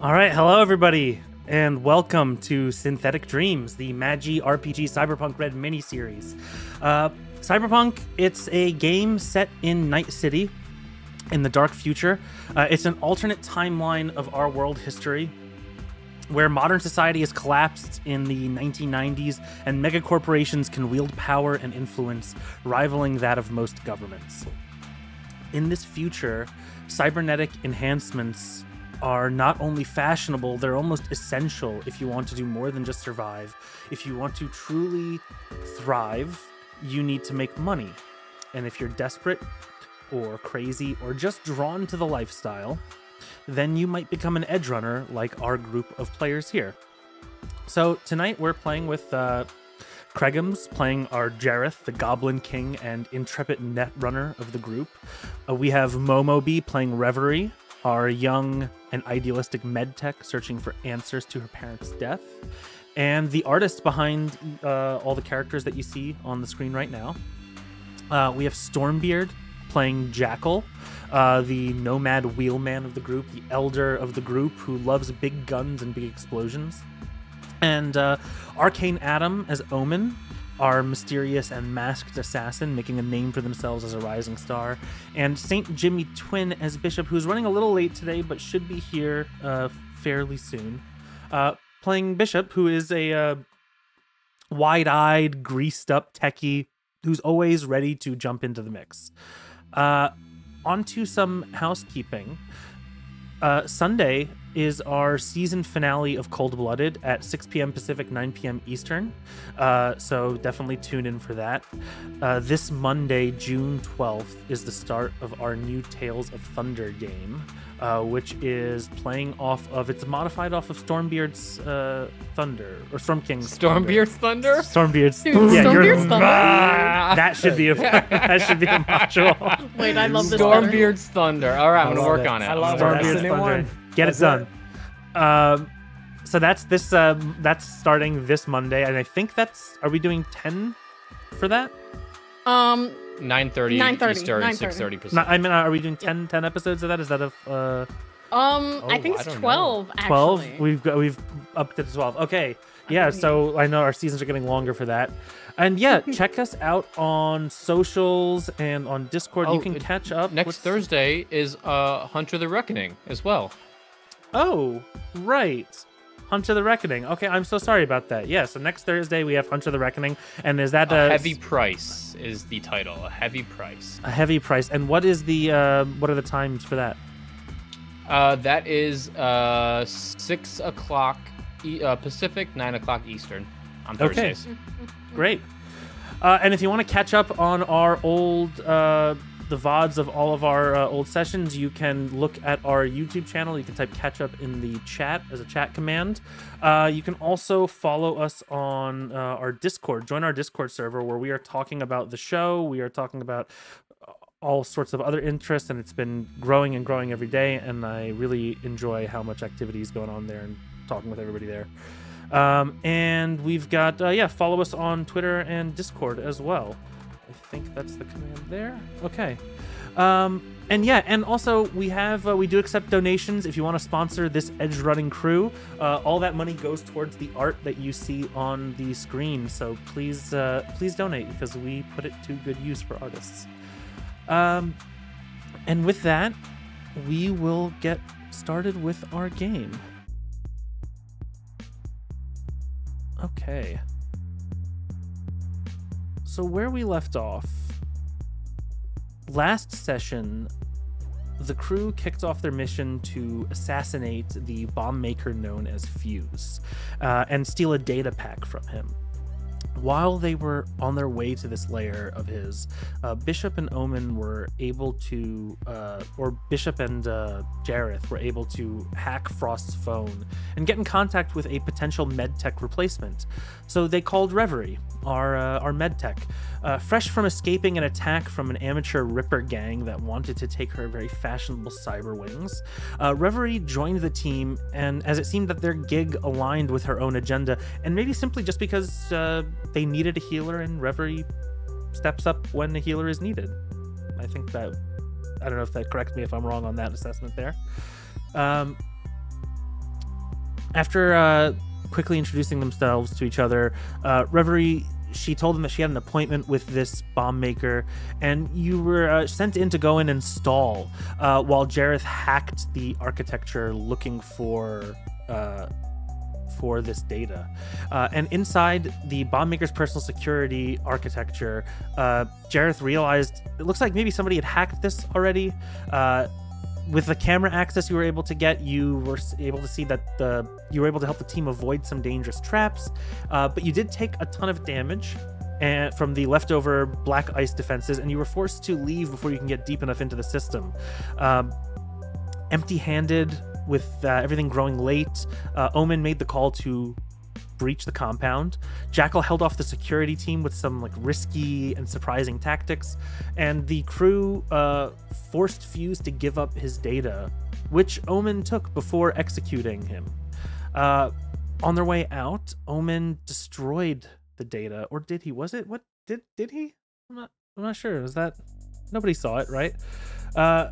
All right, hello everybody, and welcome to Synthetic Dreams, the Magi RPG Cyberpunk Red miniseries. Uh, Cyberpunk, it's a game set in Night City, in the dark future. Uh, it's an alternate timeline of our world history, where modern society has collapsed in the 1990s, and megacorporations can wield power and influence, rivaling that of most governments. In this future, cybernetic enhancements are not only fashionable, they're almost essential if you want to do more than just survive. If you want to truly thrive, you need to make money. And if you're desperate or crazy or just drawn to the lifestyle, then you might become an edge runner like our group of players here. So tonight we're playing with uh, playing our Jareth, the Goblin King and intrepid net runner of the group. Uh, we have Momobee playing Reverie, our young and idealistic medtech searching for answers to her parents' death. And the artist behind uh, all the characters that you see on the screen right now. Uh, we have Stormbeard playing Jackal, uh, the nomad wheelman of the group, the elder of the group who loves big guns and big explosions. And uh, Arcane Adam as Omen, our mysterious and masked assassin, making a name for themselves as a rising star. And Saint Jimmy Twin as Bishop, who's running a little late today, but should be here uh, fairly soon. Uh, playing Bishop, who is a uh, wide eyed, greased up techie who's always ready to jump into the mix. Uh, onto some housekeeping. Uh, Sunday is our season finale of Cold Blooded at 6 p.m. Pacific, 9 p.m. Eastern. Uh, so definitely tune in for that. Uh, this Monday, June 12th, is the start of our new Tales of Thunder game, uh, which is playing off of it's modified off of Stormbeard's uh, Thunder or Storm King's Stormbeard's Thunder. Stormbeard's Dude, yeah, Stormbeard's Thunder? Ah! that should be a that should be a module. Wait, I love this. Stormbeard's Thunder. All right, I'm gonna work it. on it. I love. Stormbeard's That's the new Thunder. one. Get That's it done. Um, so that's this. Um, that's starting this Monday, and I think that's. Are we doing ten for that? Um, 9:30 9:30, Eastern, 9:30. 6:30 No, I mean, are we doing 10, 10 episodes of that? Is that a uh, um, I Oh, think it's don't know. twelve. twelve? We've got we've upped it to twelve. Okay, yeah. don't So I know our seasons are getting longer for that, and yeah, check us out on socials and on Discord. you Oh, can it- catch up Next with- Thursday is uh Hunter the Reckoning as well. Oh, right. Hunter the Reckoning. Okay, I'm so sorry about that. Yeah, so next Thursday we have Hunter the Reckoning, and is that A a heavy price is the title. A heavy price. a heavy price? And what is the uh, what are the times for that? Uh, that is uh six o'clock e- uh, Pacific, nine o'clock Eastern on Thursdays. Okay. Great. Uh, and if you want to catch up on our old uh, the vods of all of our uh, old sessions, you can look at our YouTube channel. You can type catch up in the chat as a chat command. Uh, you can also follow us on uh, our Discord. Join our Discord server where we are talking about the show. We are talking about uh, all sorts of other interests, and it's been growing and growing every day. And I really enjoy how much activity is going on there and talking with everybody there. Um, and we've got, uh, yeah, follow us on Twitter and Discord as well. Think that's the command there. Okay. Um, and yeah, and also we have, uh, we do accept donations if you want to sponsor this edge running crew. Uh, all that money goes towards the art that you see on the screen. So please, uh, please donate because we put it to good use for artists. Um, and with that, we will get started with our game. Okay. So where we left off, last session, the crew kicked off their mission to assassinate the bomb maker known as Fuse, uh, and steal a data pack from him. While they were on their way to this lair of his, uh, Bishop and Omen were able to, uh, or Bishop and uh, Jareth were able to hack Frost's phone and get in contact with a potential medtech replacement. So they called Reverie, our uh, our medtech, uh, fresh from escaping an attack from an amateur Ripper gang that wanted to take her very fashionable cyber wings. Uh, Reverie joined the team, and as it seemed that their gig aligned with her own agenda, and maybe simply just because uh, they needed a healer, and Reverie steps up when a healer is needed. I think that I don't know if that corrects me if I'm wrong on that assessment there. Um, after uh, quickly introducing themselves to each other, uh, Reverie she told them that she had an appointment with this bomb maker, and you were uh, sent in to go and stall uh, while Jareth hacked the architecture looking for. Uh, for this data. Uh, and inside the bomb maker's personal security architecture, uh, Jareth realized it looks like maybe somebody had hacked this already. Uh, with the camera access you were able to get, you were able to see that the you were able to help the team avoid some dangerous traps. Uh, but you did take a ton of damage. And from the leftover black ice defenses, and you were forced to leave before you can get deep enough into the system. Um, empty-handed, with uh, everything growing late, uh, Omen made the call to breach the compound. Jackal held off the security team with some like risky and surprising tactics, and the crew uh, forced Fuse to give up his data, which Omen took before executing him. Uh, on their way out, Omen destroyed the data, or did he? Was it what did did he? I'm not. I'm not sure. Was that nobody saw it, right? Uh,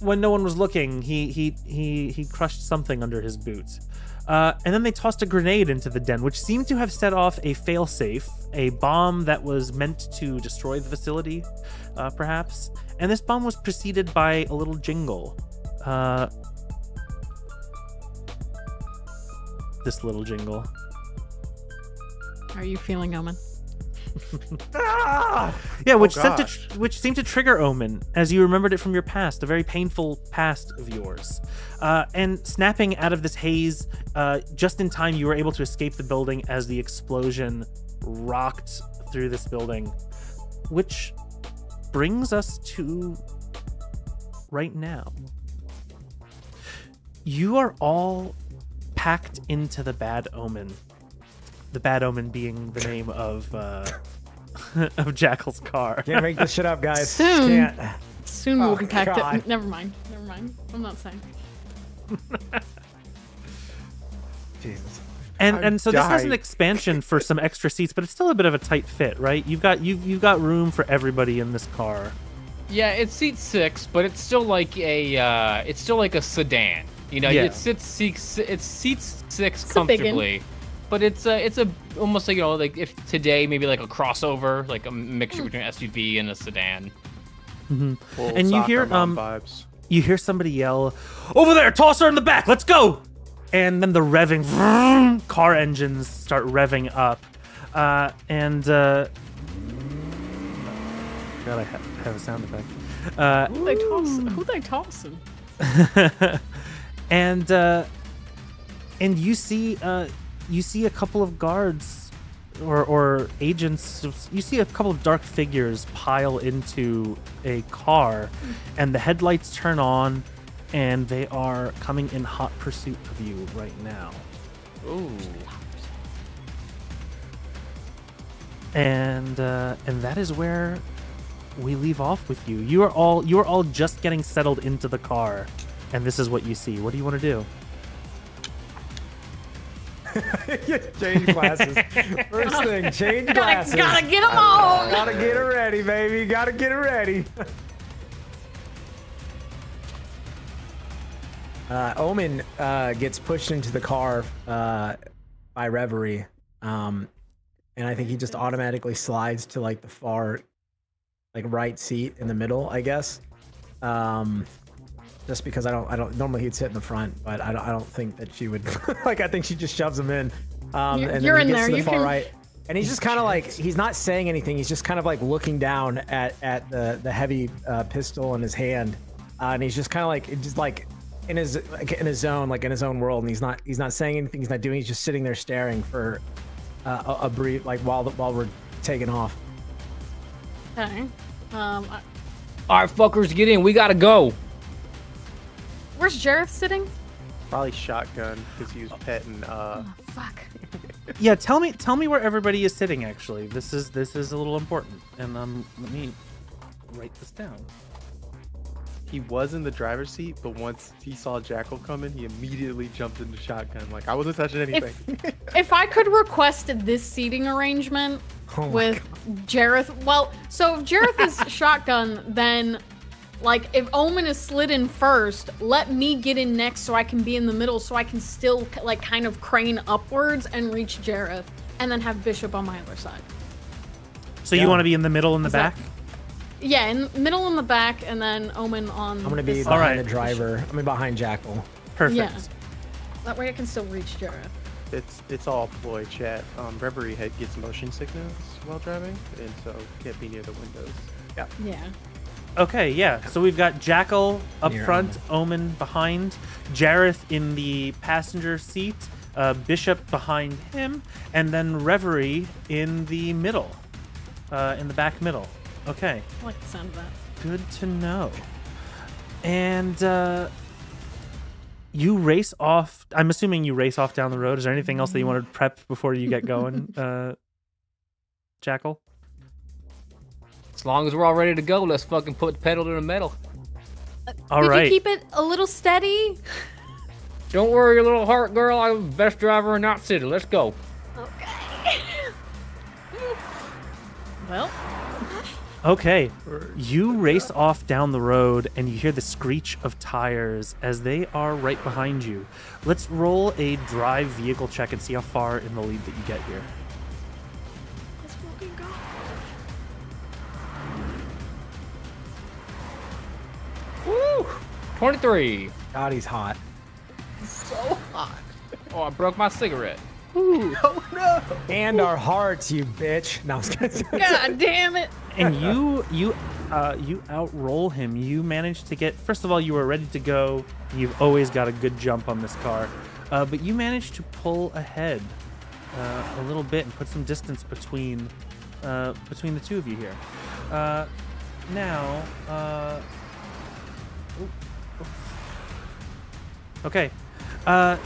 when no one was looking, he he he he crushed something under his boot. Uh, and then they tossed a grenade into the den, which seemed to have set off a failsafe, a bomb that was meant to destroy the facility, uh, perhaps. And this bomb was preceded by a little jingle. Uh, this little jingle. Are you feeling, Omen? Ah! Yeah, which Oh, sent to tr- which seemed to trigger Omen as you remembered it from your past, a very painful past of yours. Uh, and snapping out of this haze, uh, just in time, you were able to escape the building as the explosion rocked through this building, which brings us to right now. You are all packed into the Bad Omen. The Bad Omen being the name of uh, of Jackal's car. Can't make this shit up, guys. Soon. Can't. Soon we'll Oh, be packed God. up. Never mind. Never mind. I'm not saying. Jesus. And I'm and so this has an expansion for some extra seats, but it's still a bit of a tight fit, right? You've got you've you've got room for everybody in this car. Yeah, it seats six, but it's still like a uh, it's still like a sedan. You know, Yeah. it sits six, it seats six It's a big un. comfortably. But it's a it's a almost like you know like if today maybe like a crossover like a mixture between an SUV and a sedan. Full And you hear, um, vibes. You hear somebody yell, "Over there! Toss her in the back! Let's go!" And then the revving vroom, car engines start revving up, uh, and uh, God, I have, have a sound effect. Uh, Who they toss? Who they tossing? and uh, and you see uh, you see a couple of guards or, or agents you see a couple of dark figures pile into a car and the headlights turn on and they are coming in hot pursuit of you right now. Ooh. and uh, and that is where we leave off with you. You are all you are all just getting settled into the car and this is what you see. What do you want to do change glasses. First thing, change Gotta, glasses. gotta get them on. Gotta get it ready, baby. Gotta get it ready. Uh, Omen uh, gets pushed into the car uh, by Reverie, um, and I think he just automatically slides to like the far, like right seat in the middle, I guess. Um, just because I don't, I don't normally he'd sit in the front, but I don't, I don't think that she would. like I think she just shoves him in. Um, You're- and then you're he in gets there, To the you far can- right, and he's just kind of like he's not saying anything. He's just kind of like looking down at at the the heavy uh, pistol in his hand, uh, and he's just kind of like just like in his like in his zone, like in his own world, and he's not he's not saying anything. He's not doing. He's just sitting there staring for uh, a, a brief like while the, while we're taking off. Okay. Um, I- All right, fuckers, get in. We gotta go. Where's Jareth sitting? Probably shotgun because he was petting. Uh, Oh, fuck. yeah tell me tell me where everybody is sitting actually this is this is a little important and um let me write this down he was in the driver's seat, but once he saw Jackal coming, he immediately jumped into shotgun. Like I wasn't touching anything. If if I could request this seating arrangement Oh my with Jareth, well, so if Jareth is shotgun, then Like, if Omen is slid in first, let me get in next so I can be in the middle so I can still, like, kind of crane upwards and reach Jareth. And then have Bishop on my other side. So you want to be in the middle in the Is that- back? Yeah, in middle in the back, and then Omen on. I'm gonna be behind side. Alright. the driver. I'm behind Jackal. Perfect. Yeah. That way I can still reach Jareth. It's it's all ploy chat. Um, Reverie head gets motion sickness while driving, and so can't be near the windows. Yeah. Yeah. Okay, yeah. So we've got Jackal up Near front, Omen behind, Jareth in the passenger seat, uh, Bishop behind him, and then Reverie in the middle, uh, in the back middle. Okay, I like the sound of that. good to know. And uh, you race off. I'm assuming you race off down the road. Is there anything else that you want to prep before you get going, uh, Jackal? As long as we're all ready to go, let's fucking put the pedal to the metal. Uh, all Could right. you keep it a little steady? Don't worry, your little heart girl. I'm the best driver in that city. Let's go. Okay. well, Okay, you race off down the road and you hear the screech of tires as they are right behind you. Let's roll a drive vehicle check and see how far in the lead that you get here. Woo! 23. God, he's hot. So hot. Oh, I broke my cigarette. Ooh. Oh, no. And our hearts, you bitch. No, I was gonna say. God damn it. And you you uh, you outroll him. You manage to get first of all you were ready to go. You've always got a good jump on this car, uh, but you managed to pull ahead uh, a little bit and put some distance between uh, between the two of you here. Uh, now, uh, okay. Uh,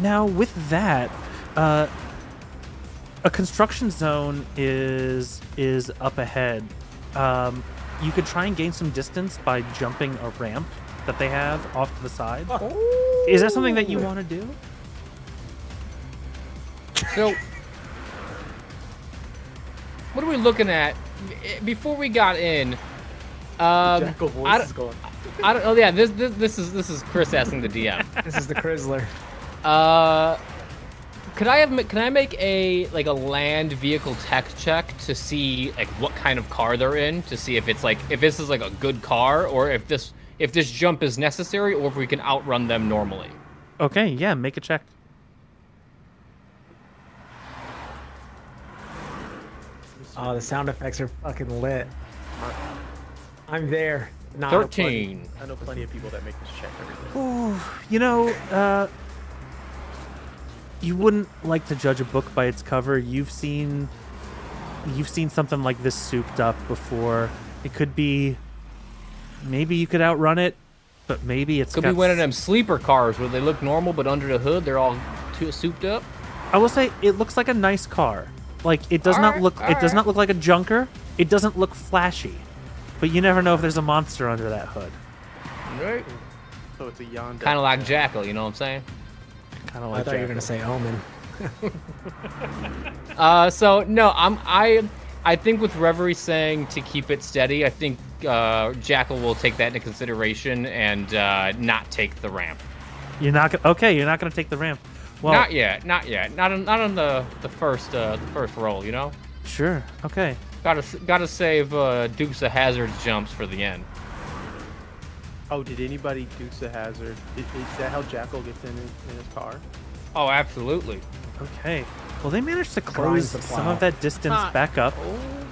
now with that, uh, a construction zone is is up ahead. Um, you could try and gain some distance by jumping a ramp that they have off to the side. Is that something that you want to do? So, what are we looking at? Before we got in, um, Jackal voice I is don't, going. I don't, oh yeah, this, this this is this is Chris asking the DM. This is the Chrysler. Uh, could I have can I make a like a land vehicle tech check to see like what kind of car they're in to see if it's like if this is like a good car or if this if this jump is necessary or if we can outrun them normally. Okay, yeah, make a check. Oh, the sound effects are fucking lit. I'm there. Not Thirteen. I know plenty of people that make this check every day. Ooh, you know, uh, you wouldn't like to judge a book by its cover. You've seen, you've seen something like this souped up before. It could be, maybe you could outrun it, but maybe it's Could got be one of them sleeper cars where they look normal but under the hood they're all too souped up. I will say it looks like a nice car. Like it does not Alright, look. It does not look like a junker. It doesn't look flashy, but you never know if there's a monster under that hood. Right. So it's a Yonda. Kind of like Jackal, you know what I'm saying? Kind of like. I like. thought you were gonna say Omen. Uh, so no, I'm I I think with Reverie saying to keep it steady, I think uh, Jackal will take that into consideration and uh, not take the ramp. You're not gonna. Okay, you're not gonna take the ramp. Well, not yet, not yet, not on, not on the the first uh, the first roll. You know, sure. Okay. Gotta gotta save uh, Dukes of Hazzard's jumps for the end. Oh, did anybody Dukes a hazard? Is, is that how Jackal gets in his, in his car? Oh, absolutely. Okay. Well, they managed to close some of that distance Hot. back up.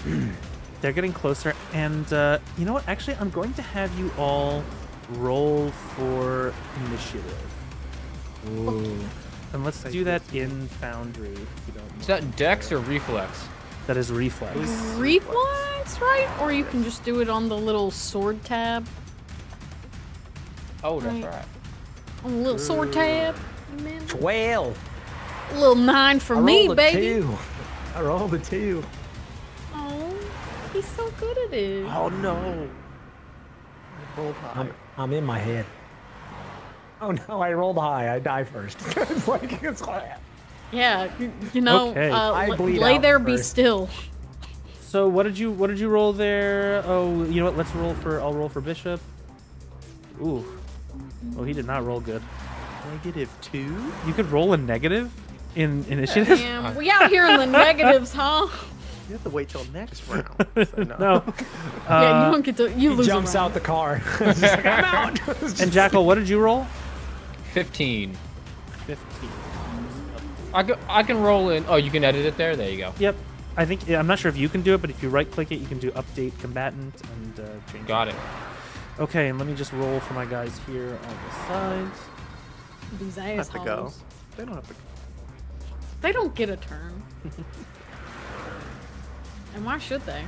They're getting closer, and uh, you know what? Actually, I'm going to have you all roll for initiative, Ooh. and let's do that in Foundry. If you don't Is that Dex or Reflex? That is reflex. Reflex, right? Or you can just do it on the little sword tab. Oh, that's Right. right. On the little sword tab. Man, Twelve. a little nine for I me, rolled a baby. Two. I rolled a two. Oh, he's so good at it. Oh no! I rolled high. I'm, I'm in my head. Oh no, I rolled high. I die first. it's like it's like Yeah, you, you know, Okay. uh, I l- bleed lay out there, be still. so what did you what did you roll there? Oh, you know what? Let's roll for I'll roll for bishop. Ooh. Oh, he did not roll good. Negative two. You could roll a negative in initiative. Damn, we out here in the negatives, huh? You have to wait till next round. So no. no. yeah, Uh, you don't get to. You He lose. a jumps out the car. Just like, I'm out. and Jackal, what did you roll? 15. Fifteen. I, go, I can roll in. Oh, you can edit it there? There you go. Yep. I think I'm not sure if you can do it, but if you right click it, you can do update combatant and uh, change. Got it. Okay, and let me just roll for my guys here on the sides. These have to go. They don't have to. They don't get a turn. and why should they?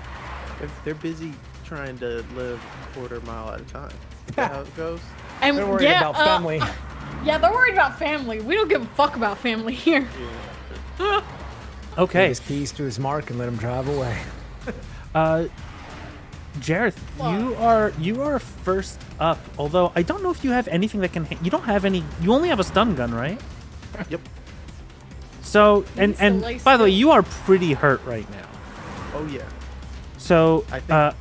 They're, they're busy trying to live a quarter mile at a time. Is that how it goes? And They're worried yeah, about uh, family. yeah, they're worried about family. We don't give a fuck about family here. Give Okay, his keys to his mark and let him drive away. uh, Jareth, you are you are first up. Although I don't know if you have anything that can. hit- You don't have any. You only have a stun gun, right? Yep. So and needs and lace by the way, you are pretty hurt right now. Oh yeah. So I think- uh,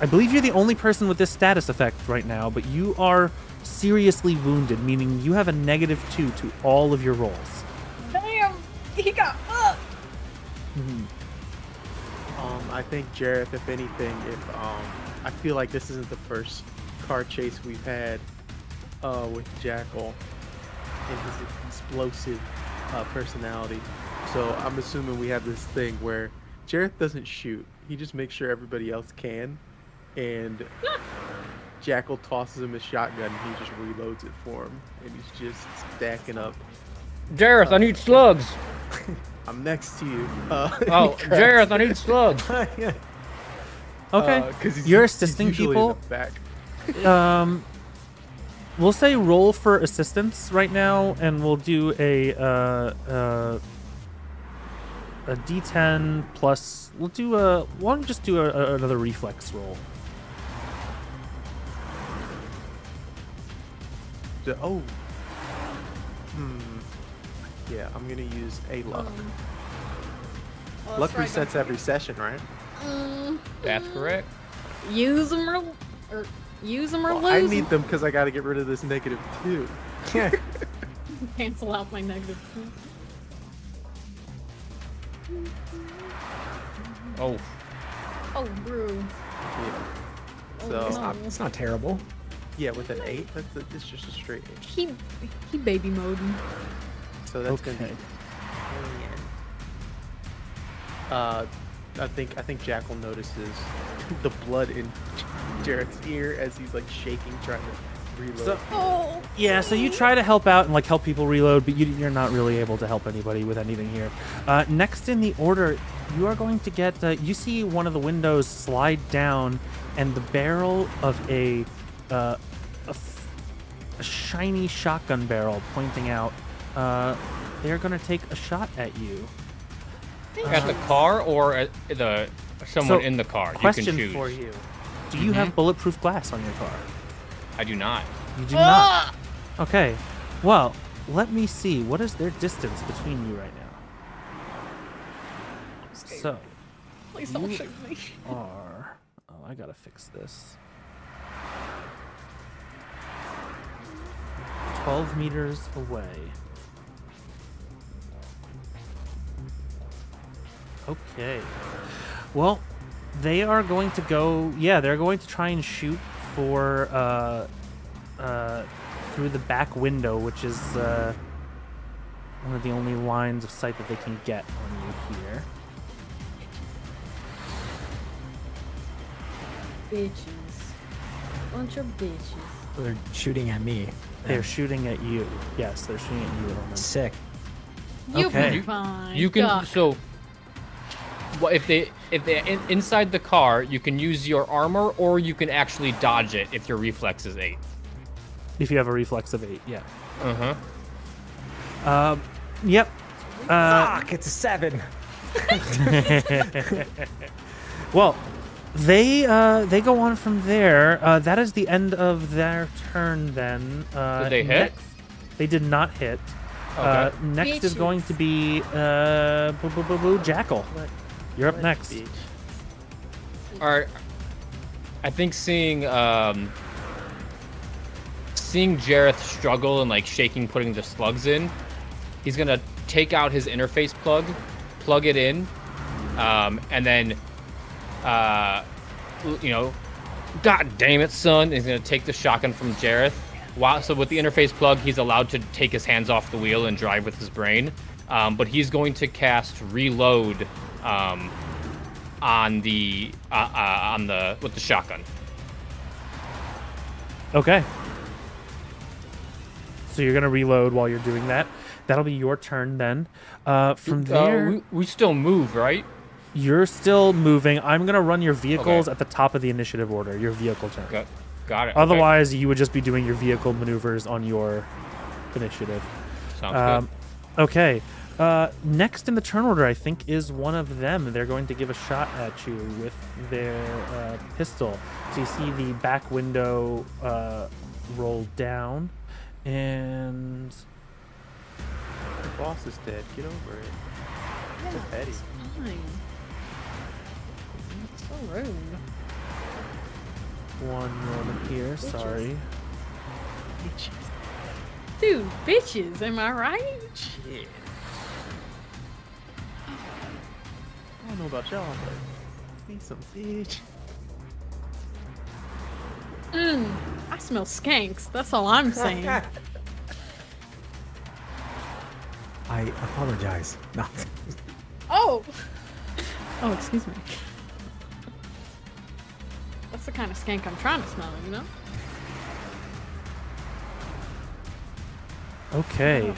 I believe you're the only person with this status effect right now, but you are seriously wounded, meaning you have a negative two to all of your rolls. Damn, he got fucked. Um, I think Jareth, if anything, if um, I feel like this isn't the first car chase we've had uh, with Jackal and his explosive uh, personality. So I'm assuming we have this thing where Jareth doesn't shoot; he just makes sure everybody else can, and Jackal tosses him a shotgun. and He just reloads it for him, and he's just stacking up. Jareth, I need slugs. I'm next to you. Uh, Oh, Jareth, I need slugs. Okay, uh, 'cause he's- you're he's assisting in people. the back. um, we'll say roll for assistance right now, and we'll do a uh, uh, a D10 plus. We'll do a. Why don't we just do a, a- another reflex roll? The, oh. Hmm. Yeah, I'm gonna use a luck. Oh, luck that's resets every session, right? Mm, That's correct. use them or, or use them or Well, I lose. need 'em. them because I gotta get rid of this negative two. Yeah. Cancel out my negative. two. Oh, Oh, brew. Yeah. Oh, So no. Not- it's not terrible. Yeah, with an eight, that's a, it's just a straight eight. He he baby moding. So that's gonna Okay. be. Uh, I think I think Jackal notices the blood in Jareth's ear as he's like shaking, trying to reload. So- Oh. Yeah, so you try to help out and like help people reload, but you, you're not really able to help anybody with anything here. Uh, next in the order, you are going to get. Uh, you see one of the windows slide down, and the barrel of a uh, a, f- a shiny shotgun barrel pointing out. Uh, they're going to take a shot at you. at the car or at the someone So, in the car? Question you can choose. for you: Do you have bulletproof glass on your car? I do not. You do not. Ah! Okay. Well, let me see. What is their distance between you right now? So Please don't shoot me. are. Oh, I gotta fix this. 12 meters away. Okay. Well, they are going to go. Yeah, they're going to try and shoot for uh, uh, through the back window, which is uh, one of the only lines of sight that they can get on you here. Bitches. Bunch of bitches. They're shooting at me. They're shooting at you. Yes, they're shooting at you. Roman. Sick. You'll Okay. be You- fine. You can Duck. so. Well, if they if they in, inside the car, you can use your armor, or you can actually dodge it if your reflex is eight. If you have a reflex of eight, yeah. Uh huh. Um, yep. Uh, Fuck, it's a seven. well, they uh, they go on from there. Uh, that is the end of their turn. Then uh, Did they hit? next- they did not hit. Uh, Okay. next is going to be uh, boo, boo, boo, boo, Jackal. Let- You're up let next. bitch. All right. I think seeing um, seeing Jareth struggle and like shaking, putting the slugs in, he's gonna take out his interface plug, plug it in, um, and then, uh, you know, God damn it, son! He's gonna take the shotgun from Jareth. While, so with the interface plug, he's allowed to take his hands off the wheel and drive with his brain. Um, but he's going to cast reload um, on the uh, uh, on the with the shotgun. Okay. So you're gonna reload while you're doing that. That'll be your turn then. Uh, from Uh, there, we, we still move, right? You're still moving. I'm gonna run your vehicles at the top of the initiative order. Your vehicle turn. Got, got it. okay. Otherwise, you would just be doing your vehicle maneuvers on your initiative. sounds Um, okay. Uh, next in the turn order, I think, is one of them. They're going to give a shot at you with their uh, pistol. So you see the back window uh, roll down, and The boss is dead. Get over it. So petty. Fine. That's so rude. one moment here. Sorry. Bitches. Dude, bitches, am I right? Shit. I don't know about y'all, but need some bitch. Mmm, I smell skanks. That's all I'm saying. I apologize. No. oh! Oh, excuse me. That's the kind of skank I'm trying to smell, you know? Okay.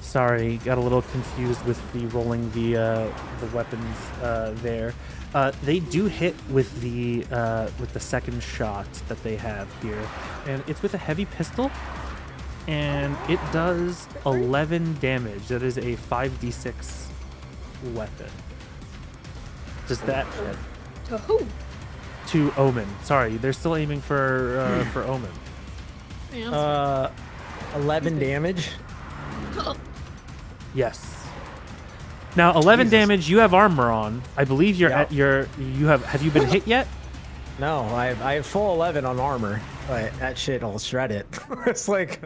Sorry, got a little confused with the rolling the uh, the weapons uh, there. Uh, they do hit with the uh, with the second shot that they have here, and it's with a heavy pistol, and it does 11 damage. That is a 5d6 weapon. Does that hit? To who? To Omen? Sorry, they're still aiming for uh, for Omen. Yeah, Uh, 11 damage. Yes. Now, 11 Jesus. damage. You have armor on. I believe you're Yeah. at your. You have. Have you been hit yet? No, I have, I have full 11 on armor, but that shit will shred it. it's like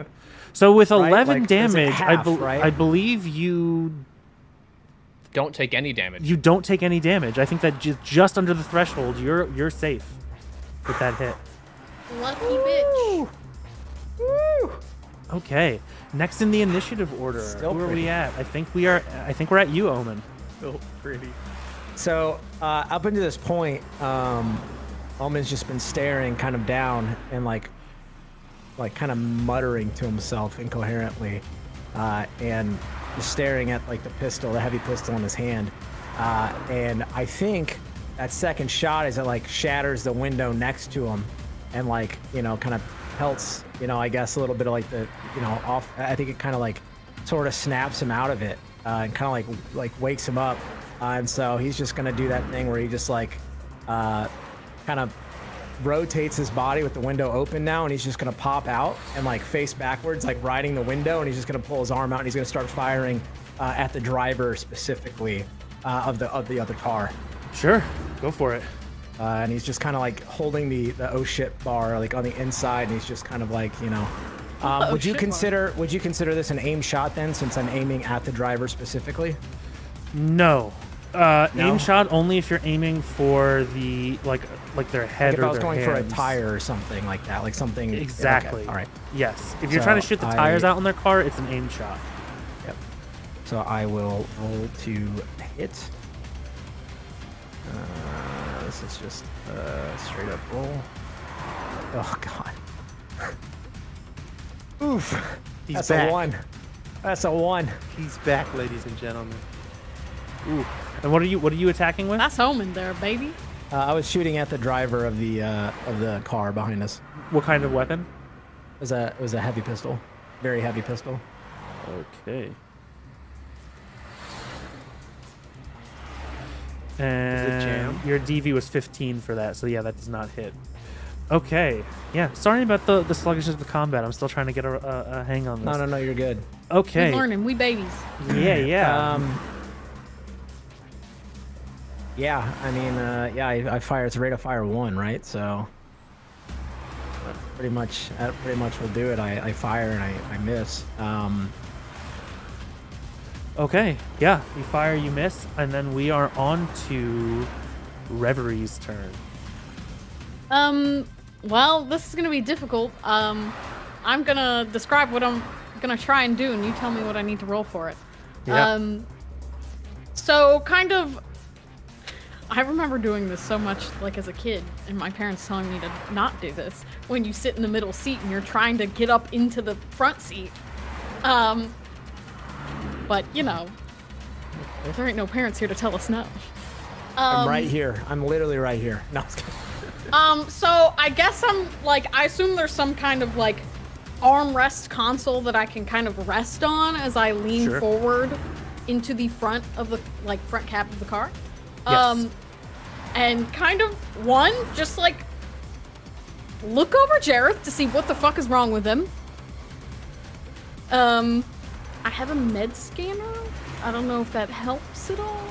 So with Right? 11 Like, is it damage, I, half, bel right? I believe you good. Don't take any damage. you don't take any damage. I think that ju- just under the threshold, you're you're safe with that hit. lucky bitch. Okay. Next in the initiative order, Still who are we at? I think we are. I think we're at you, Omen. So pretty. So uh, up until this point, um, Omen's just been staring kind of down and like, like kind of muttering to himself incoherently, uh, and just staring at like the pistol, the heavy pistol in his hand. Uh, and I think that second shot is it like shatters the window next to him, and like you know kind of pelts you know I guess a little bit of like the you know off. I think it kind of like sort of snaps him out of it uh, and kind of like like wakes him up. Uh, and so he's just gonna do that thing where he just like uh, kind of rotates his body with the window open now, and he's just gonna pop out and like face backwards, like riding the window, and he's just gonna pull his arm out and he's gonna start firing uh, at the driver specifically uh, of the of the other car. Sure, go for it. Uh, and he's just kind of like holding the the oh shit bar like on the inside, and he's just kind of like you know. Um, Oh would you shit bar. consider would you consider this an aim shot then, since I'm aiming at the driver specifically? No. Uh, No? Aim shot only if you're aiming for the like like their head Like if or I was their going for a tire or something like that, like something okay, Exactly. all right. Yes. If you're trying to shoot the tires I- out on their car, it's an aim shot. Yep. So I will roll to hit. Uh, this is just a straight up roll. Oh god. Oof. He's That's back. a one. That's a one. He's back, ladies and gentlemen. Ooh. And what are you what are you attacking with? That's home in there, baby. Uh, I was shooting at the driver of the uh, of the car behind us. What kind of weapon? It was a it was a heavy pistol, very heavy pistol. Okay. And jam? your DV was 15 for that, so yeah, that does not hit. Okay. Yeah. Sorry about the the sluggishness of the combat. I'm still trying to get a, a, a hang on this. No, no, no, you're good. Okay. We learning. We babies. Yeah, yeah. Um, Yeah, I mean, uh, yeah, I, I fire. It's a rate of fire one, right? So that pretty much, that pretty much will do it. I, I fire and I, I miss. Um, Okay, yeah, you fire, you miss, and then we are on to Reverie's turn. Um, well, this is gonna be difficult. Um, I'm gonna describe what I'm gonna try and do, and you tell me what I need to roll for it. Yeah. Um, so kind of, I remember doing this so much, like as a kid, and my parents telling me to not do this. When you sit in the middle seat and you're trying to get up into the front seat. Um, but you know, there ain't no parents here to tell us no. I'm Um, right here. I'm literally right here. No, I was kidding. Um, so I guess I'm like I assume there's some kind of like armrest console that I can kind of rest on as I lean Sure. forward into the front of the like front cap of the car. Yes. Um and kind of one, just like look over Jareth to see what the fuck is wrong with him. Um I have a med scanner. I don't know if that helps at all.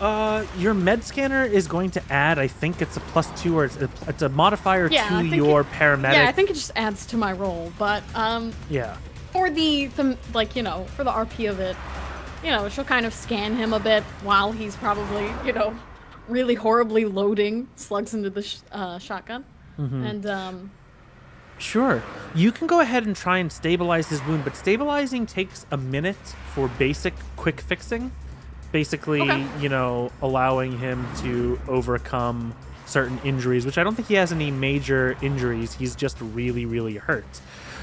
Uh, your med scanner is going to add, I think it's a plus two or it's a, it's a modifier Yeah, to your it- paramedic. Yeah, I think it just adds to my roll, but um Yeah. for the, the like you know for the RP of it, you know she'll kind of scan him a bit while he's probably you know really horribly loading slugs into the sh- uh, shotgun, Mm-hmm. and um Sure. You can go ahead and try and stabilize his wound, but stabilizing takes a minute for basic quick fixing. Basically, Okay. you know, allowing him to overcome certain injuries, which I don't think he has any major injuries. He's just really, really hurt.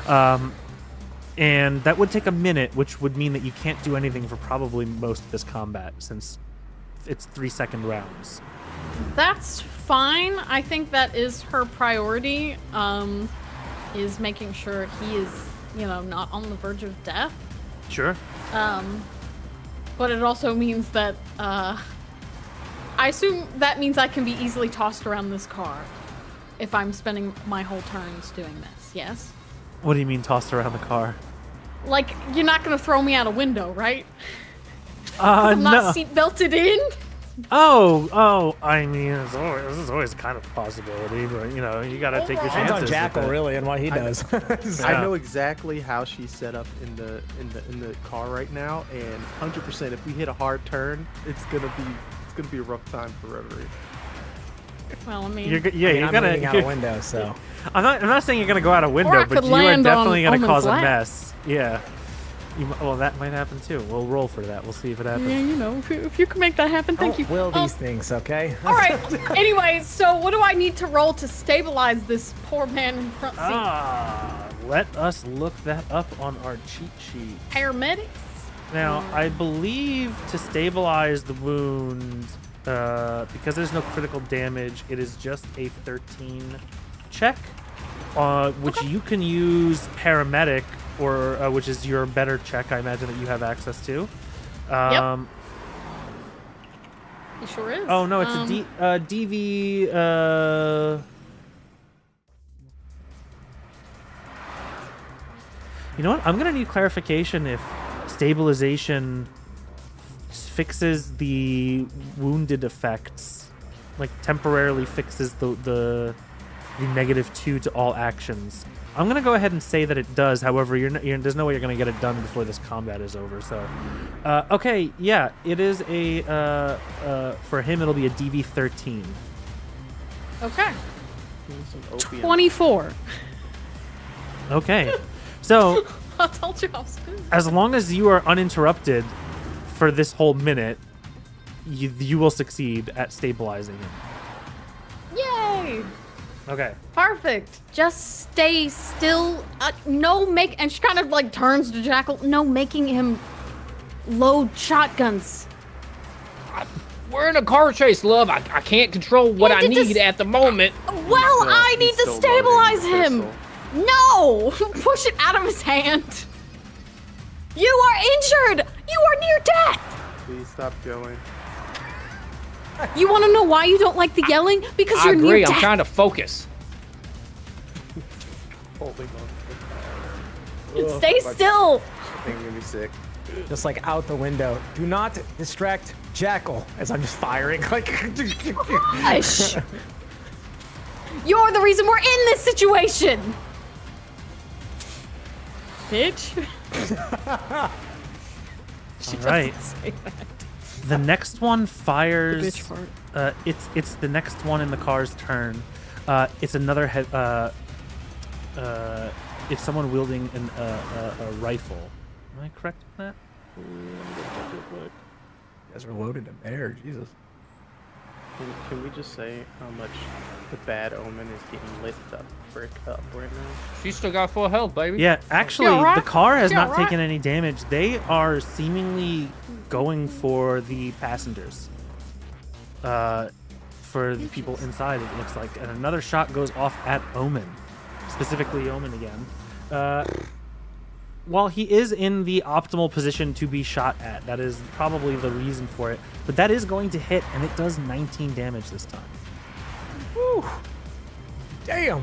Um, and that would take a minute, which would mean that you can't do anything for probably most of this combat since it's three second rounds. that's fine. I think that is her priority. Um, is making sure he is you know not on the verge of death. Sure. Um, but it also means that uh, I assume that means I can be easily tossed around this car if I'm spending my whole turns doing this. Yes. What do you mean tossed around the car? Like you're not gonna throw me out a window, right? Uh, I'm not seat belted in. Oh, oh, I mean, it's always, this is always kind of a possibility, but you know, you gotta take your Overall- chances. Depends on Jackal really and what he I- does. I know exactly how she's set up in the in the in the car right now, and 100% if we hit a hard turn, it's gonna be it's gonna be a rough time for Reverie. Well, I mean, You're, yeah, I mean, you're I'm gonna. leaning out a window, so I'm not. I'm not saying you're gonna go out a window, but you are definitely gonna cause a mess. Yeah. You, well, that might happen too. We'll roll for that. We'll see if it happens. yeah, you know, if you, if you can make that happen, thank don't you. will Um, these things, okay? all right. anyway, so what do I need to roll to stabilize this poor man in front seat? Ah, let us look that up on our cheat sheet. Paramedics. Now, I believe to stabilize the wound, uh, because there's no critical damage, it is just a 13 check, uh, which you can use paramedic, or uh, which is your better check. I imagine that you have access to. Um, It sure is. Oh no, it's Um, a D, uh, DV. Uh, you know what? I'm gonna need clarification if stabilization fixes the wounded effects, like temporarily fixes the the, the negative two to all actions. I'm gonna go ahead and say that it does. However, you're, n- you're there's no way you're gonna get it done before this combat is over. So, uh, okay, yeah, it is a uh, uh, for him it'll be a DV 13. Okay. 24. Okay, so I told you I was as long as you are uninterrupted for this whole minute, you you will succeed at stabilizing him. Yay! Okay. Perfect. Just stay still. Uh, no make, and she kind of like turns to Jackal. No making him load shotguns. We're in a car chase, love. I, I can't control what I need this- at the moment. Well, still- I need to stabilize him. pistol. No, push it out of his hand. You are injured. You are near death. Please stop going. You want to know why you don't like the yelling? Because I you're agree. near I'm death. trying to focus. Holding on. Stay my- still. I think I'm gonna be sick. just like out the window. Do not distract Jackal as I'm just firing. Like, Gosh. You're the reason we're in this situation. Bitch. she All right. say that. The next one fires. bitch part. Uh, it's it's the next one in the car's turn. Uh, it's another head. Uh, uh, it's someone wielding an, uh, a, a rifle. Am I correct in that? Ooh, let me go check real quick. you guys are loaded to bear. Jesus. Can, can we just say how much the bad omen is getting lit the frick up right now? She still got full health, baby. Yeah, actually, alright? the car has not alright? taken any damage. They are seemingly going for the passengers. Uh, for the people inside, it looks like. And another shot goes off at Omen, specifically Omen again. Uh, while he is in the optimal position to be shot at, that is probably the reason for it. But that is going to hit, and it does 19 damage this time. Whew. Damn.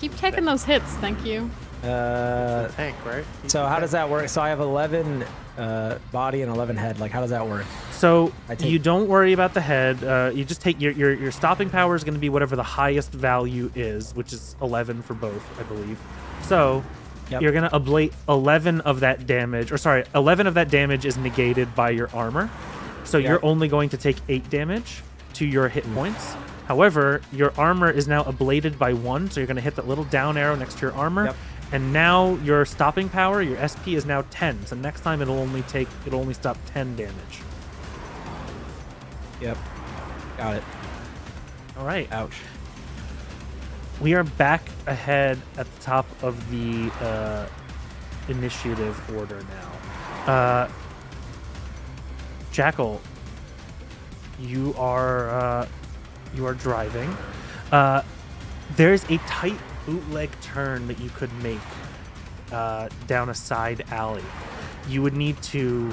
Keep taking those hits, thank you. Uh, Tank, right? He's so how tank. does that work? So I have 11 uh, body and 11 head. Like, how does that work? So take- you don't worry about the head. Uh, you just take your, your your stopping power is going to be whatever the highest value is, which is 11 for both, I believe. So Yep. you're going to ablate 11 of that damage, or sorry, 11 of that damage is negated by your armor. So you're only going to take eight damage to your hit points. However, your armor is now ablated by one, so you're going to hit that little down arrow next to your armor. Yep. And now your stopping power, your SP, is now 10. So next time it'll only take, it'll only stop 10 damage. Yep. Got it. All right. Ouch. We are back ahead at the top of the uh, initiative order now. Uh, Jackal, you are uh, you are driving. Uh, there's a tight bootleg turn that you could make uh, down a side alley. You would need to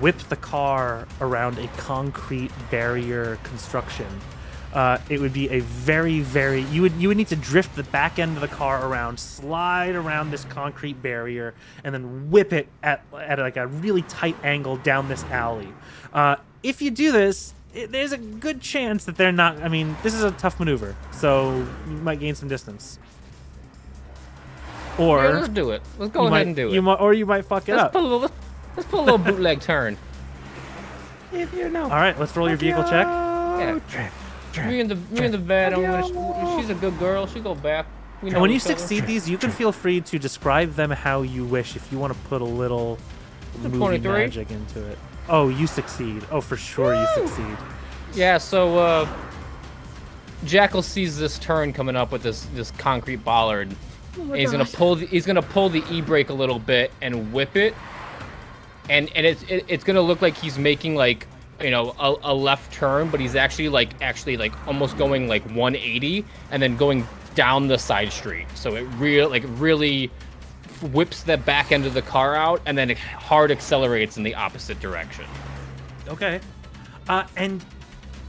whip the car around a concrete barrier construction. Uh, it would be a very, very you would you would need to drift the back end of the car around, slide around this concrete barrier, and then whip it at at like a really tight angle down this alley. Uh, if you do this, it, there's a good chance that they're not. I mean, this is a tough maneuver, so you might gain some distance. Or Yeah, let's do it. Let's go ahead might- and do you it. might, or you might fuck it Let's up. put a little. Let's put a little bootleg turn. If you know. All right, let's roll your vehicle check. Yeah. Me and the me and the vet. I'm gonna, she's a good girl. She go back. And when you each other. succeed these, you can feel free to describe them how you wish. If you want to put a little movie magic into it. Oh, you succeed. Oh, for sure you succeed. Yeah, so uh Jackal sees this turn coming up with this this concrete bollard. and he's gonna pull the, he's gonna pull the e-brake a little bit and whip it. And and it's it, it's gonna look like he's making like you know a, a left turn, but he's actually like actually like almost going like 180 and then going down the side street. So it real like really whips the back end of the car out and then it hard accelerates in the opposite direction. Okay. Uh, and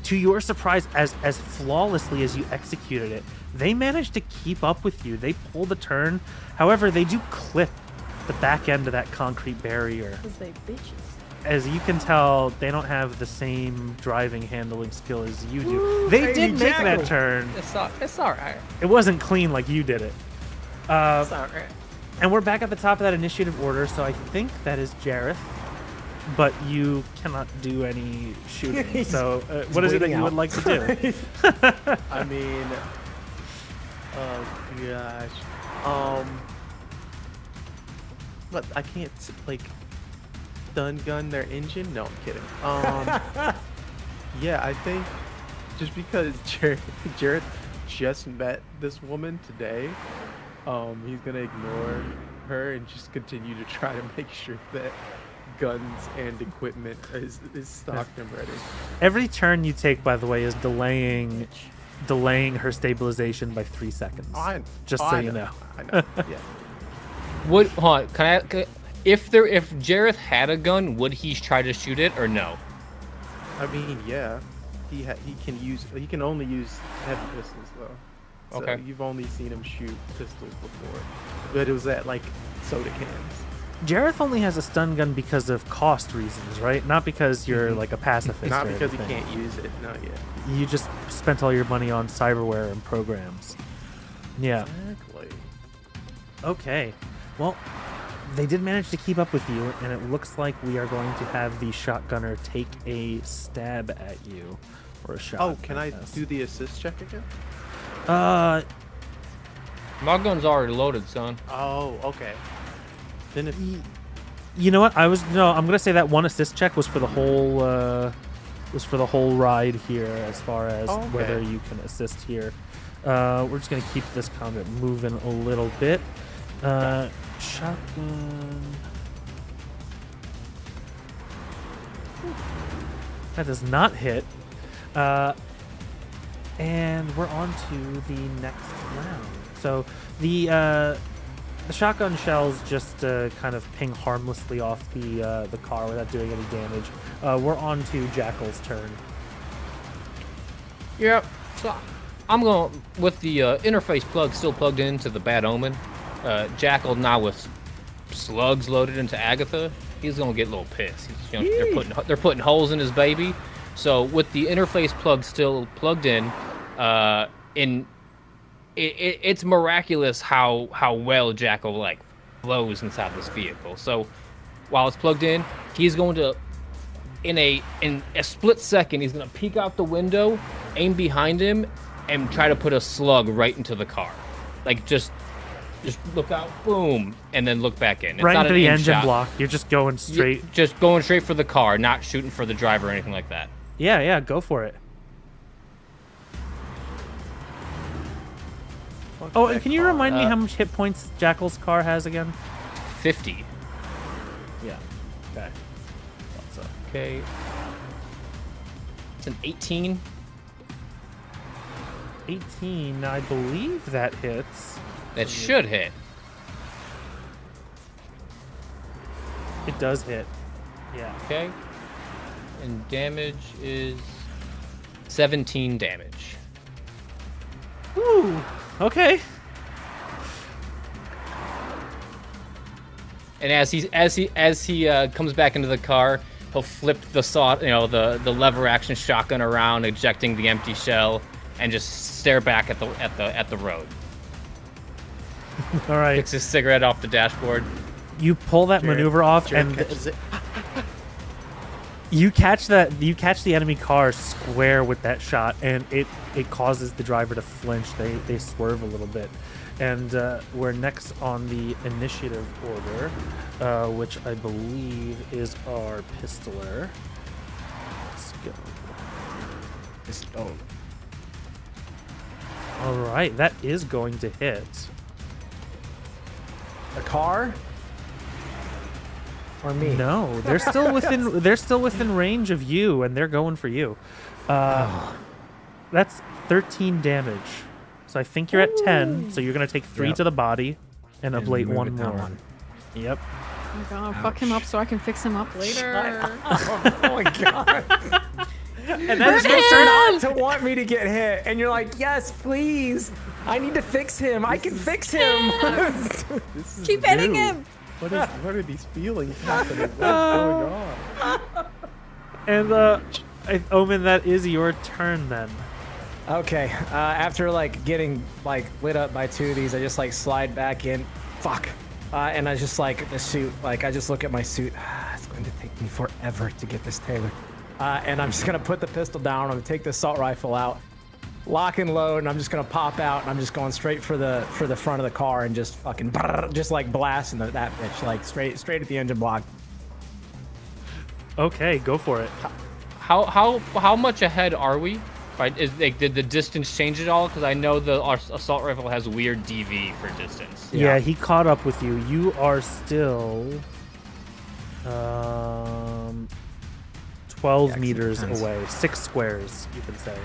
to your surprise, as as flawlessly as you executed it, they managed to keep up with you. They pull the turn. However, they do clip the back end of that concrete barrier. Because they bitches. As you can tell, they don't have the same driving handling skill as you do. Woo, they baby did make Jackal. that turn. It's all, it's all right. It wasn't clean like you did it. Uh, It's all right. And we're back at the top of that initiative order, so I think that is Jareth. But you cannot do any shooting. So, uh, what is it that you would like to do? I mean, oh gosh, um, but I can't like stun gun their engine. No, I'm kidding. Um, yeah, I think just because Jareth, Jareth just met this woman today, um, he's gonna ignore her and just continue to try to make sure that guns and equipment is, is stocked and ready. Every turn you take, by the way, is delaying delaying her stabilization by three seconds. I, Just oh, so I you know. I know. Yeah. Would hold on, can I? Can, if there, if Jareth had a gun, would he try to shoot it or no? I mean, yeah, he ha- he can use he can only use heavy pistols though. So Okay. You've only seen him shoot pistols before, but it was at like soda cans. Jareth only has a stun gun because of cost reasons, right? Not because you're like a pacifist. Mm-hmm. Not or because he can't use it. Not yet. You just spent all your money on cyberware and programs. Yeah. Exactly. Okay. Well, they did manage to keep up with you, and it looks like we are going to have the shotgunner take a stab at you. Or a shot. Oh, can I guess. do the assist check again? Uh, My gun's already loaded, son. Oh, okay. Then if you know what? I was no. I'm gonna say that one assist check was for the whole. Uh, was for the whole ride here, as far as Oh, whether you can assist here. Uh, we're just gonna keep this combat moving a little bit. Uh, shotgun. That does not hit. Uh, and we're on to the next round. So the uh, the shotgun shells just uh, kind of ping harmlessly off the uh, the car without doing any damage. Uh, we're on to Jackal's turn. Yep. So I'm going with the uh, interface plug still plugged into the Bad Omen. Uh, Jackal now with slugs loaded into Agatha. He's gonna get a little pissed. He's, you know, they're putting they're putting holes in his baby. So with the interface plug still plugged in, uh, in it, it, it's miraculous how how well Jackal like flows inside this vehicle. So while it's plugged in, he's going to in a in a split second he's gonna peek out the window aim behind him and try to put a slug right into the car like just just look out boom and then look back in it's right not into the engine shot. block. You're just going straight. just going straight for the car not shooting for the driver or anything like that Yeah, yeah, go for it. fuck Oh, and can you car. remind me Uh, how much hit points Jackal's car has again? 50 Yeah. Okay. Thought so. okay it's an 18 18, I believe that hits. that should hit It does hit. Yeah. okay and damage is 17 damage Ooh. Okay. And as he as he as he uh, comes back into the car, he'll flip the saw, you know, the the lever action shotgun around, ejecting the empty shell, and just stare back at the at the at the road. All right. Picks his cigarette off the dashboard. You pull that Jared- maneuver off, Jared and catches it. you catch that you catch the enemy car square with that shot, and it it causes the driver to flinch. They they swerve a little bit, and uh, we're next on the initiative order, uh, which I believe is our pistoler. Let's go. Pistol. All right, that is going to hit. The car? Or me? No, they're still within they're still within range of you, and they're going for you. Uh, that's 13 damage. So I think you're at 10. So you're gonna take three Yep. to the body, and And ablate move one more. one. Yep. Oh my god, fuck him up so I can fix him up later. oh my god. And That that is is turn. not to want me to get hit, and you're like, yes, please. I need to fix him. I can fix him. Keep hitting him. What is? What are these feelings happening? What's going on? And uh, I- Omen, that is your turn then. okay. Uh, after like getting like lit up by two of these, I just like slide back in. Fuck. Uh, and I just like the suit. Like I just look at my suit. it's going to take me forever to get this tailored. Uh, and I'm just gonna put the pistol down. I'm gonna take the assault rifle out, lock and load, and I'm just gonna pop out. And I'm just going straight for the for the front of the car and just fucking brrr, just like blasting the, that bitch like straight straight at the engine block. Okay, go for it. How how how much ahead are we? Right? Is like did the distance change at all? Because I know the our assault rifle has weird DV for distance. Yeah. Yeah. he caught up with you. You are still um 12 Yeah, 'cause it meters away. Six squares, you can say.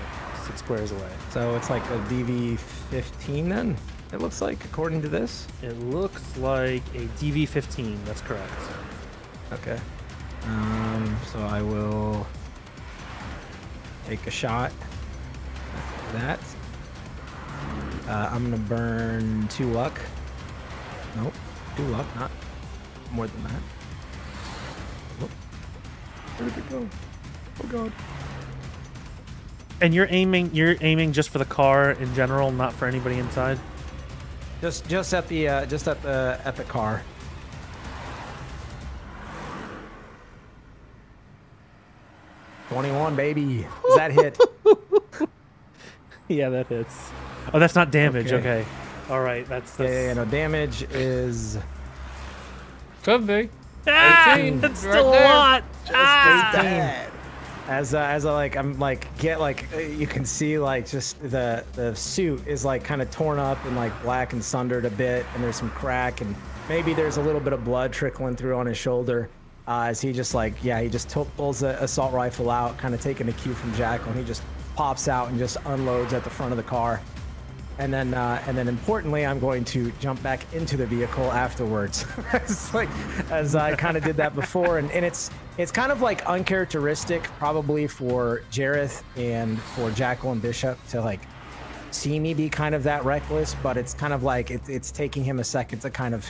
Squares away. So it's like a DV15 then. It looks like according to this. It looks like a DV15. That's correct. Okay. Um. So I will take a shot. at That. Uh, I'm gonna burn two luck. Nope. Two luck, not. more than that. Where did it go? Oh god. And you're aiming you're aiming just for the car in general, not for anybody inside. Just just at the uh, just at the at the car. Twenty-one, baby. Does that hit? Yeah, that hits. Oh, that's not damage. Okay. Okay. All right, that's, yeah, that's... yeah, yeah, no damage is Could be. Ah, 18, that's right still a there. lot. Ah! Bad. As uh, as I like I'm like get like uh, you can see like just the the suit is like kind of torn up and like black and sundered a bit and there's some crack and maybe there's a little bit of blood trickling through on his shoulder uh, as he just like yeah he just to- pulls the assault rifle out kind of taking a cue from Jackal and he just pops out and just unloads at the front of the car and then uh, and then importantly i'm going to jump back into the vehicle afterwards. It's like as i kind of did that before. And, and it's it's kind of like uncharacteristic probably for jareth and for jackal and bishop to like see me be kind of that reckless but it's kind of like it, it's taking him a second to kind of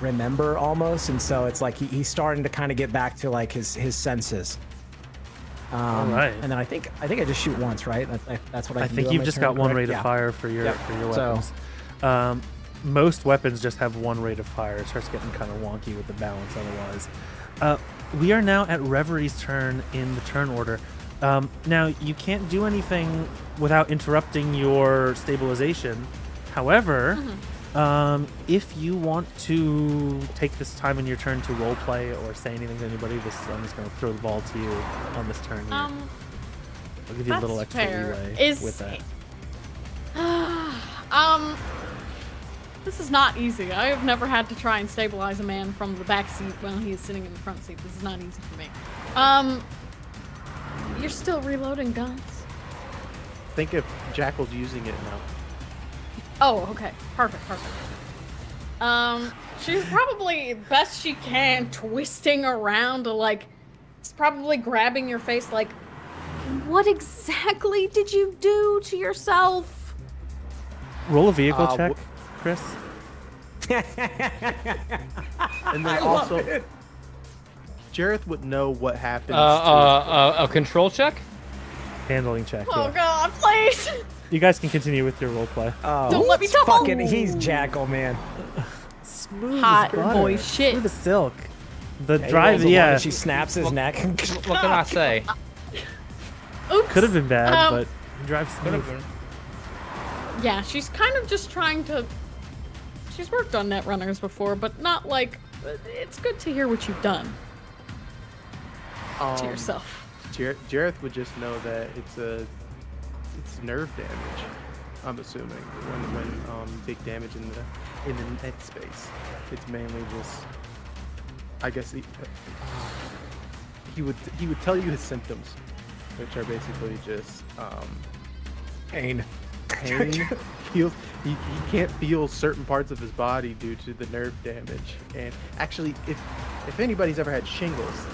remember almost. And so it's like he, he's starting to kind of get back to like his his senses um, right. and then I think I think I just shoot once, right? That's, I, that's what I, I can think do you've just turn, got one correct? rate of Yeah. fire for your Yep. for your So- weapons. Um, most weapons just have one rate of fire. It starts getting kind of wonky with the balance otherwise. Uh, we are now at Reverie's turn in the turn order. Um, now you can't do anything without interrupting your stabilization. However, um, if you want to take this time in your turn to role play or say anything to anybody, this I'm just going to throw the ball to you on this turn. Here. Um, I'll give you a little extra fair. leeway Is- with that. um, this is not easy. I have never had to try and stabilize a man from the back seat while he is sitting in the front seat. This is not easy for me. Um, you're still reloading guns. Think if Jackal's using it now. Oh, okay. Perfect, perfect. Um, she's probably best she can twisting around to like, it's probably grabbing your face like, what exactly did you do to yourself? Roll a vehicle Uh, check, wh- Chris. And then also, Jareth would know what happens. Uh, to uh, uh, a control check? Handling check. Oh yeah. god, please! You guys can continue with your role play. Oh, Don't let me he's tumble. fucking, he's Jackal, man. Smooth Hot boy shit. Smooth as silk. The He drive, rolls a one yeah, She snaps his neck. What can I say? Oops. could have been bad, Um, but he drives smooth. Yeah, she's kind of just trying to. She's worked on Netrunners before, but not like. It's good to hear what you've done um, to yourself. Jar- Jareth would just know that it's a it's nerve damage. I'm assuming when when um, big damage in the in the net space, it's mainly just. I guess he, he would he would tell you his symptoms, which are basically just um, Pain. pain. feels he, he can't feel certain parts of his body due to the nerve damage. And actually, if if anybody's ever had shingles,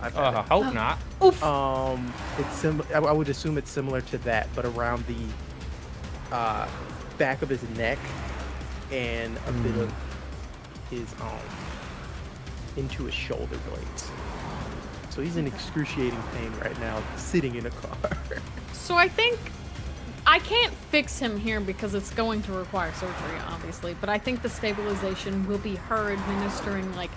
I've Uh, it. hope not. Oof. Um, it's sim. I, I would assume it's similar to that, but around the uh, back of his neck and a bit of his um into his shoulder blades. So he's in excruciating pain right now, sitting in a car. So I think I can't fix him here because it's going to require surgery, obviously. But I think the stabilization will be her administering like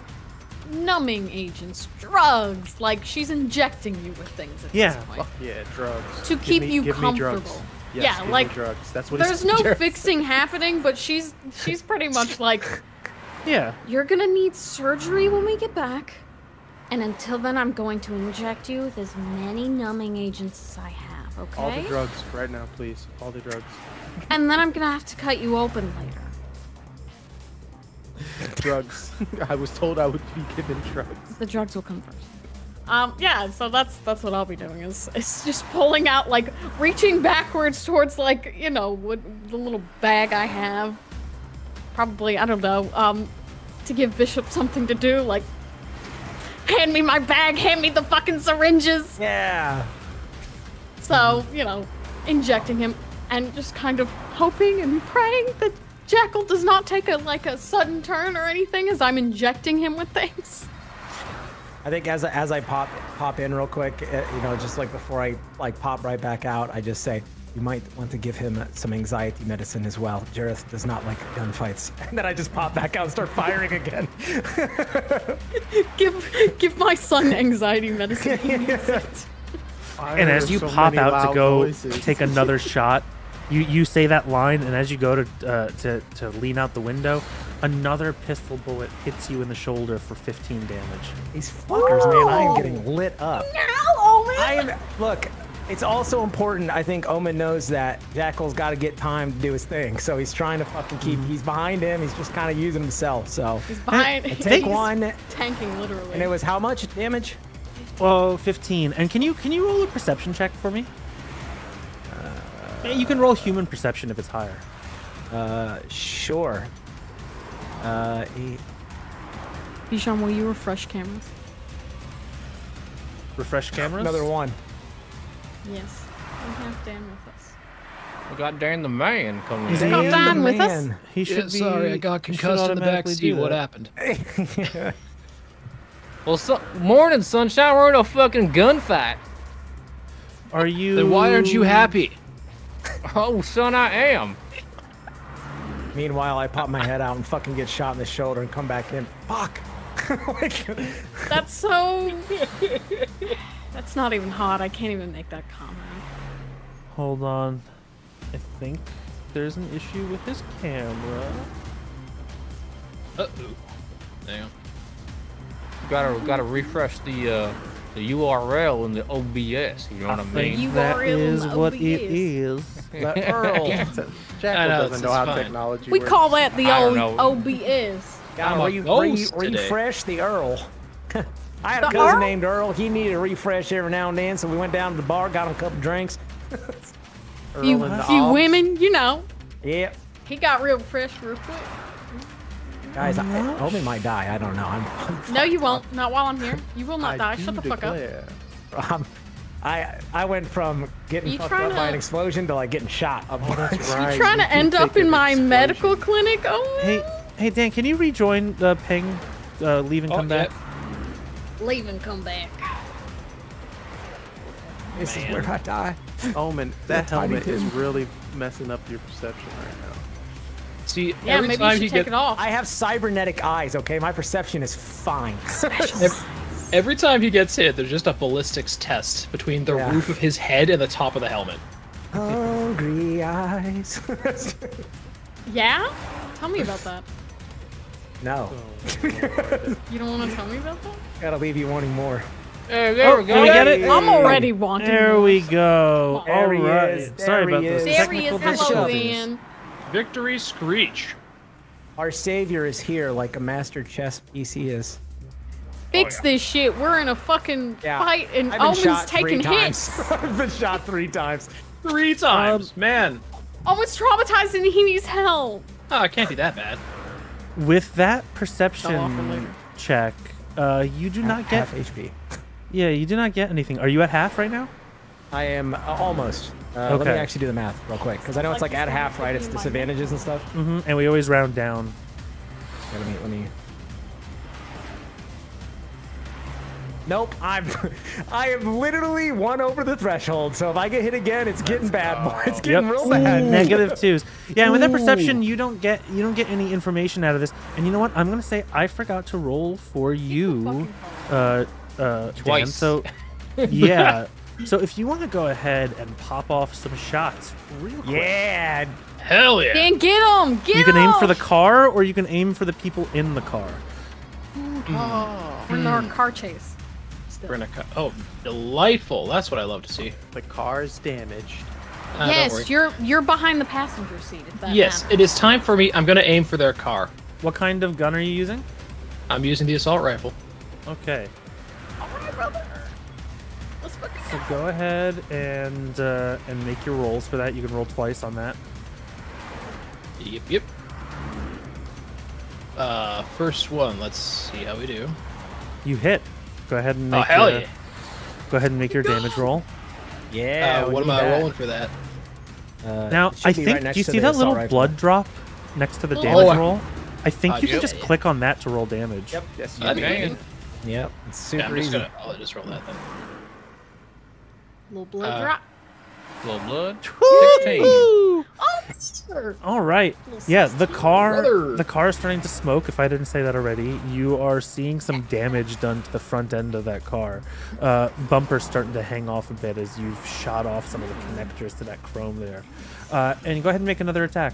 numbing agents, drugs. Like she's injecting you with things at Yeah. this point. Fuck yeah, drugs. To Give keep me- you give me drugs. comfortable. Yes, Yeah, give me like, drugs. That's what There's no Jared. fixing happening, but she's she's pretty much like Yeah. you're gonna need surgery when we get back. And until then, I'm going to inject you with as many numbing agents as I have, okay? All the drugs right now, please. All the drugs. And then I'm gonna have to cut you open later. drugs. I was told I would be given drugs. The drugs will come first. Um, yeah, so that's that's what I'll be doing is is just pulling out like reaching backwards towards like you know what the little bag I have. Probably I don't know. Um, to give Bishop something to do, like hand me my bag, hand me the fucking syringes. Yeah. So you know, injecting him and just kind of hoping and praying that Jackal does not take a like a sudden turn or anything as I'm injecting him with things. I think as I, as I pop pop in real quick, uh, you know, just like before I like pop right back out, I just say you might want to give him some anxiety medicine as well. Jareth does not like gunfights, and then I just pop back out and start firing again. Give give my son anxiety medicine. He needs it. And as you pop out to go take another shot, you you say that line, and as you go to uh, to to lean out the window, another pistol bullet hits you in the shoulder for 15 damage. These fuckers, man, I am getting lit up. Now, Omen. I am. Look, it's also important. I think Omen knows that Jackal's got to get time to do his thing, so he's trying to fucking keep. He's behind him. He's just kind of using himself. So He's behind. take he's one, Tanking literally. and it was how much damage? Well, 15. And can you can you roll a perception check for me? Yeah, you can roll human perception if it's higher. Uh, sure. Uh, eight. Bichon, will you refresh cameras? Refresh cameras. Another one. Yes. We have Dan with us. We got Dan the man coming Is in. he- Got Yeah, Dan the with us? He should Yeah, be. sorry, I got he should concussed in the back automatically seat. What happened? Well, so, morning, sunshine. We're in a fucking gunfight. Are you? Then why aren't you happy? Oh, son, I am. Meanwhile, I pop my head out and fucking get shot in the shoulder and come back in. Fuck. Like, That's so. That's not even hot. I can't even make that comment. Hold on. I think there's an issue with his camera. Uh-oh. Damn. Gotta gotta refresh the uh, the URL in the OBS. You know what I mean? You that are in is what it OBS. is. the Earl. I Jackal know, doesn't know how it's fine. technology We works. call that the I old. OBS. Gotta I'm re- re- refresh the Earl. I had a cousin Earl? named Earl. He needed a refresh every now and then, so we went down to the bar, got him a couple drinks. Earl You and the few Obs. women, you know. Yeah. He got real fresh real quick. Guys, I, Omen might die. I don't know. I'm, I'm, No, you won't. Not while I'm here. You will not I die. do Shut the fuck up. declare. I'm I I went from getting You fucked trying up by an explosion to like getting shot. Up That's right. You trying to do end up in my explosions. medical clinic? Oh, Hey, hey Dan, can you rejoin the ping? Uh, leave and Oh, come back. leave and come back. this is where I die. Omen, that helmet is really messing up your perception right now. See, Yeah, every maybe you time should you take get it off. I have cybernetic eyes. Okay, my perception is fine. every time he gets hit, there's just a ballistics test between the Yeah. roof of his head and the top of the helmet. Hungry eyes. Yeah? Tell me about that. no, You don't want to tell me about that? gotta leave you wanting more. There, there we Oh, go. can we get it? I'm already wanting. There more. we go. There All he right. is, there Sorry about this. There he technical is. Hello, difficulties. Man. Victory screech. Our savior is here, like a master chess piece he is. Fix this shit. We're in a fucking Yeah. fight, and I've been Omen's shot three taking hits. I've been shot three times. Three times, man. Omen's traumatized, and he needs help. Oh, it can't be that bad. With that perception check, uh, you do not get. half HP. Yeah, you do not get anything. Are you at half right now? I am uh, almost. Uh, Let me actually do the math real quick, because I know it's Like like at half, right? It's disadvantages and stuff. hmm And we always round down. Yeah, let me let me. Nope, I'm I am literally one over the threshold. So if I get hit again, it's getting bad, boy. It's getting Yep. real bad. Negative twos. Yeah, and with that perception, you don't get you don't get any information out of this. And you know what? I'm gonna say I forgot to roll for you, uh, uh, Dan. Twice. So, yeah. So if you want to go ahead and pop off some shots, real quick. Yeah, Hell yeah. Dan, get him! Get them. You can aim for the car, or you can aim for the people in the car. We're in our car chase. Still. We're in a co- oh, delightful. That's what I love to see. The car's damaged. Ah, yes, you're you're behind the passenger seat. If that Yes, matters. it is time for me. I'm gonna aim for their car. What kind of gun are you using? I'm using the assault rifle. Okay. Alright, brother. Let's fucking So go ahead and uh, and make your rolls for that. You can roll twice on that. Yep, yep. Uh, first one. Let's see how we do. You hit. Go ahead and make. Oh make hell your, yeah! Go ahead and make your damage roll. yeah. uh, what am I that. rolling for that? Uh, Now, I think. right do you see that little rifle. blood drop next to the Oh, damage I- roll. I think Uh, you can yep. just click on that to roll damage. Yep. Yes, you can. Yep. It's super Yeah, I'm just easy. gonna. I'll just roll that then. Little blood Uh, drop. Little blood. 16. Oh, sir. All right. Yeah, the car Brother. the car is starting to smoke. If I didn't say that already, you are seeing some damage done to the front end of that car. Uh, bumper's starting to hang off a bit as you've shot off some of the connectors to that chrome there. Uh, and go ahead and make another attack.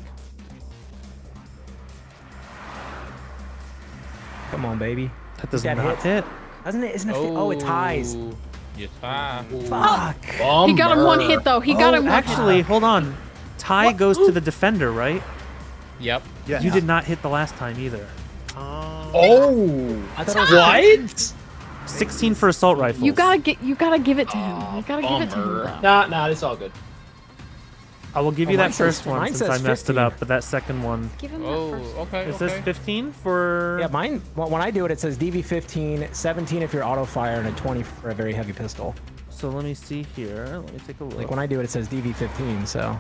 Come on, baby. That does That not hit? hit. Doesn't it? Isn't it? fi- Oh, it ties. Yes. Fuck. He got him one hit though. He got Oh, him one actually, hit. hold on. Tie goes to the defender, right? Yep. Yeah. You did not hit the last time either. Um, Oh. I thought What? 16 for assault rifles. You gotta get. You gotta give it to him. You gotta give it to him. bummer. Though. Nah, nah, it's all good. I will give Oh, you mine that says- first one since I says messed 15. it up, but that second one. Give him Oh, that first. okay. Is okay. says 15 for. Yeah, mine. Well, when I do it, it says DV15, 17 if you're auto fire, and a 20 for a very heavy pistol. So let me see here. Let me take a look. Like when I do it, it says DV15. So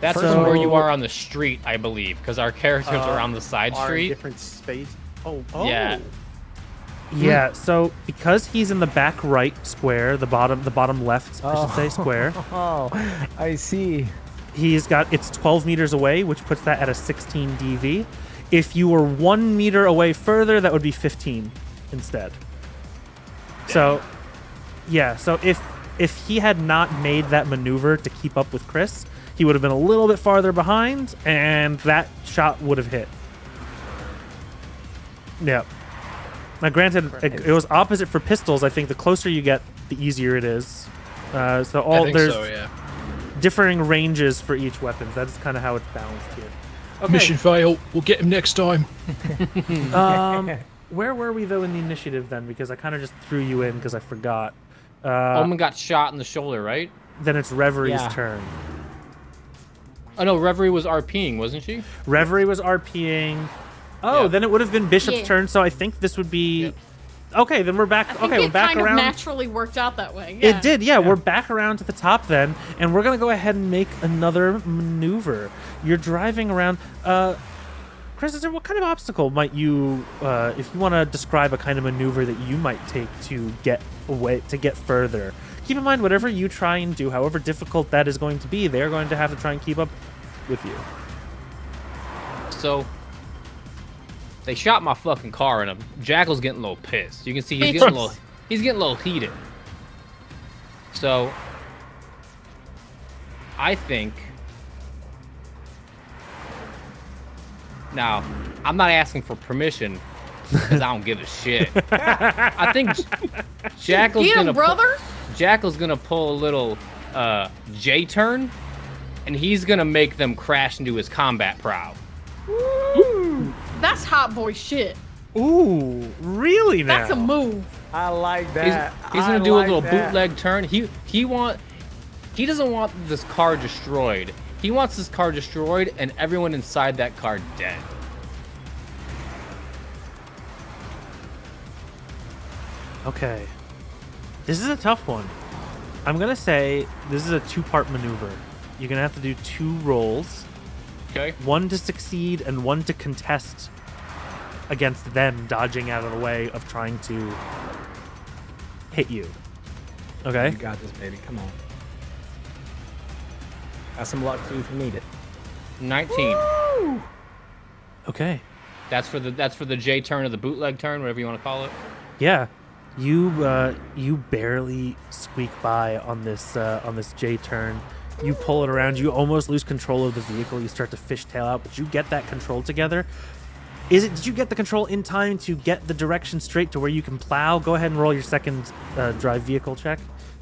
That's So- where you are on the street, I believe, because our characters Uh, are on the side are street. different space. Oh, oh. Yeah. Mm-hmm. Yeah, so because he's in the back right square, the bottom the bottom left, I should say Oh. square. Oh, I see. He's got it's 12 meters away, which puts that at a 16 DV. If you were one meter away further, that would be 15 instead. So, yeah. So if if he had not made that maneuver to keep up with Chris, he would have been a little bit farther behind, and that shot would have hit. Yeah. Now, granted, it, it was opposite for pistols. I think the closer you get, the easier it is. Uh, so I all think there's so. Yeah. differing ranges for each weapon. That's kind of how it's balanced here. Okay. Mission fail. We'll get him next time. Um, where were we though in the initiative then? Because I kind of just threw you in because I forgot. Uh, Omen got shot in the shoulder, right? then it's Reveries' Yeah. turn. Oh no, Reverie was RPing, wasn't she? Reverie was RPing. Oh, Yeah. then it would have been Bishop's Yeah. turn. So I think this would be. Yep. Okay, then we're back. I think okay, it we're back kind around. of naturally worked out that way. Yeah. It did, yeah, We're back around to the top then, and we're gonna go ahead and make another maneuver. You're driving around. Uh, Chris, is there what kind of obstacle might you, uh, if you want to describe a kind of maneuver that you might take to get away, to get further? Keep in mind, whatever you try and do, however difficult that is going to be, they're going to have to try and keep up with you. So they shot my fucking car, and a Jackal's getting a little pissed. You can see he's getting a little, he's getting a little heated. So I think now I'm not asking for permission because I don't give a shit. I think Jackal's gonna brother. Jackal's gonna pull a little uh, J turn, and he's gonna make them crash into his combat prow. That's hot boy shit. Ooh, really now? That's a move. I like that. he's I gonna do like a little that. bootleg turn. He he want he doesn't want this car destroyed. He wants this car destroyed and everyone inside that car dead. Okay. This is a tough one. I'm gonna say this is a two-part maneuver. You're gonna have to do two rolls. Okay. one to succeed and one to contest against them dodging out of the way of trying to hit you. Okay? You got this, baby. Come on. Got some luck too if you need it. 19. Okay. That's for the that's for the J turn or the bootleg turn, whatever you want to call it. Yeah. You uh you barely squeak by on this uh on this J turn. You pull it around, you almost lose control of the vehicle, you start to fishtail out, but you get that control together. Is it did you get the control in time to get the direction straight to where you can plow? Go ahead and roll your second uh, drive vehicle check.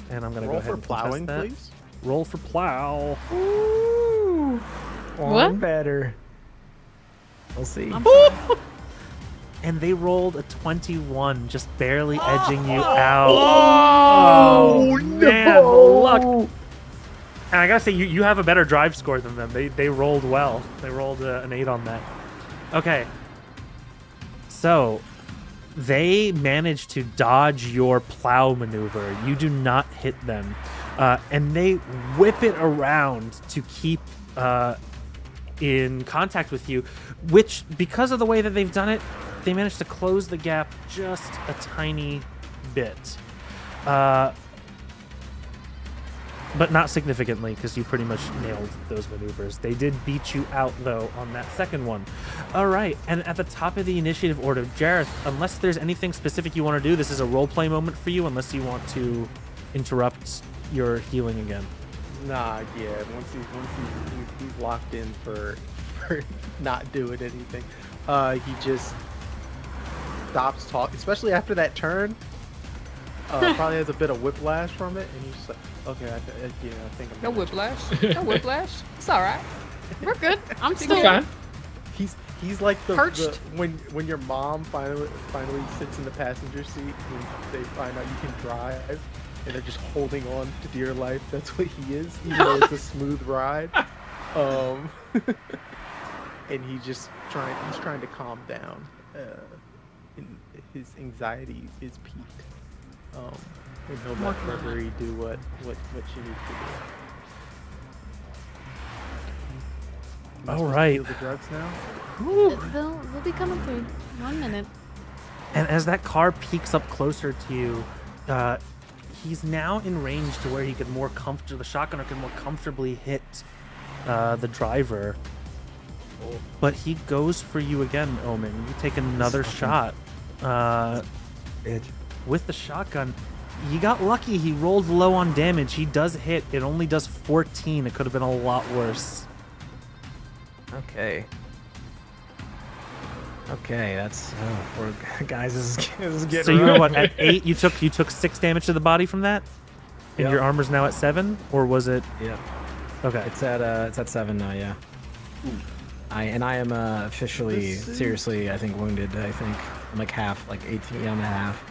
And I'm gonna Roll go ahead for and contest plowing, that. please. Roll for plow. What? One better. We'll see. and they rolled a 21, just barely edging you out. Oh, man, luck. And I gotta say, you, you have a better drive score than them. They they rolled well. They rolled uh, an eight on that. Okay. So, they managed to dodge your plow maneuver. You do not hit them, uh, and they whip it around to keep uh, in contact with you, which, because of the way that they've done it, they managed to close the gap just a tiny bit. Uh, but not significantly because you pretty much nailed those maneuvers. They did beat you out though on that second one. All right, and at the top of the initiative order, Jareth, unless there's anything specific you want to do, this is a roleplay moment for you. Unless you want to interrupt your healing again. Nah, yeah. Once he's once he's, he's, locked in for for not doing anything, uh, he just stops talking. Especially after that turn, uh, probably has a bit of whiplash from it, and he's just like, okay, I th- yeah, I think I'm No whiplash. No whiplash. It's all right. We're good. I'm still. fine. He's he's like the, the when when your mom finally finally sits in the passenger seat when they find out you can drive and they're just holding on to dear life. That's what he is, even though it's a smooth ride. Um, and he just trying he's trying to calm down. Uh, and his anxiety is peaked. Um, and he'll let Working on do what what what she needs to do. Am I All right. To the drugs now. They'll they'll be coming through. One minute. And as that car peeks up closer to you, uh, he's now in range to where he could more comfortable, the shotgunner could more comfortably hit uh, the driver. But he goes for you again, Omen. You take another Fucking- shot. Uh, Bitch. With the shotgun, you got lucky. He rolled low on damage. He does hit. It only does 14. It could have been a lot worse. Okay. Okay, that's oh, we're, guys. This is, this is getting. So you were rough. what at eight? You took you took six damage to the body from that, and Yep. your armor's now at seven, or was it? Yeah, Okay. it's at uh, it's at seven now. Yeah. I and I am uh, officially seriously. I think wounded. I think I'm like half, like 18 and a half.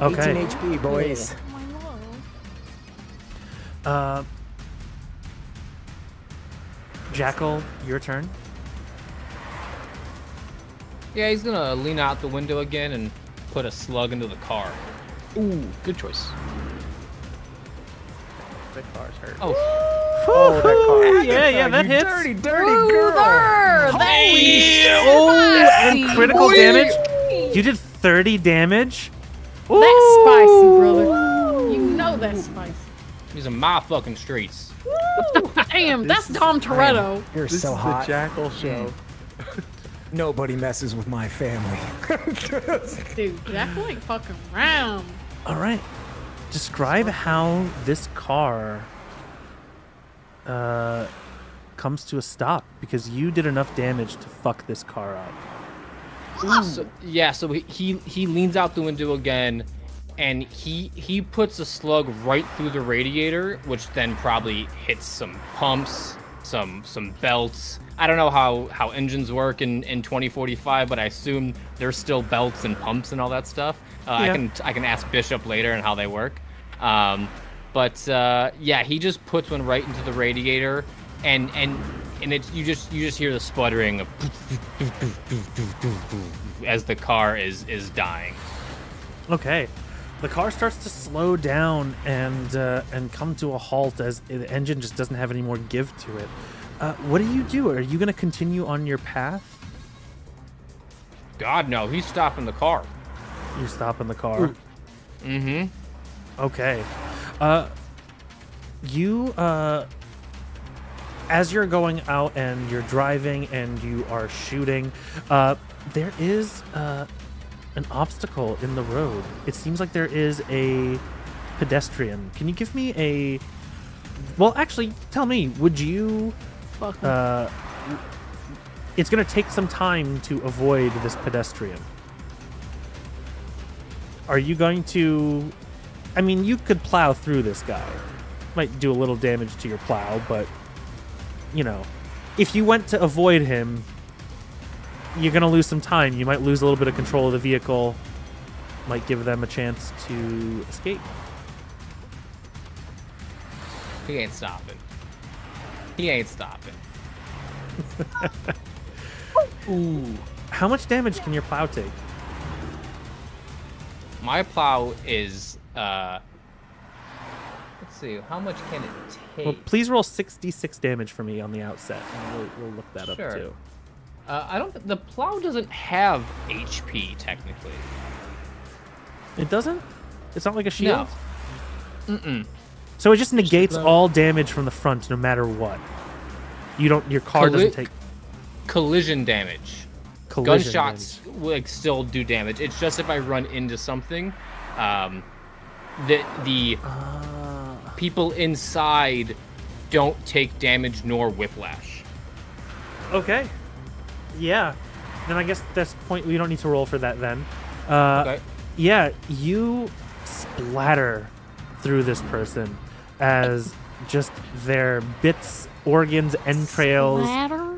Okay. 18 HP, boys. Oh. Uh, Jackal, your turn. Yeah, he's gonna lean out the window again and put a slug into the car. Ooh, good choice. That car's hurt. Oh, Oh, that car. yeah, yeah, that you hits. Dirty, dirty girl. Brother, Oh, and critical Boy. damage. You did 30 damage. That's spicy, Ooh. brother. You know that's spicy. These are my fucking streets. Damn, that's is- Dom Toretto. You're This so is hot. the Jackal show. Nobody messes with my family. Dude, Jackal ain't fucking around. All right. Describe how this car uh, comes to a stop because you did enough damage to fuck this car up. So, yeah, so he, he he leans out the window again, and he he puts a slug right through the radiator, which then probably hits some pumps, some some belts. I don't know how how engines work in in 2045, but I assume there's still belts and pumps and all that stuff. Uh, Yeah. I can I can ask Bishop later and how they work. Um, but uh, yeah, he just puts one right into the radiator, and and and it's you just you just hear the sputtering of as the car is is dying. Okay. The car starts to slow down and uh, and come to a halt as the engine just doesn't have any more give to it. Uh, what do you do? Are you going to continue on your path? God no, he's stopping the car. You stop in the car. Mm-hmm. Okay. Uh, you, uh, as you're going out and you're driving and you are shooting, uh, there is uh, an obstacle in the road. It seems like there is a pedestrian. Can you give me a. Well, actually, tell me, would you. Fuck. Uh, it's going to take some time to avoid this pedestrian. Are you going to I mean, you could plow through this guy. Might do a little damage to your plow, but you know, if you went to avoid him, you're gonna lose some time. You might lose a little bit of control of the vehicle. Might give them a chance to escape. He ain't stopping. He ain't stopping. Ooh. How much damage can your plow take? My plow is uh How much can it take? Well, please roll 66 damage for me on the outset, and we'll, we'll look that Sure. up too. Uh, I don't. th- The plow doesn't have HP technically. It doesn't? It's not like a shield? Mm-mm. So it just negates all damage from the front, no matter what. You don't. Your car doesn't take Collision damage. collision Gunshots like still do damage. It's just if I run into something, um, that the Ah. people inside don't take damage nor whiplash. Okay. Yeah. Then I guess that's point. We don't need to roll for that then. Uh, Okay. Yeah, you splatter through this person as just their bits, organs, entrails, Splatter?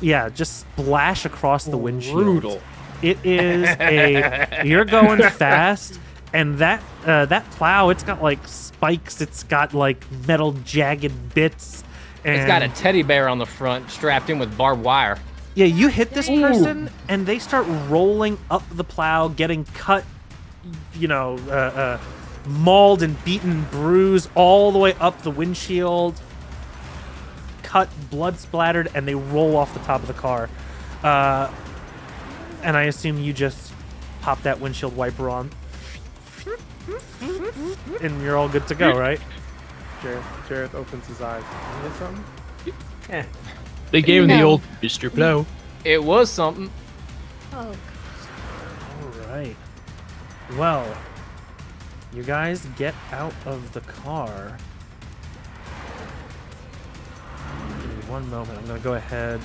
yeah, just splash across the windshield. Brutal. It is a you're going fast, and that uh, that plow it's got like spikes. It's got like metal jagged bits. And It's got a teddy bear on the front, strapped in with barbed wire. yeah. You hit this person, and they start rolling up the plow, getting cut. You know, uh, uh, mauled and beaten, bruised all the way up the windshield. Cut, blood splattered, and they roll off the top of the car. Uh, and I assume you just pop that windshield wiper on. And you're all good to go, right? Jareth, Jareth opens his eyes. You hit something? Eh, They gave him the old Mr. Blow. It was something. Oh, All right. Well, you guys get out of the car. Give me one moment. I'm going to go ahead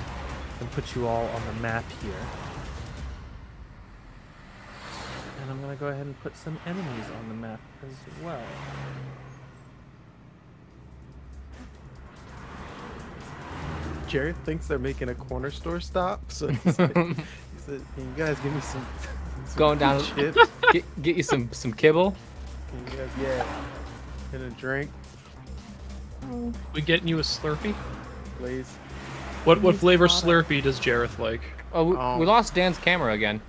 and put you all on the map here. And I'm going to go ahead and put some enemies on the map as well. Jareth thinks they're making a corner store stop, so he's like, he said, "Can you guys give me some, some Going down- chips? Get, get you some some kibble. Can you guys, yeah, and a drink, We getting you a Slurpee? please." What what Needs flavor water. Slurpee does Jareth like? Oh, we, Oh. we um, lost Dan's camera again.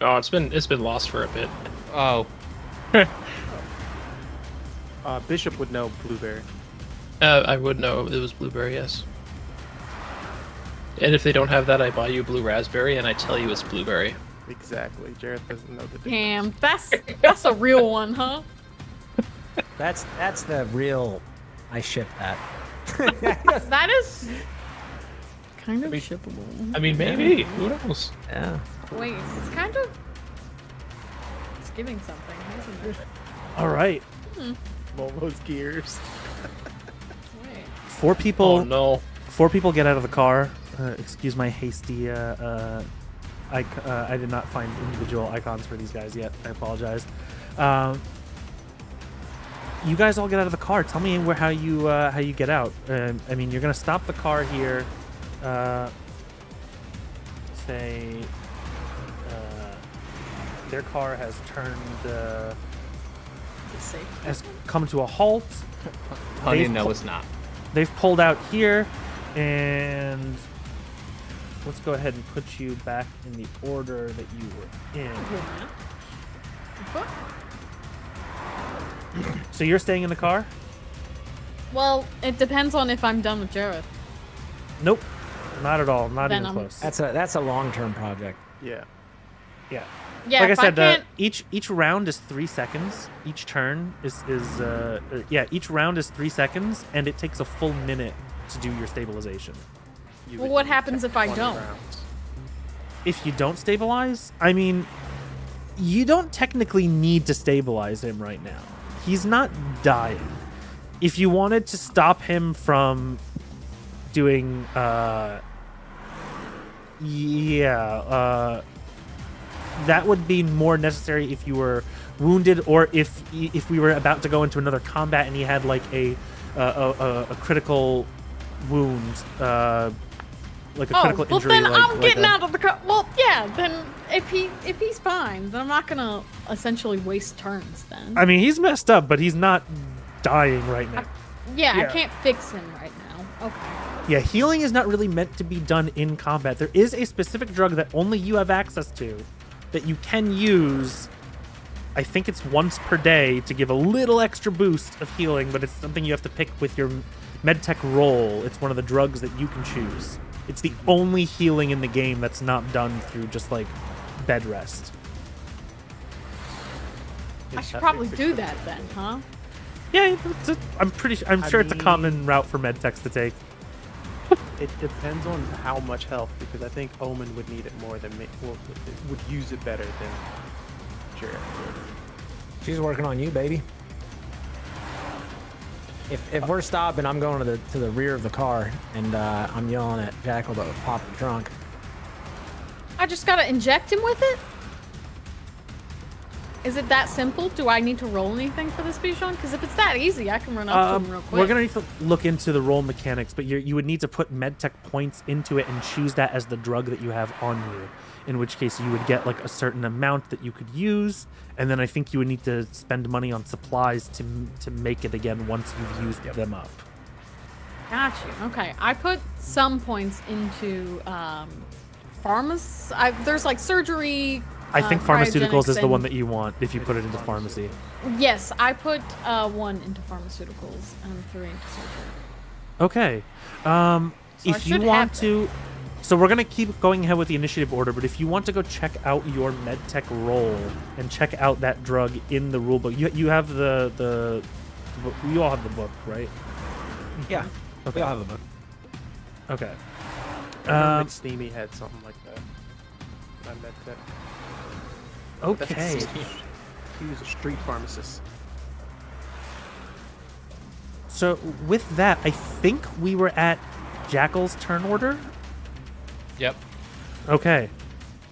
Oh, it's been it's been lost for a bit. Oh, Uh, Bishop would know blueberry. Uh, I would know it was blueberry, yes. And if they don't have that, I buy you blue raspberry, and I tell you it's blueberry. Exactly. Jareth doesn't know the difference. damn. That's that's a real one, huh? that's that's the real. I ship that. That is kind of mean- shippable. I mean, maybe. Who knows? Yeah. Wait, it's kind of it's giving something, isn't it? All right. Momo's gears. Four people. Oh no. Four people get out of the car. Uh, excuse my hasty. Uh, uh, I, uh, I did not find individual icons for these guys yet. I apologize. Um, you guys all get out of the car. Tell me where how you uh, how you get out. Um I mean, you're gonna stop the car here. Uh, say uh, their car has turned uh. Has come to a halt. honey, They've no, pu- it's not. They've pulled out here, and let's go ahead and put you back in the order that you were in. What? So you're staying in the car? Well, it depends on if I'm done with Jareth. Nope, not at all. Not Then even close. That's a that's a long term project. Yeah. yeah. Yeah, like I said, I uh, each each round is three seconds. Each turn is is uh, uh, yeah. Each round is three seconds, and it takes a full minute to do your stabilization. You Well, what happens if I don't? rounds. if you don't stabilize, I mean, you don't technically need to stabilize him right now. He's not dying. If you wanted to stop him from doing, uh, yeah, uh, that would be more necessary if you were wounded or if if we were about to go into another combat and he had like a uh, a, a, critical wound, uh, like a Oh, critical well injury. then like, I'm like getting a- out of the car. Well, yeah. Then if he if he's fine, then I'm not gonna essentially waste turns. Then. I mean, he's messed up, but he's not dying right now. yeah, yeah. I can't fix him right now. Okay. Yeah, healing is not really meant to be done in combat. There is a specific drug that only you have access to that you can use I think it's once per day to give a little extra boost of healing, but it's something you have to pick with your medtech role. It's one of the drugs that you can choose. It's the only healing in the game that's not done through just like bed rest. I should probably do that then, huh? Yeah, it's a, I'm pretty. su- I'm I sure it's a common route for medtechs to take. It depends on how much health, because I think Omen would need it more than me. Well, would use it better than Jareth would. She's working on you, baby. If, if we're stopping, I'm going to the to the rear of the car and uh, I'm yelling at Jackal to pop the trunk. I just gotta inject him with it? Is it that simple? Do I need to roll anything for this Bichon? Because if it's that easy, I can run up to Um, him real quick. we're gonna need to look into the roll mechanics, but you you would need to put medtech points into it and choose that as the drug that you have on you. In which case, you would get like a certain amount that you could use, and then I think you would need to spend money on supplies to to make it again once you've used them up. Got you. Okay, I put some points into um, pharmacy. There's like surgery. I think uh, pharmaceuticals is the one that you want if you put it into pharmacy. Yes, I put uh, one into pharmaceuticals and three into surgery. Okay. Um, So if you want to, so we're gonna keep going ahead with the initiative order. But if you want to go check out your medtech role and check out that drug in the rulebook, you you have the the, book- you all have the book, right? Yeah. Okay. We all have a book. Okay. I remember Um, Steamy had something like that. I met that. Okay. He was a street pharmacist. So with that, I think we were at Jackal's turn order. Yep. Okay.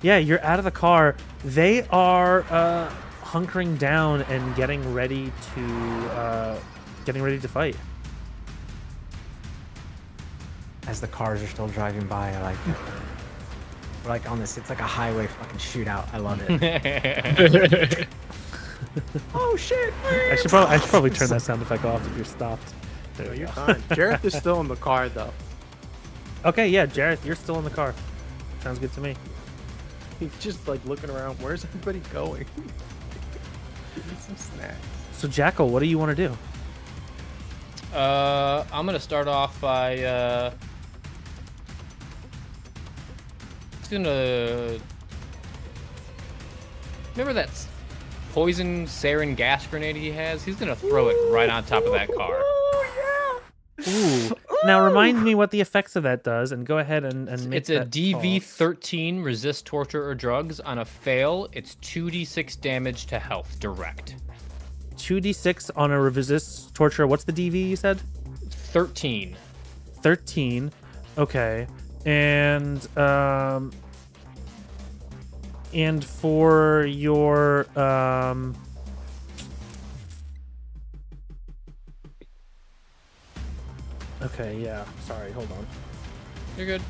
Yeah, you're out of the car. They are uh, hunkering down and getting ready to uh, getting ready to fight. As the cars are still driving by, I like it. We're like on this, it's like a highway fucking shootout. I love it. oh shit! I should probably I should probably turn that sound effect off if you're stopped. There No, you're go. fine. Jareth is still in the car though. Okay, yeah, Jareth, you're still in the car. Sounds good to me. He's just like looking around. Where's everybody going? Give me some snacks. So Jackal, what do you want to do? Uh, I'm gonna start off by uh, gonna remember that poison sarin gas grenade he has. He's gonna throw it right on top of that car. Ooh. Now remind me what the effects of that does, and go ahead and, and make It's a DV13 resist torture or drugs. On a fail, it's 2d6 damage to health direct. Two d six on a resist torture. What's the DV you said? 13. Thirteen. Okay, and um, and for your um. Okay, yeah. Sorry, hold on. You're good.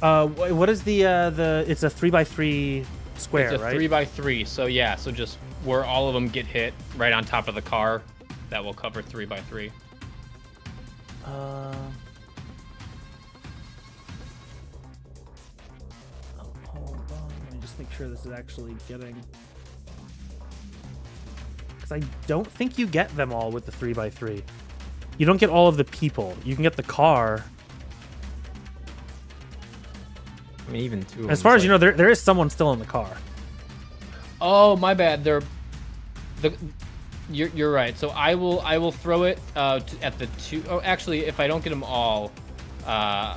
Uh, what is the uh the? It's a three by three square, It's a right? three by three. So yeah, so just where all of them get hit right on top of the car, that will cover three by three. Uh, make sure this is actually getting. Because I don't think you get them all with the 3x3. You don't get all of the people. You can get the car. I mean, even two. As them's far as you know, there, there is someone still in the car. Oh my bad. They're the. You're, you're right. So I will I will throw it uh, t- at the two. Oh, actually, if I don't get them all, uh,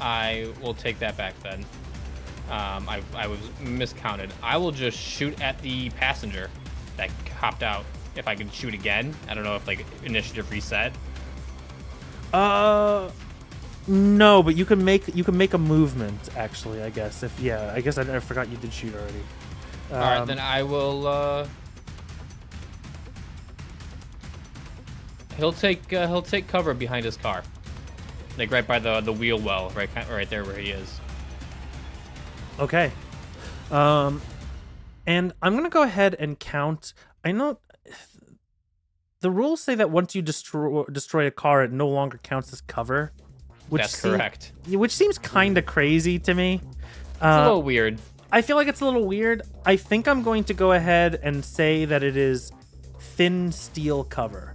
I will take that back then. Um, I, I was miscounted. I will just shoot at the passenger that hopped out. If I can shoot again, I don't know if like initiative reset. Uh, no, but you can make you can make a movement. Actually, I guess if yeah, I guess I, I forgot you did shoot already. All right, Um, then I will. Uh, he'll take uh, he'll take cover behind his car, like right by the the wheel well, right right there where he is. Okay. Um, and I'm gonna go ahead and count. I know the rules say that once you destroy destroy a car, it no longer counts as cover. Which That's seem- correct. which seems kind of crazy to me. It's a Uh, little weird. I feel like it's a little weird. I think I'm going to go ahead and say that it is thin steel cover.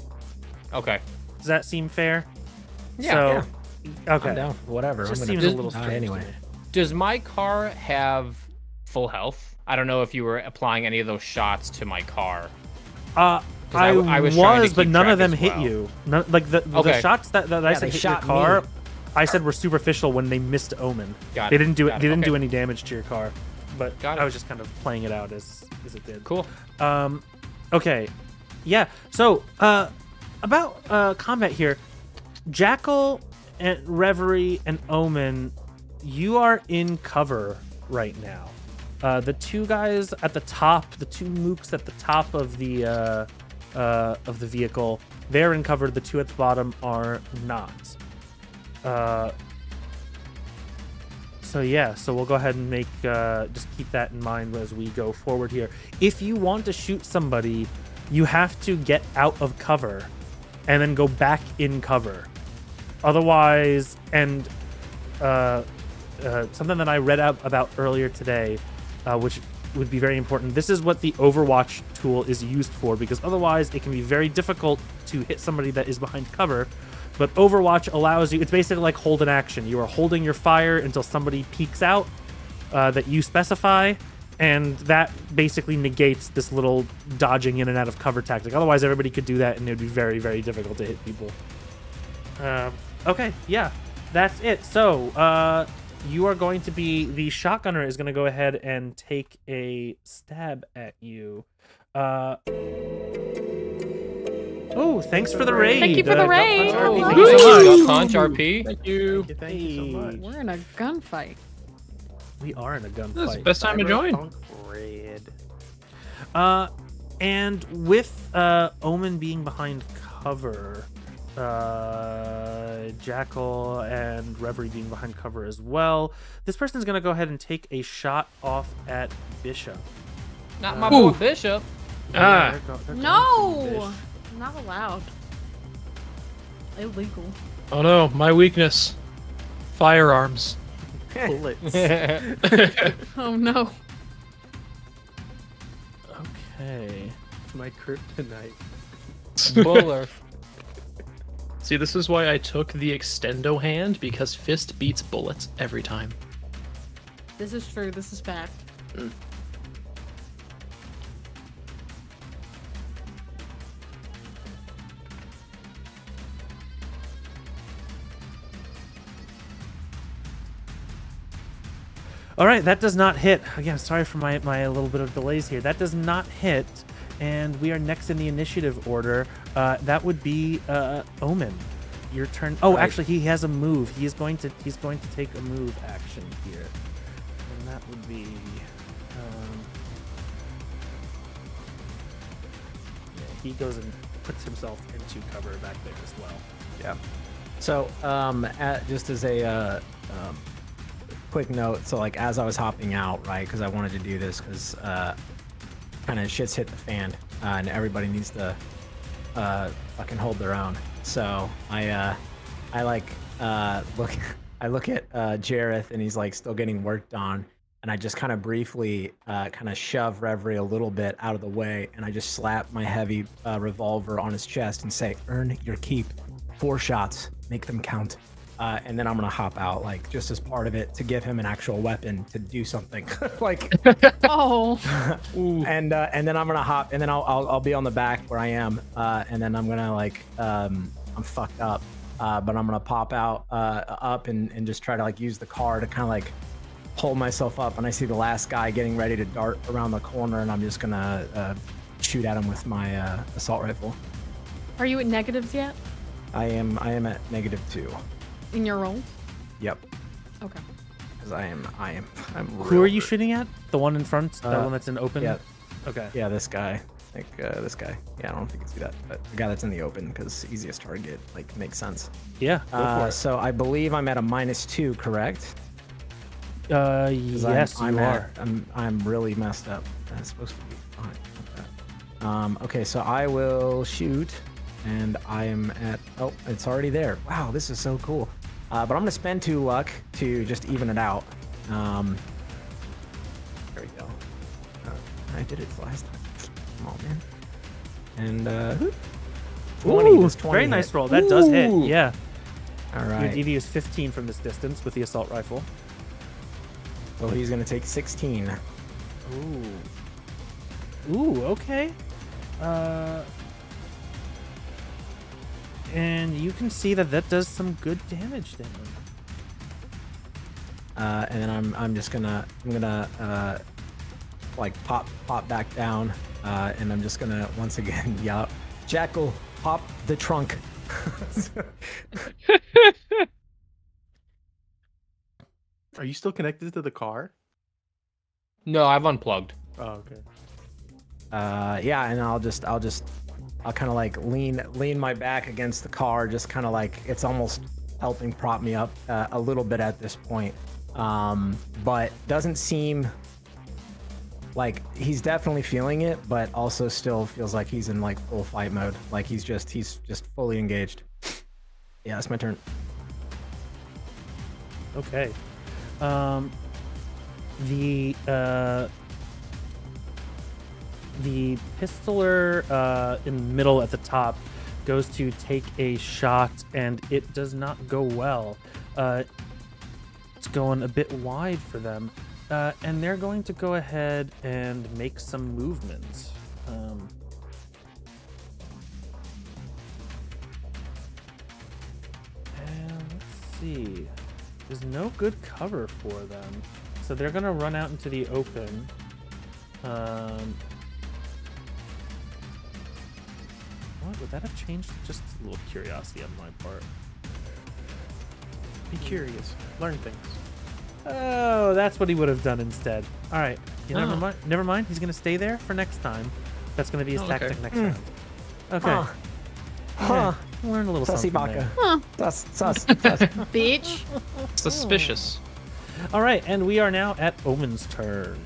Okay. Does that seem fair? Yeah, So, Okay. I'm down for whatever. Just I'm seems gonna a little die strange anyway. Does my car have full health? I don't know if you were applying any of those shots to my car. Uh, I, I- I was, was but none of them as hit well. you. None, like the, the shots that, that I said hit your car, me. I said were superficial when they missed Omen. Got they it, didn't do it. got it, They didn't do any damage to your car, but. I was just kind of playing it out as as it did. Cool. Um, okay, yeah. So, uh, about uh combat here, Jackal and Reverie and Omen, you are in cover right now. Uh, the two guys at the top, the two mooks at the top of the uh, uh, of the vehicle, they're in cover. The two at the bottom are not. Uh, so yeah, so we'll go ahead and make uh, just keep that in mind as we go forward here. If you want to shoot somebody, you have to get out of cover and then go back in cover. Otherwise, and uh, uh, something that I read up about earlier today, uh, which would be very important. This is what the Overwatch tool is used for because otherwise it can be very difficult to hit somebody that is behind cover. But Overwatch allows you, it's basically like hold an action. You are holding your fire until somebody peeks out uh, that you specify, and that basically negates this little dodging in and out of cover tactic. Otherwise, everybody could do that, and it would be very, very difficult to hit people. Um, okay, yeah, that's it. So, uh, you are going to be the shotgunner is going to go ahead and take a stab at you. Uh, oh, thanks for the raid. Thank you for the uh, raid. Punch RP. Oh, Thank you so much. Punch RP. Thank you. Thank you, thank you so much. We're in a gunfight. We are in a This is the gunfight. best time to join. Cyberpunk Red. Uh, and with uh, Omen being behind cover, uh, Jackal and Reverie being behind cover as well, this person's gonna go ahead and take a shot off at Bishop. Not my boy Bishop. Ah. They're go- they're No, not allowed. Illegal. Oh no, my weakness. Firearms. Bullets. Oh no. Okay. My kryptonite. Buller. See, this is why I took the extendo hand because fist beats bullets every time. This is true. This is fact. Mm. All right, that does not hit. Again, sorry for my, my little bit of delays here. That does not hit, and we are next in the initiative order. Uh, that would be uh, Omen. Your turn. Oh, Right. actually, he has a move. He is going to he's going to take a move action here, and that would be. Um, yeah, he goes and puts himself into cover back there as well. Yeah. So, um, at, just as a uh, um, quick note, so like as I was hopping out, right, because I wanted to do this because uh, kind of shit's hit the fan, uh, and everybody needs to uh, fucking hold their own. So I, uh, I like uh, look, I look at uh, Jareth, and he's like still getting worked on. And I just kind of briefly uh, kind of shove Reverie a little bit out of the way, and I just slap my heavy uh, revolver on his chest and say, "Earn your keep." four shots, make them count. Uh, and then I'm gonna hop out, like just as part of it, to give him an actual weapon to do something. like, Oh, and uh, and then I'm gonna hop, and then I'll, I'll I'll be on the back where I am, uh, and then I'm gonna like um, I'm fucked up, uh, but I'm gonna pop out uh, up and and just try to like use the car to kind of like hold myself up. And I see the last guy getting ready to dart around the corner, and I'm just gonna uh, shoot at him with my uh, assault rifle. are you at negatives yet I am I am at negative two. In your rolls? Yep. Okay. Because I am, I am, I'm. Who are you hurt. shooting at? The one in front, the Uh, one that's in open. Yeah, Okay. yeah, this guy, like uh, this guy. Yeah, I don't know if you can see that, but the guy that's in the open because easiest target, like makes sense. Yeah. Go Uh, for so I believe I'm at a minus two, correct? it. Uh, 'Cause I'm- yes, I'm, you at- are. I'm, I'm really messed up. That's supposed to be fine. Okay. Um, okay, so I will shoot, and I am at. Oh, it's already there. Wow, this is so cool. Uh, but I'm gonna spend two luck to just even it out. Um, There we go. Uh, I did it last time. Come on, man. And uh, 20. Ooh, 20 very hit? nice roll. That does hit. Yeah. All Your right. DV is 15 from this distance with the assault rifle. So he's gonna take 16. Ooh. Ooh, okay. Uh, and you can see that that does some good damage to him. Uh, and then I'm I'm just gonna I'm gonna uh, like pop pop back down, uh, and I'm just gonna once again yell, Jackal, pop the trunk. Are you still connected to the car? No, I've unplugged. Oh, okay. uh, yeah, and I'll just I'll just I'll kind of like lean lean my back against the car, just kind of like it's almost helping prop me up uh, a little bit at this point, um, but doesn't seem like he's definitely feeling it, but also still feels like he's in like full fight mode. Like he's just he's just fully engaged. Yeah, it's my turn. Okay. Um, the uh, the pistoler uh, in the middle at the top goes to take a shot, and it does not go well. Uh, it's going a bit wide for them, uh, and they're going to go ahead and make some movement. Um, and let's see. There's no good cover for them. So they're gonna run out into the open. Um, what would that have changed? Just a little curiosity on my part. Be curious. Learn things. Oh, that's what he would have done instead. All right, you never Oh. mind. Never mind. He's gonna stay there for next time. That's gonna be his Oh, okay. tactic next Mm. round. Okay. Huh. Huh. Learn a little Sussy something there. baka. Sus, sus, sus. Bitch. Suspicious. All right, and we are now at Omen's turn.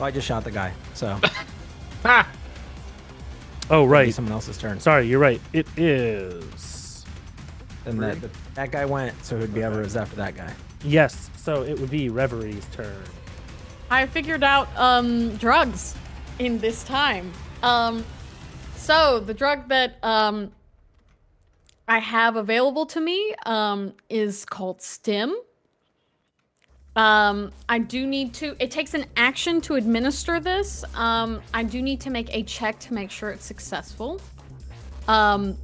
Oh, I just shot the guy, so Ah! Oh, it'll be right. someone else's turn. Sorry, you're right. It is. And that that- that guy went, so who'd be ever is after that guy. Yes, so it would be Reverie's turn. I figured out um drugs in this time. Um so the drug that um I have available to me um is called Stim. Um I do need to it takes an action to administer this. Um I do need to make a check to make sure it's successful. Um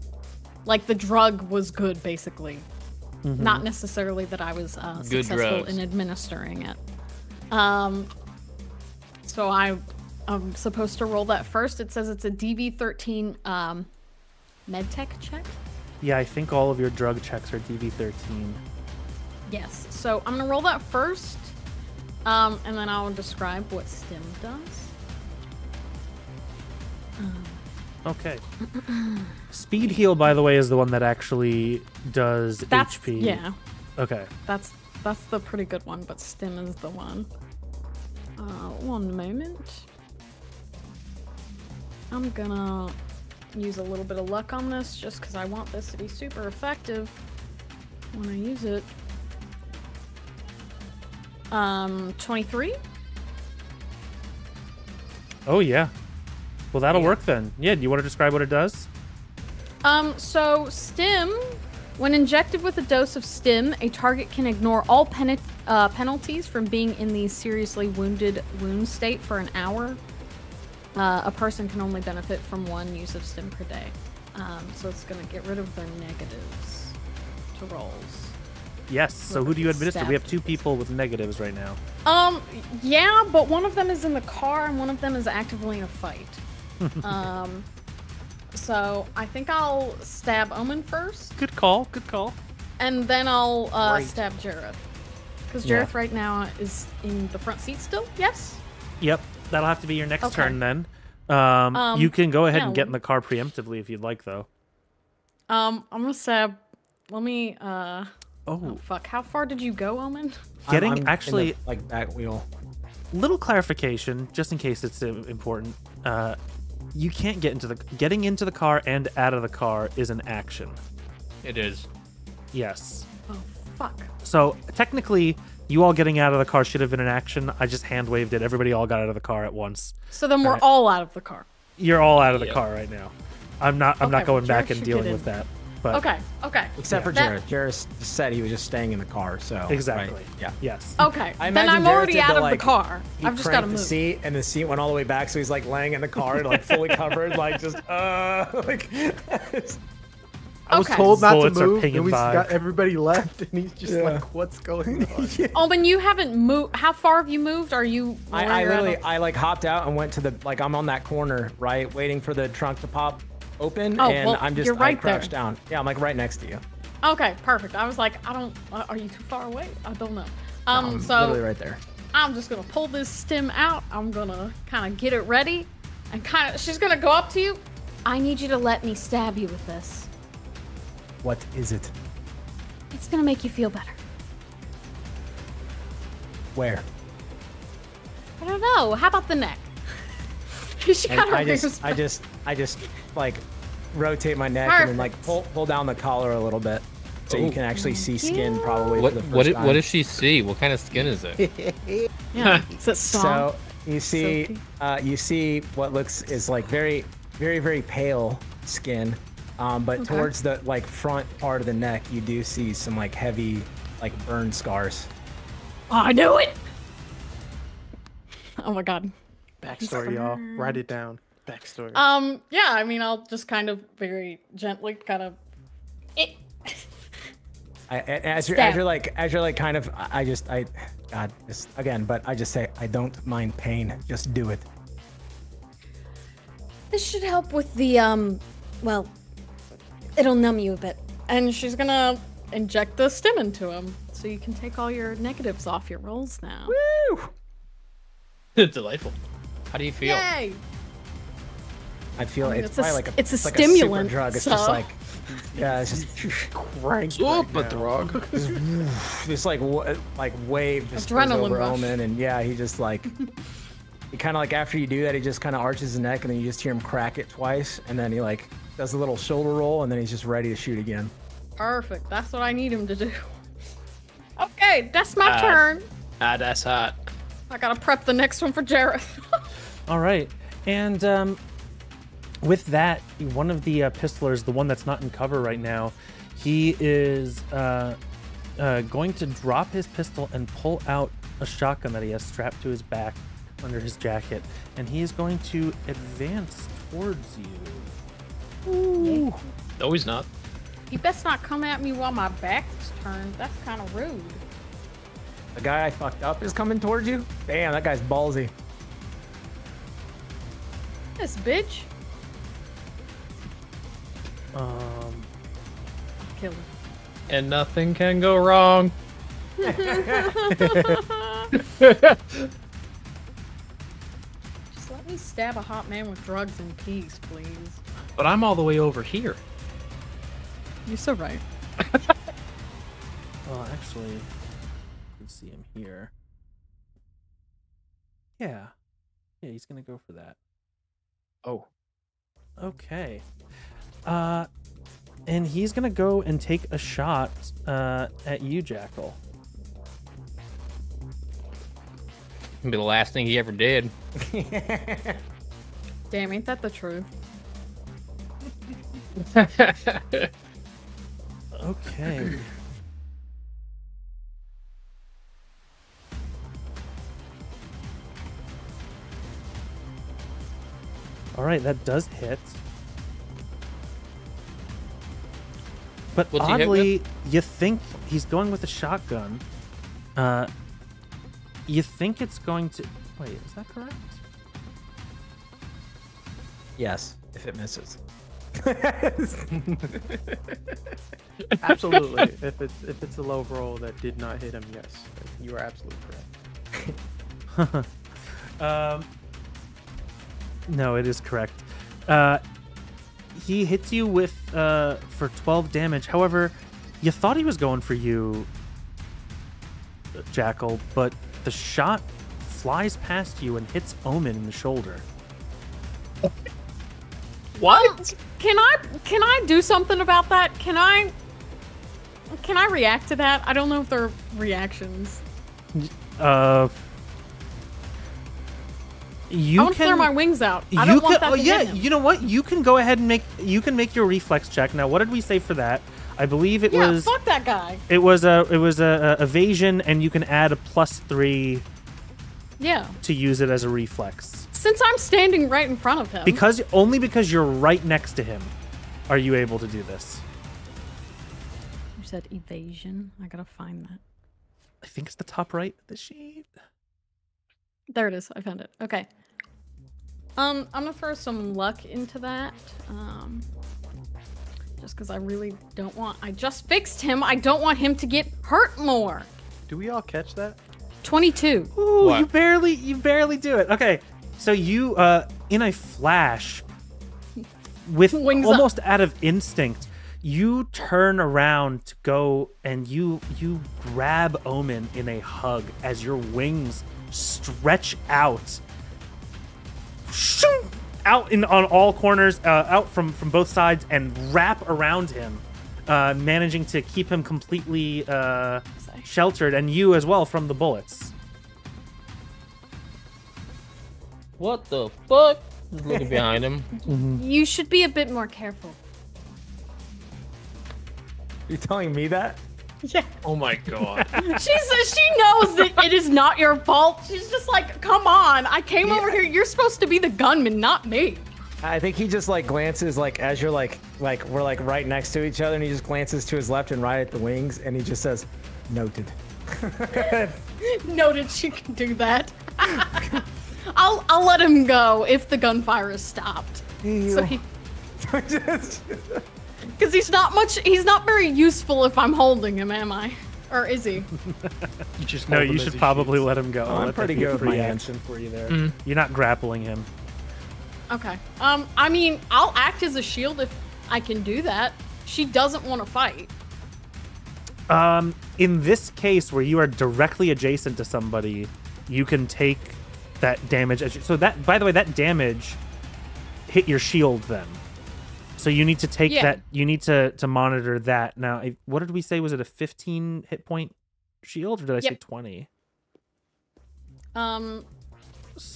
like the drug was good basically. Not necessarily that I was uh, Good successful drugs. in administering it. Um, so I, I'm supposed to roll that first. It says it's a DV13 um, medtech check. Yeah, I think all of your drug checks are DV13. Yes. So I'm gonna roll that first, um, and then I'll describe what Stim does. Okay. Speed heal, by the way, is the one that actually does That's HP. yeah. Okay. That's that's the pretty good one, but Stim is the one. Uh, one moment. I'm gonna use a little bit of luck on this just because I want this to be super effective when I use it. Um, 23? Oh yeah. Well, that'll work then. Yeah. Do you want to describe what it does? Um, so Stim, when injected with a dose of Stim, a target can ignore all pen- uh, penalties from being in the seriously wounded wound state for an hour. Uh, a person can only benefit from one use of Stim per day. Um, so it's going to get rid of their negatives to rolls. Yes. So who do you administer? We have two people with negatives right now. Um, yeah, but one of them is in the car and one of them is actively in a fight. um, so I think I'll stab Omen first. Good call. Good call. And then I'll uh, Right. stab Jareth. Because Yeah. Jareth right now is in the front seat still? Yes? Yep. That'll have to be your next Okay. turn then. Um, Um, you can go ahead yeah, and get in the car preemptively if you'd like, though. Um, I'm gonna stab. Let me, uh. Oh, Oh, fuck. How far did you go, Omen? Getting I'm- I'm in the, actually- like back wheel. little clarification, just in case it's uh, important. Uh, you can't get into the getting into the car and out of the car is an action. It is. Yes. Oh, fuck. So technically, You all getting out of the car should have been an action. I just hand waved it. Everybody all got out of the car at once. So then we're Alright. all out of the car. You're all out of the Yep. car right now. I'm not. I'm Okay, not going back and dealing get with in. that. But Okay, okay, Except for That- Jareth. Jareth said he was just staying in the car. So right, exactly. Yeah. Yes. okay. I then I'm Jareth already did out the, of like, the car. He I've just got to move. the seat, and the seat went all the way back, so he's like laying in the car, like fully covered, like just uh, like. I was Okay. told not to Bullets are move, and we by. got everybody left, and he's just Yeah. like, "What's going on?" Oh, when you haven't moved, how far have you moved? Are you? I, where I you're at literally, a- I like hopped out and went to the like I'm on that corner, right, waiting for the trunk to pop open, Oh, and well, I'm just you're I right there. crouched down. Yeah, I'm like right next to you. Okay, perfect. I was like, I don't. uh, Are you too far away? I don't know. Um, I'm so literally right there. I'm just gonna pull this Stim out. I'm gonna kind of get it ready, and kind of she's gonna go up to you. I need you to let me stab you with this. What is it? It's gonna make you feel better. Where? I don't know. How about the neck? she And kind of I just, I just, I just like rotate my neck and then like pull pull down the collar a little bit, so you can actually see skin probably What for the first what, i- time. what does she see? What kind of skin is it? yeah. Is it soft? So you see, uh, you see what looks is like very, very, very pale skin, um, but Okay. towards the like front part of the neck, you do see some like heavy, like burn scars. Oh, I knew it. Oh my god. Backstory, y'all. Write it down. Backstory. Um. Yeah. I mean, I'll just kind of very gently, kind of. It. I, a- as you're, Stab. as you're like, as you're like, kind of, I I just, I, God, just again, but I just say, I don't mind pain. Just do it. This should help with the, um, well, it'll numb you a bit. And she's gonna inject the Stim into him, so you can take all your negatives off your rolls now. Woo! Delightful. How do you feel? Yay! I feel I mean, it's, it's a probably s- like a, it's a like super stimulant, drug. It's just like, yeah, it's just, Crank right but now. drug. It's like wa- like wave just goes Adrenaline over rush. Omen, and yeah, he just like he kind of like after you do that, he just kind of arches his neck, and then you just hear him crack it twice, and then he like does a little shoulder roll, and then he's just ready to shoot again. Perfect. That's what I need him to do. Okay, that's my Uh, turn. Ah, that's hot. I gotta prep the next one for Jareth. All right, and um, with that, one of the uh, pistolers, the one that's not in cover right now, he is uh, uh, going to drop his pistol and pull out a shotgun that he has strapped to his back under his jacket, and he is going to advance towards you. No, he's not. you best not come at me while my back's turned. That's kind of rude. The guy I fucked up is coming towards you. Damn, that guy's ballsy. This bitch. Um, Kill him. And nothing can go wrong. Just let me stab a hot man with drugs in peace, please. But I'm all the way over here. You're so right. well, actually, you can see him here. Yeah, yeah, he's gonna go for that. Oh. Okay. Uh, and he's gonna go and take a shot uh, at you, Jackal. It'll be the last thing he ever did. Damn, ain't that the truth? Okay. All right, that does hit. But What's oddly, you think he's going with a shotgun. Uh, you think it's going to. Wait, is that correct? Yes, if it misses. Absolutely. if it's if it's a low roll that did not hit him, yes, you are absolutely correct. Um, no, it is correct. Uh, he hits you with uh, for 12 damage. However, you thought he was going for you, Jackal, but the shot flies past you and hits Omen in the shoulder. What? Can I can I do something about that? Can I can I react to that? I don't know if they're reactions. Uh, you I want to can flare my wings out. I you don't want can. that Oh to yeah, hit him. you know what? You can go ahead and make. You can make your reflex check. Now, what did we say for that? I believe it yeah, was. fuck that guy. It was a. It was a, a evasion, and you can add a plus three Yeah. to use it as a reflex. Since I'm standing right in front of him. Because only because you're right next to him, are you able to do this? you said evasion. I gotta find that. I think it's the top right of the sheet. There it is. I found it. Okay. Um, I'm gonna throw some luck into that. Um, just because I really don't want. I just fixed him. I don't want him to get hurt more. Do we all catch that? 22. Ooh, What? you barely, you barely do it. Okay, so you, uh, in a flash, with Wings up. almost out of instinct, you turn around to go and you you grab Omen in a hug as your wings stretch out, Shoo! out in on all corners, uh, out from from both sides, and wrap around him, uh, managing to keep him completely uh, sheltered, and you as well from the bullets. What the fuck? Just looking behind him. You should be a bit more careful. You telling me that? Yeah. Oh my god. She says she knows that it is not your fault. She's just like, come on. I came over here. You're supposed to be the gunman, not me. I think he just like glances like as you're like like we're like right next to each other, and he just glances to his left and right at the wings, and he just says, "Noted." Noted she can do that. I'll I'll let him go if the gunfire is stopped. So he, Just- because he's not much. He's not very useful if I'm holding him, am I? Or is he? You just No, you should probably shoots. let him go. Oh, I'm pretty good with free my hands. action for you there. Mm. You're not grappling him. Okay. Um. I mean, I'll act as a shield if I can do that. She doesn't want to fight. Um, in this case, where you are directly adjacent to somebody, you can take that damage. As you, so that, by the way, that damage hit your shield then. So you need to take Yeah. that. You need to to monitor that. Now, I, what did we say? Was it a 15 hit point shield, or did I say 20? Um.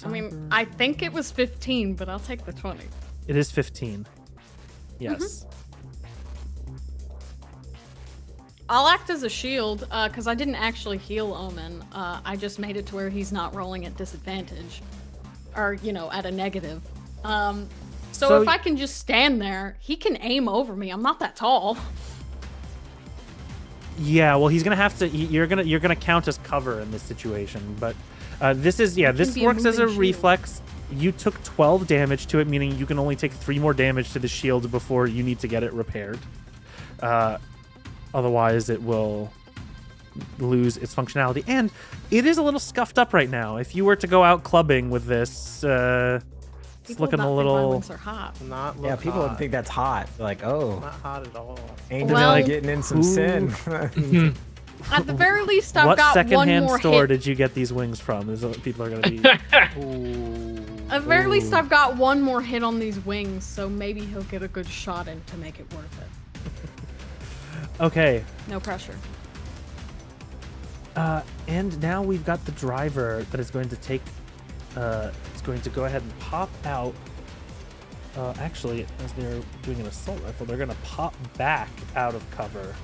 I mean, I think it was 15, but I'll take the 20. It is 15. Yes. I'll act as a shield because I didn't actually heal Omen. Uh, I just made it to where he's not rolling at disadvantage, or you know, at a negative. Um, so, So if I can just stand there, he can aim over me. I'm not that tall. Yeah, well, he's gonna have to. You're gonna you're gonna count as cover in this situation, but uh, this is yeah. This be a works as a shield. reflex. You took 12 damage to it, meaning you can only take three more damage to the shield before you need to get it repaired. Uh, otherwise, it will lose its functionality, and it is a little scuffed up right now. If you were to go out clubbing with this, uh, it's People looking a little. wings are hot. Not look yeah, people would think that's hot. They're like, oh, not hot at all. Angel Well- getting in some Who- sin. At the very least, I've What got one secondhand more store hit. did you get these wings from? Is what people are gonna be. Ooh. At the very least, I've got one more hit on these wings, so maybe he'll get a good shot in to make it worth it. okay, No pressure. Uh, and now we've got the driver that is going to take. Uh, is going to go ahead and pop out. Uh, actually, as they're doing an assault rifle, they're going to pop back out of cover.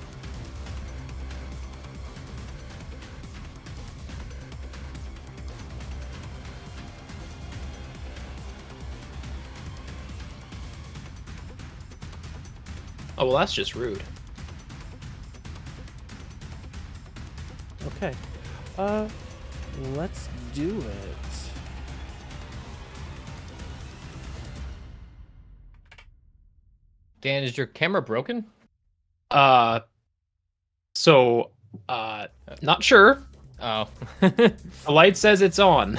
Oh well, that's just rude. Okay. Uh, let's do it. Dan, is your camera broken? Uh, so uh, not sure. Oh. The light says it's on.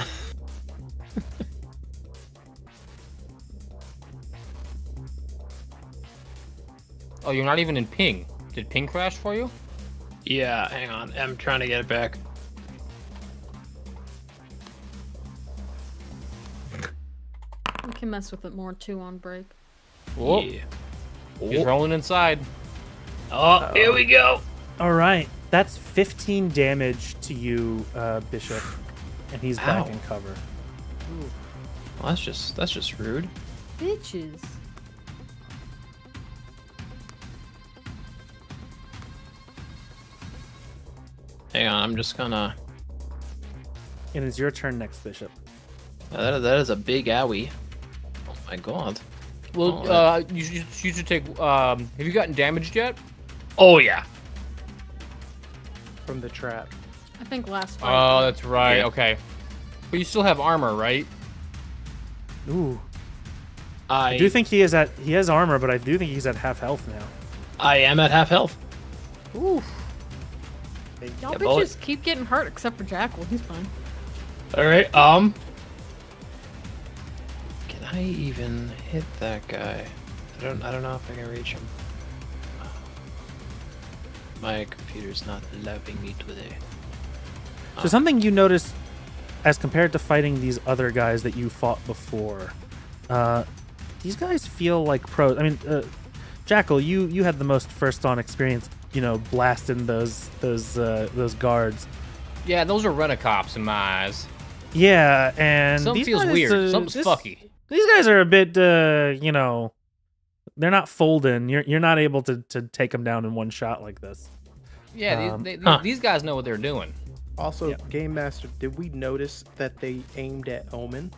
oh, you're not even in ping. Did ping crash for you? Yeah, hang on. I'm trying to get it back. We can mess with it more too on break. Whoa. Yeah. He's rolling inside. Oh, here we go. All right. That's 15 damage to you, uh, Bishop, and he's back in cover. Well, that's just that's just rude. Bitches. Hang on, I'm just gonna. And it's your turn next, Bishop. Uh, that, that is a big owie. Oh my god. Well, Oh, uh, you should, you should take. Um, have you gotten damaged yet? Oh yeah. from the trap. I think last fight. Oh, that's right. Yeah. Okay, but you still have armor, right? Ooh. I, I do think he is at he has armor, but I do think he's at half health now. I am at half health. Ooh. Y'all Yeah, bullet. bitches keep getting hurt except for Jackal. He's fine. All right. Um. Can I even hit that guy? I don't. I don't know if I can reach him. My computer's not loving me today. So something you notice as compared to fighting these other guys that you fought before, uh, these guys feel like pros. I mean, uh, Jackal, you you had the most first on experience, you know, blasting those those uh, those guards. Yeah, those are rent-a-cops in my eyes. Yeah, and Something these feels guys, weird. uh, Something's this- fucky. These guys are a bit, uh, you know, they're not folding. You're you're not able to to take them down in one shot like this. Yeah, Um, these, they, huh. these guys know what they're doing. Also, Yep. Game Master, did we notice that they aimed at Omen?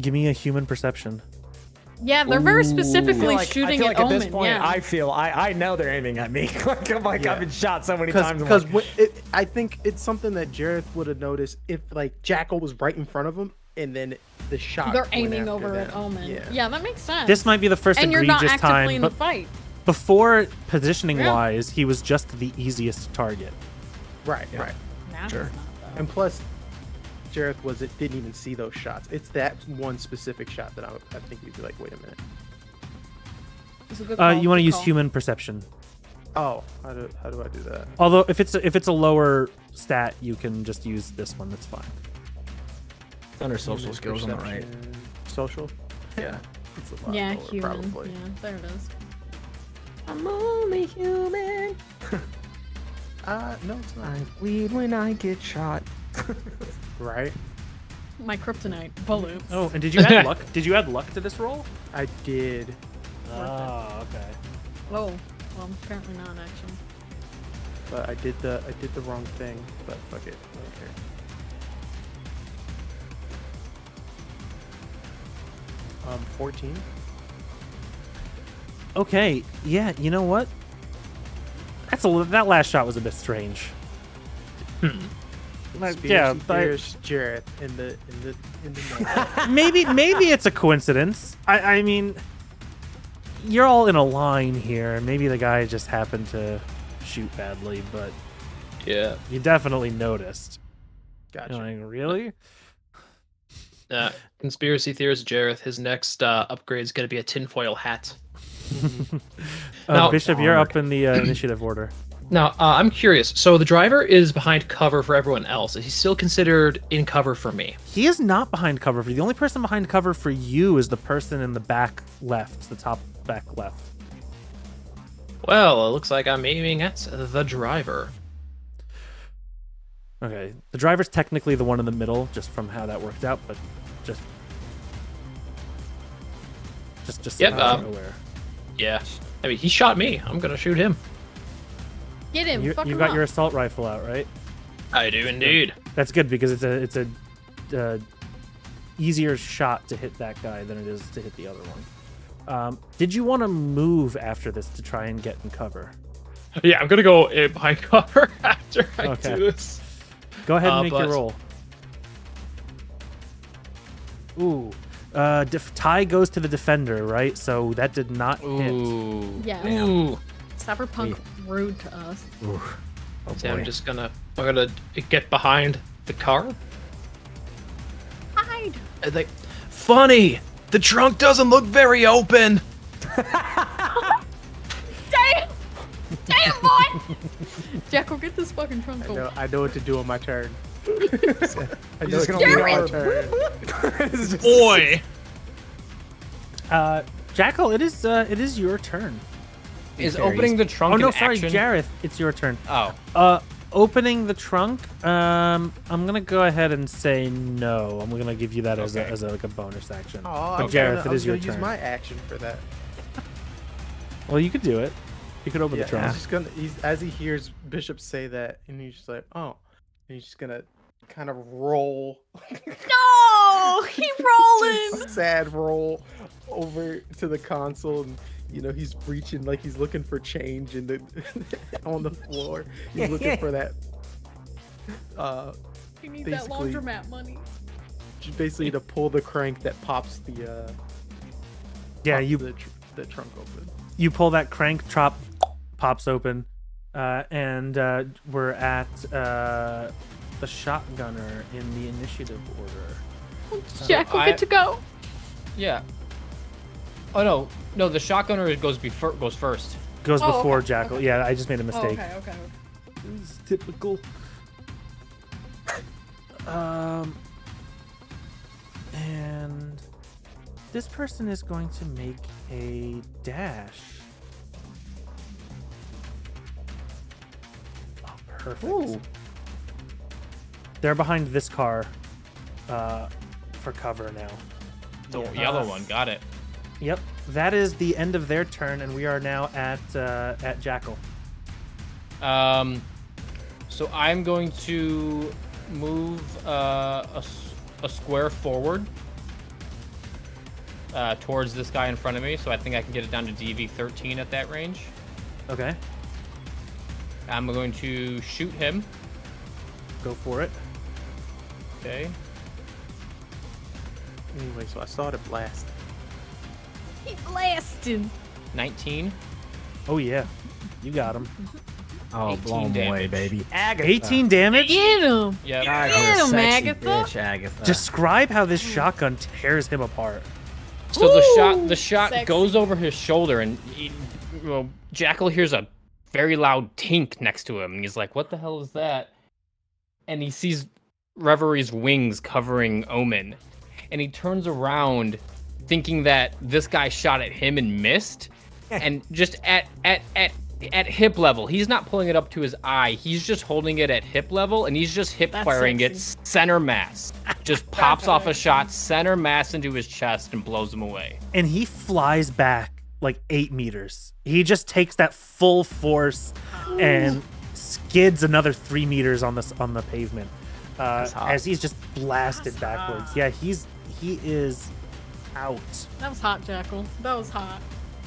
Give me a human perception. Yeah, they're very I specifically feel like, I shooting feel at like at Omen. this point, yeah. I feel I, I know they're aiming at me. like I'm like Yeah. I've been shot so many times. I'm Because like, I think it's something that Jareth would have noticed if like Jackal was right in front of him and then the shot. They're went aiming after over at. Omen. Yeah. Yeah. that makes sense. This might be the first and you're not egregious actively time, in the fight. before positioning Yeah. wise, he was just the easiest target. Right, right. Now Sure. not. And plus, Jareth was it didn't even see those shots. It's that one specific shot that I, I think you'd be like, wait a minute. It's a good Uh, call, you want to use call. human perception. Oh, how do how do I do that? Although if it's a, if it's a lower stat, you can just use this one. That's fine. Under social Human skills on the right. Social. Yeah. It's a lot Yeah, lower, human. Probably. Yeah, there it is. I'm only human. Uh, no, it's not. I bleed when I get shot. Right. My kryptonite bullets. Oh, and did you add luck? Did you add luck to this roll? I did. Oh, okay. Oh, well, apparently not actually. But I did the I did the wrong thing. But fuck it. Um, 14. Okay, yeah. You know what? That's a li- that last shot was a bit strange. Like, yeah, Conspiracy but theorist Jareth in the in the in the maybe maybe it's a coincidence. I I mean, you're all in a line here. Maybe the guy just happened to shoot badly, but Yeah. you definitely noticed. Gotcha. You're like, really? Uh, conspiracy theorist Jareth. His next uh, upgrade is gonna be a tinfoil hat. Uh, Now- Bishop, you're up in the uh, initiative order. Now, uh, I'm curious. So the driver is behind cover for everyone else. Is he still considered in cover for me? He is not behind cover for you. The only person behind cover for you is the person in the back left, the top back left. Well, it looks like I'm aiming at the driver. Okay, the driver's technically the one in the middle, just from how that worked out, but just, just, just so Yep, um, aware. Yeah. I mean, he shot me. I'm gonna shoot him. Get him. You, fuck you him got up. your assault rifle out, right? I do indeed. That's good because it's a it's a uh, easier shot to hit that guy than it is to hit the other one. Um, did you want to move after this to try and get in cover? Yeah, I'm gonna go uh, behind cover after I Okay. do this. Go ahead and Uh, make but- your roll. Ooh, uh, def- tie goes to the defender, right? So that did not hit. Ooh. Yeah. Ooh. Cyberpunk rude to us. Oh So I'm just gonna I'm gonna get behind the car. Hide. And like, funny. The trunk doesn't look very open. Damn. Damn, boy. Jackal, get this fucking trunk I know I know what to do on my turn. I know just gonna to do lean on my turn. Just- Boy. Uh, Jackal, it is uh, it is your turn. Is fairies. opening the trunk Oh no, sorry, action? Jareth. It's your turn. Oh, Uh, opening the trunk. Um, I'm gonna go ahead and say no. I'm gonna give you that as a as a, like a bonus action. Oh, but was Jareth, gonna, it I was is your gonna use turn. my action for that. Well, you could do it. You could open Yeah, the trunk. he's just gonna. He's as he hears Bishop say that, and he's just like, oh, and he's just gonna kind of roll. No, he rolling. sad roll over to the console and you know he's reaching like he's looking for change in the on the floor he's looking for that uh You need Basically- that laundromat money. j- basically to pull the crank that pops the uh yeah, pops you the, tr- the trunk open you pull that crank, chop pops open, uh, and uh, we're at uh, the shotgunner in the initiative order. Jack will I- get to go. yeah. Oh no, no, the shotgunner goes before goes first. Goes Oh, before okay, Jackal. okay. Yeah, I just made a mistake. okay, okay. It's typical. Um, and this person is going to make a dash. Oh, perfect. They're behind this car uh, for cover now. The Yeah. yellow Uh, one, got it. Yep, that is the end of their turn, and we are now at uh, at Jackal. Um, so I'm going to move uh, a, s- a square forward uh, towards this guy in front of me. So I think I can get it down to DV 13 at that range. Okay, I'm going to shoot him. go for it. Okay. anyway so i started blast He blasted. 19. Oh yeah, you got him. Oh, 18 blow 'em away, baby. Agatha. 18 damage. Get him. Yep. Get him, Agatha. bitch, Agatha. Describe how this shotgun tears him apart. So the shot the shot sexy. goes over his shoulder, and he, well, Jackal hears a very loud tink next to him, and he's like, "What the hell is that?" And he sees Reverie's wings covering Omen, and he turns around, thinking that this guy shot at him and missed, and just at at at at hip level, he's not pulling it up to his eye. He's just holding it at hip level, and he's just hip That's firing it center mass. Just pops off a shot center mass into his chest and blows him away. and he flies back like eight meters. He just takes that full force and skids another three meters on this on the pavement uh, as he's just blasted backwards. Yeah, he's he is out. That was hot, Jackal. That was hot.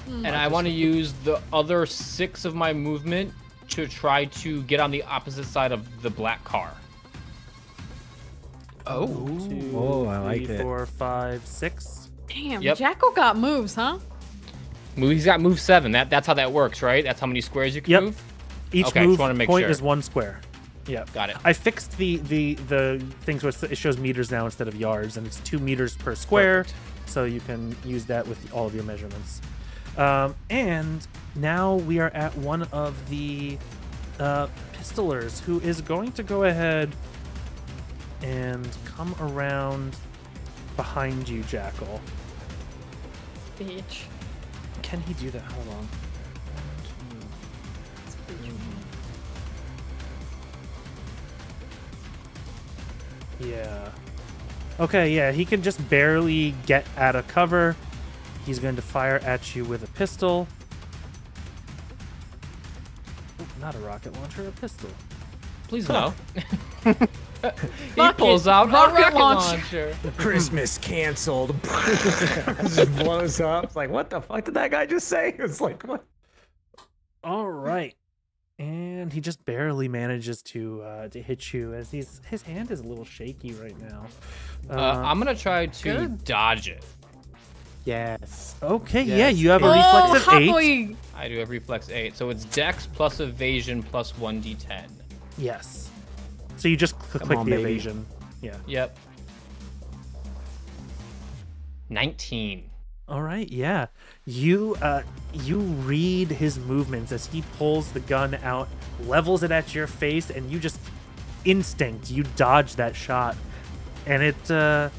Mm. And I want to use the other six of my movement to try to get on the opposite side of the black car. Oh. Two, Oh, I like three, it. four, five, six. Damn, Yep. Jackal got moves, huh? Move, he's got move seven. That that's how that works, right? That's how many squares you can Yep. move. Each Okay, just move wanna make point sure. is one square. Yeah, Got it. I fixed the the the things where it shows meters now instead of yards, and it's two meters per square, Perfect. so you can use that with all of your measurements. Um, and now we are at one of the uh, pistolers who is going to go ahead and come around behind you, Jackal. Bitch. Can he do that? Hold on. Yeah. Okay, yeah, he can just barely get out of cover. He's going to fire at you with a pistol. Oh, not a rocket launcher, a pistol. Please no. he pulls out a Rocket rocket launcher. launcher. Christmas canceled. just blows up. It's like, what the fuck did that guy just say? It's like, what? All right. And he just barely manages to uh, to hit you as he's his hand is a little shaky right now. Uh, I'm gonna try to Good. dodge it. Yes okay, yeah, you have a Oh, reflex of eight. boy. I do have reflex eight, so it's Dex plus evasion plus one d10. Yes. So you just cl- click on, the baby. evasion. Yeah. Yep. 19. All right. Yeah. You uh you read his movements as he pulls the gun out, levels it at your face, and you just instinct you dodge that shot, and it uh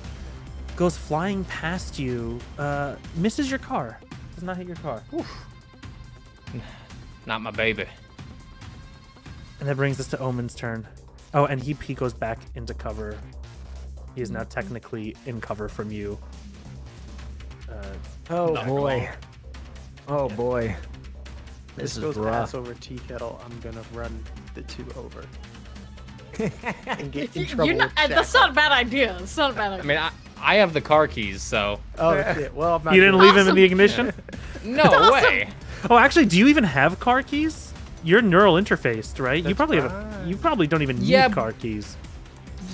goes flying past you, uh misses your car, does not hit your car. not my baby. And that brings us to Omen's turn. Oh, and he he goes back into cover. He is now technically in cover from you. Uh, Oh boy. Oh boy. This This is goes rough. pass over tea kettle. I'm gonna run the two over and get in trouble. You're not, with uh, that's not a bad idea. It's not a bad idea. I mean, I, I have the car keys, so Oh shit! Well, I'm not you didn't doing leave him in the ignition. no awesome. way. Oh, actually, do you even have car keys? You're neural interfaced, right? you That's probably have. A, you probably don't even need car keys.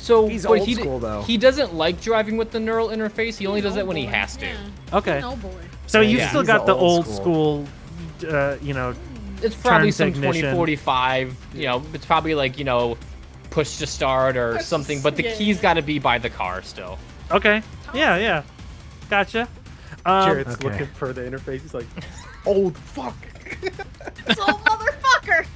So He's old he, school, though. He doesn't like driving with the neural interface. He only does it when he has to. Yeah. Okay. Oh boy. So you've Yeah. still He's got the the old old school, uh, you know. It's probably some technician. 2045. You know, it's probably like you know, push to start or something. But the Yeah. keys got to be by the car still. Okay. Yeah, yeah. Gotcha. Um, Jareth's Okay. looking for the interface. He's like, old fuck. This old motherfucker.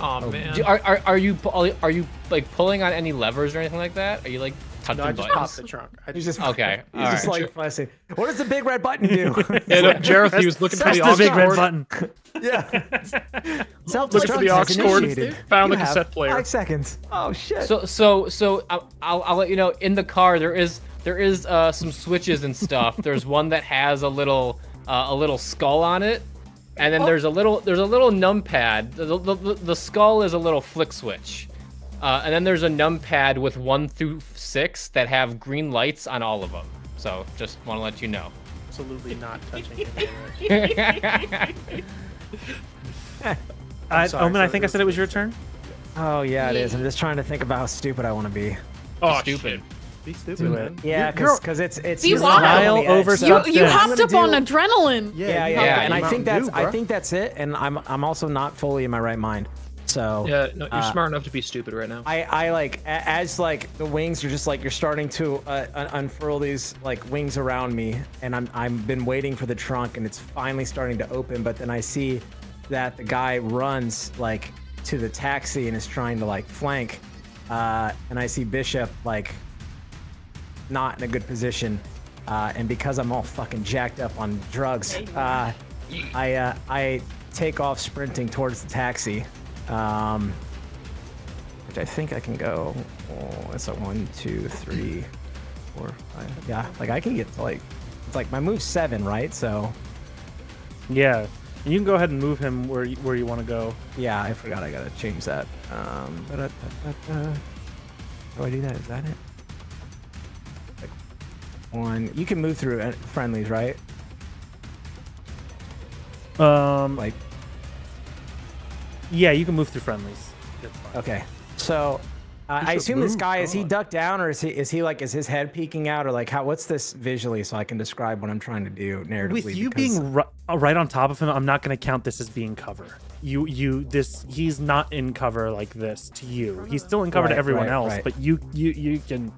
Oh man. Do- Are, are, are you are you like pulling on any levers or anything like that? Are you like touching No, I just buttons? popped the trunk. I He's just just Okay, He's all just right. like fussing. What does the big red button do? yeah, no, Jareth, he was looking for the the aux big red button. yeah. Self Look for the aux cord. Found You the cassette player. Five seconds. Oh shit. So so so I'll, I'll I'll let you know. In the car there is there is uh, some switches and stuff. there's one that has a little uh, a little skull on it, and then there's a little there's a little numpad. The, the, the, the skull is a little flick switch, uh, and then there's a numpad with one through six that have green lights on all of them. So just want to let you know. absolutely not touching it. Uh, sorry, Omen, I think I said it was your turn. oh yeah, it is. I'm just trying to think about how stupid I want to be. Oh, Stupid. Be stupid, man. Yeah, You're- you're- because it's it's Be you're wild. Smile over so- You you hopped gonna up on adrenaline. Yeah, Yeah, you yeah, and I think that's Dew, I think that's it. And I'm I'm also not fully in my right mind. So Yeah, no, you're Uh, smart enough to be stupid right now. I, I like as like the wings are just like you're starting to uh, unfurl these like wings around me, and I'm I'm been waiting for the trunk, and it's finally starting to open. But then I see that the guy runs like to the taxi and is trying to like flank, uh, and I see Bishop like not in a good position, uh, and because I'm all fucking jacked up on drugs, uh, I uh, I take off sprinting towards the taxi. Um, which I think I can go. Oh, it's a one, two, three, four, five. Yeah, like I can get to like, it's like my move seven, right? So Yeah, you can go ahead and move him where you, where you want to go. yeah, I forgot I gotta change that. Um, how do I do that? Is that it? Like one. You can move through friendlies, right? Um, Like yeah, you can move through friendlies. Okay. So uh, I should assume this guy is he ducked down or is he is he like is his head peeking out or like how? What's this visually so I can describe what I'm trying to do narratively? With you because- being ri- uh, right on top of him, I'm not going to count this as being cover. You, you, this, he's not in cover like this to you. He's still in cover to everyone right, else, right. but you, you, you can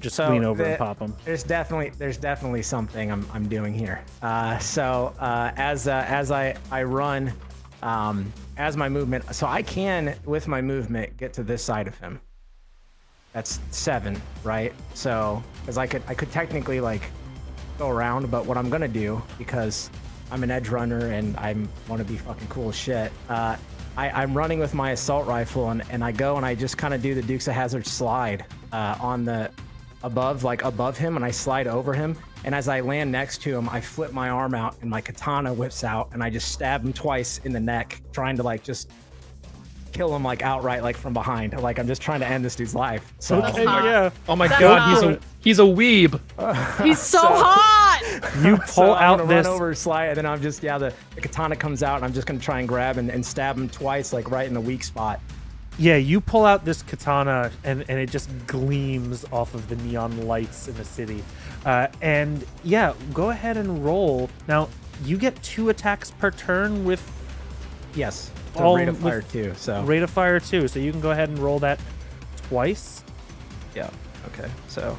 just So lean over the- and pop him. There's definitely there's definitely something I'm, I'm doing here. Uh, so uh, as uh, as I I run, um, as my movement, so I can with my movement get to this side of him. That's seven, right? So because I could I could technically like go around, but what I'm gonna do because I'm an edge runner and I want to be fucking cool as shit. Uh, I, I'm running with my assault rifle and, and I go and I just kind of do the Dukes of Hazzard slide uh, on the above like above him and I slide over him and as I land next to him I flip my arm out and my katana whips out and I just stab him twice in the neck trying to like just kill him like outright like from behind like I'm just trying to end this dude's life so That's Hey, yeah, oh my That's god, he's a he's a weeb. He's so, hot. you pull so I'm out gonna this. run over slide and then I'm just yeah the, the katana comes out and I'm just gonna try and grab and, and stab him twice like right in the weak spot Yeah, you pull out this katana and, and it just gleams off of the neon lights in the city. Uh, and yeah, go ahead and roll. Now, you get two attacks per turn with yes the All rate of fire too so rate of fire too. So you can go ahead and roll that twice. Yeah. Okay. So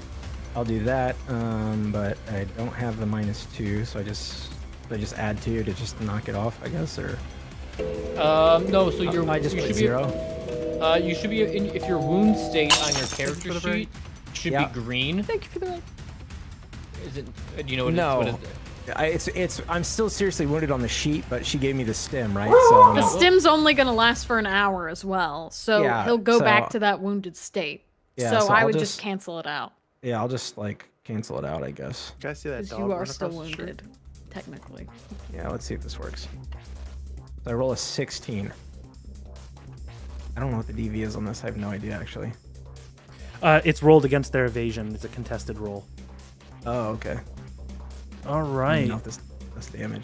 I'll do that. Um, but I don't have the minus two, so I just I just add two to just knock it off, I guess, or Um, no, so you're I just you put should zero. Be, uh, you should be in, if your wound state on your character sheet should Yeah. be green. Thank you for the. Is it? uh, Do you know what No. It is, what is it? I, it's it's I'm still seriously wounded on the sheet, but she gave me the stim, right? So The not- stim's only gonna last for an hour as well, so Yeah, he'll go so- back to that wounded state. Yeah, so, so I would just... just- cancel it out yeah, I'll just like cancel it out, I guess. You guys see that because dog you are still across the street? wounded, technically. Yeah, let's see if this works. So I roll a 16. I don't know what the DV is on this. I have no idea actually. Uh, it's rolled against their evasion. It's a contested roll. Oh, okay. All right. I don't right. know if this does damage.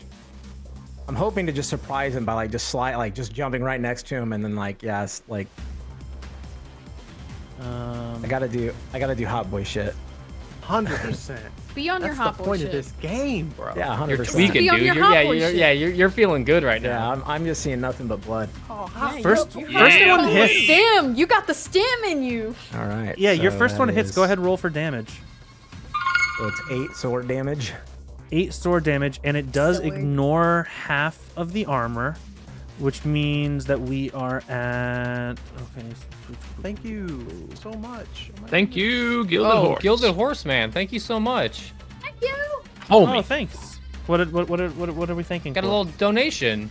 I'm hoping to just surprise him by like just slide, like just jumping right next to him, and then like yeah, it's like Um, I gotta do, I gotta do hot boy shit. Hundred percent. Be on your That's the hot boy point shit. of this game, bro. Yeah, You're hundred percent. tweaking, Be on dude. You're, hot yeah, you're, shit. yeah, you're, you're feeling good right Yeah, now. I'm, I'm just seeing nothing but blood. Yeah, First- you're- first you're one the hits. Stim. You got the stim in you. All right. yeah, your first one that hits. Go is- ahead, roll for damage. So it's eight sword damage. Eight sword damage, and it does Silly. ignore half of the armor, which means that we are at. Okay. Thank you so much. Oh my Thank you, Gilded oh, Horse. Gilded Horseman, thank you so much. Thank you. Oh, Homie. thanks. What did- what what are- what, are- what are we thinking? Got a little donation.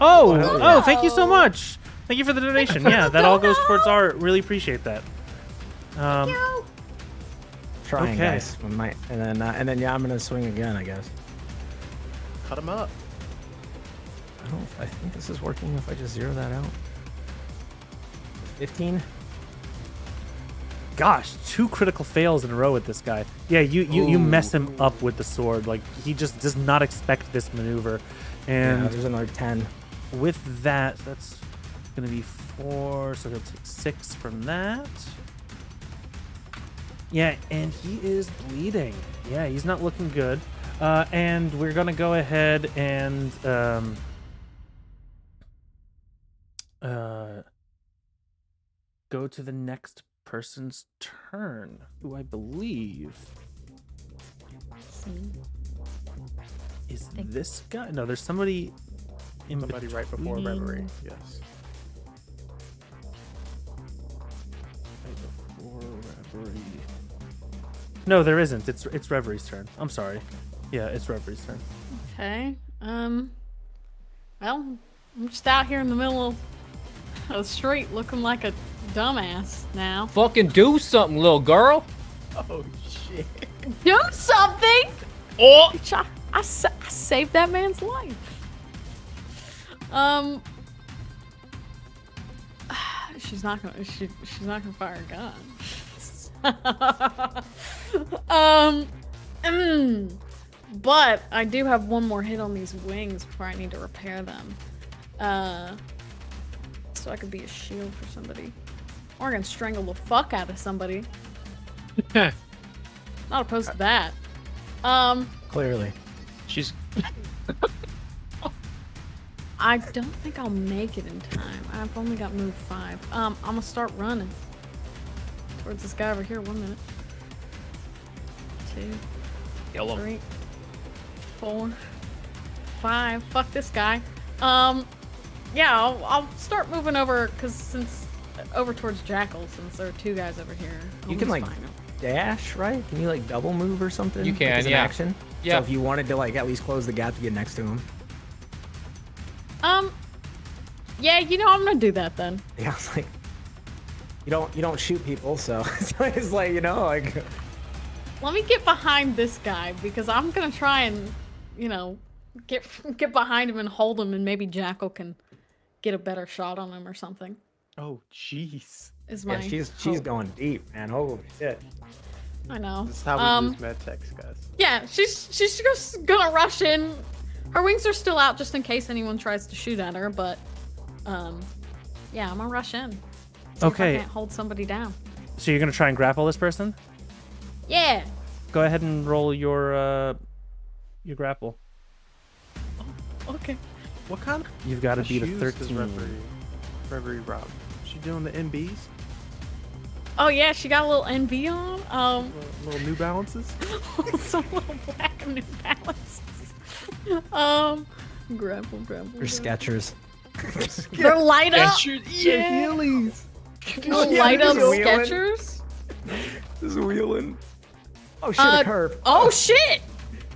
Oh, hell oh, thank you so much. Thank you for the donation. Yeah, that all goes towards art. Really appreciate that. Um, Trying, Okay. guys. I might, and then uh, and then yeah, I'm gonna swing again, I guess. Cut him up. I don't. I think this is working. If I just zero that out. Fifteen. gosh, two critical fails in a row with this guy. Yeah, you you, you mess him up with the sword. Like he just does not expect this maneuver, Yeah, and there's another ten. with that, that's gonna be four. So he'll take six from that. Yeah, and he is bleeding. Yeah, he's not looking good. Uh, and we're gonna go ahead and um, uh, go to the next person's turn, who I believe is this guy. No, there's somebody in Somebody right before Reverie. Yes. Right before Reverie. No, there isn't. It's it's Reverie's turn. I'm sorry. Yeah, it's Reverie's turn. Okay. Um. Well, I'm just out here in the middle of the street looking like a dumbass now. Fucking do something, little girl. Oh shit. Do something! Oh, I, I, sa- I saved that man's life. Um. She's not gonna. She, she's not gonna fire a gun. um. mm, but I do have one more hit on these wings before I need to repair them. Uh. So I could be a shield for somebody, or I can strangle the fuck out of somebody. Not opposed to that. Um. Clearly. She's I don't think I'll make it in time. I've only got move five. Um, I'm gonna start running towards this guy over here. One minute. Two, kill him. three, four, five. Fuck this guy. Um, yeah, I'll, I'll start moving over because since over towards Jackal, since there are two guys over here. You can, I'll like, just find 'em. Dash, right? Can you like double move or something? You can, as an yeah. action. Yeah. So if you wanted to like at least close the gap to get next to him. Um, yeah, you know I'm gonna do that then. Yeah, it's like you don't you don't shoot people, so so it's like you know like Let me get behind this guy because I'm gonna try and, you know, get get behind him and hold him, and maybe Jackal can get a better shot on him or something. Oh jeez. Is my yeah she's she's hope. going deep, man. Holy shit. I know. This is how we um, lose med techs, guys. yeah, she's she's just gonna rush in. Her wings are still out just in case anyone tries to shoot at her, but um, yeah, I'm gonna rush in. See if I Okay. can't hold somebody down. So you're gonna try and grapple this person? Yeah. Go ahead and roll your uh your grapple. Okay. What kind of You've got to beat a shoes does 13. Reverie, Reverie rock? She doing the NBs? Oh yeah, she got a little NV on. Um, Little, little New Balances? some little black New Balances. Um, grapple, grapple. Or grapple. Skechers. They're light up. Yeah. Heelys. Little Yeah, light up just wheeling. Skechers. This is wheeling. Oh shit, Uh, a curve. Oh shit!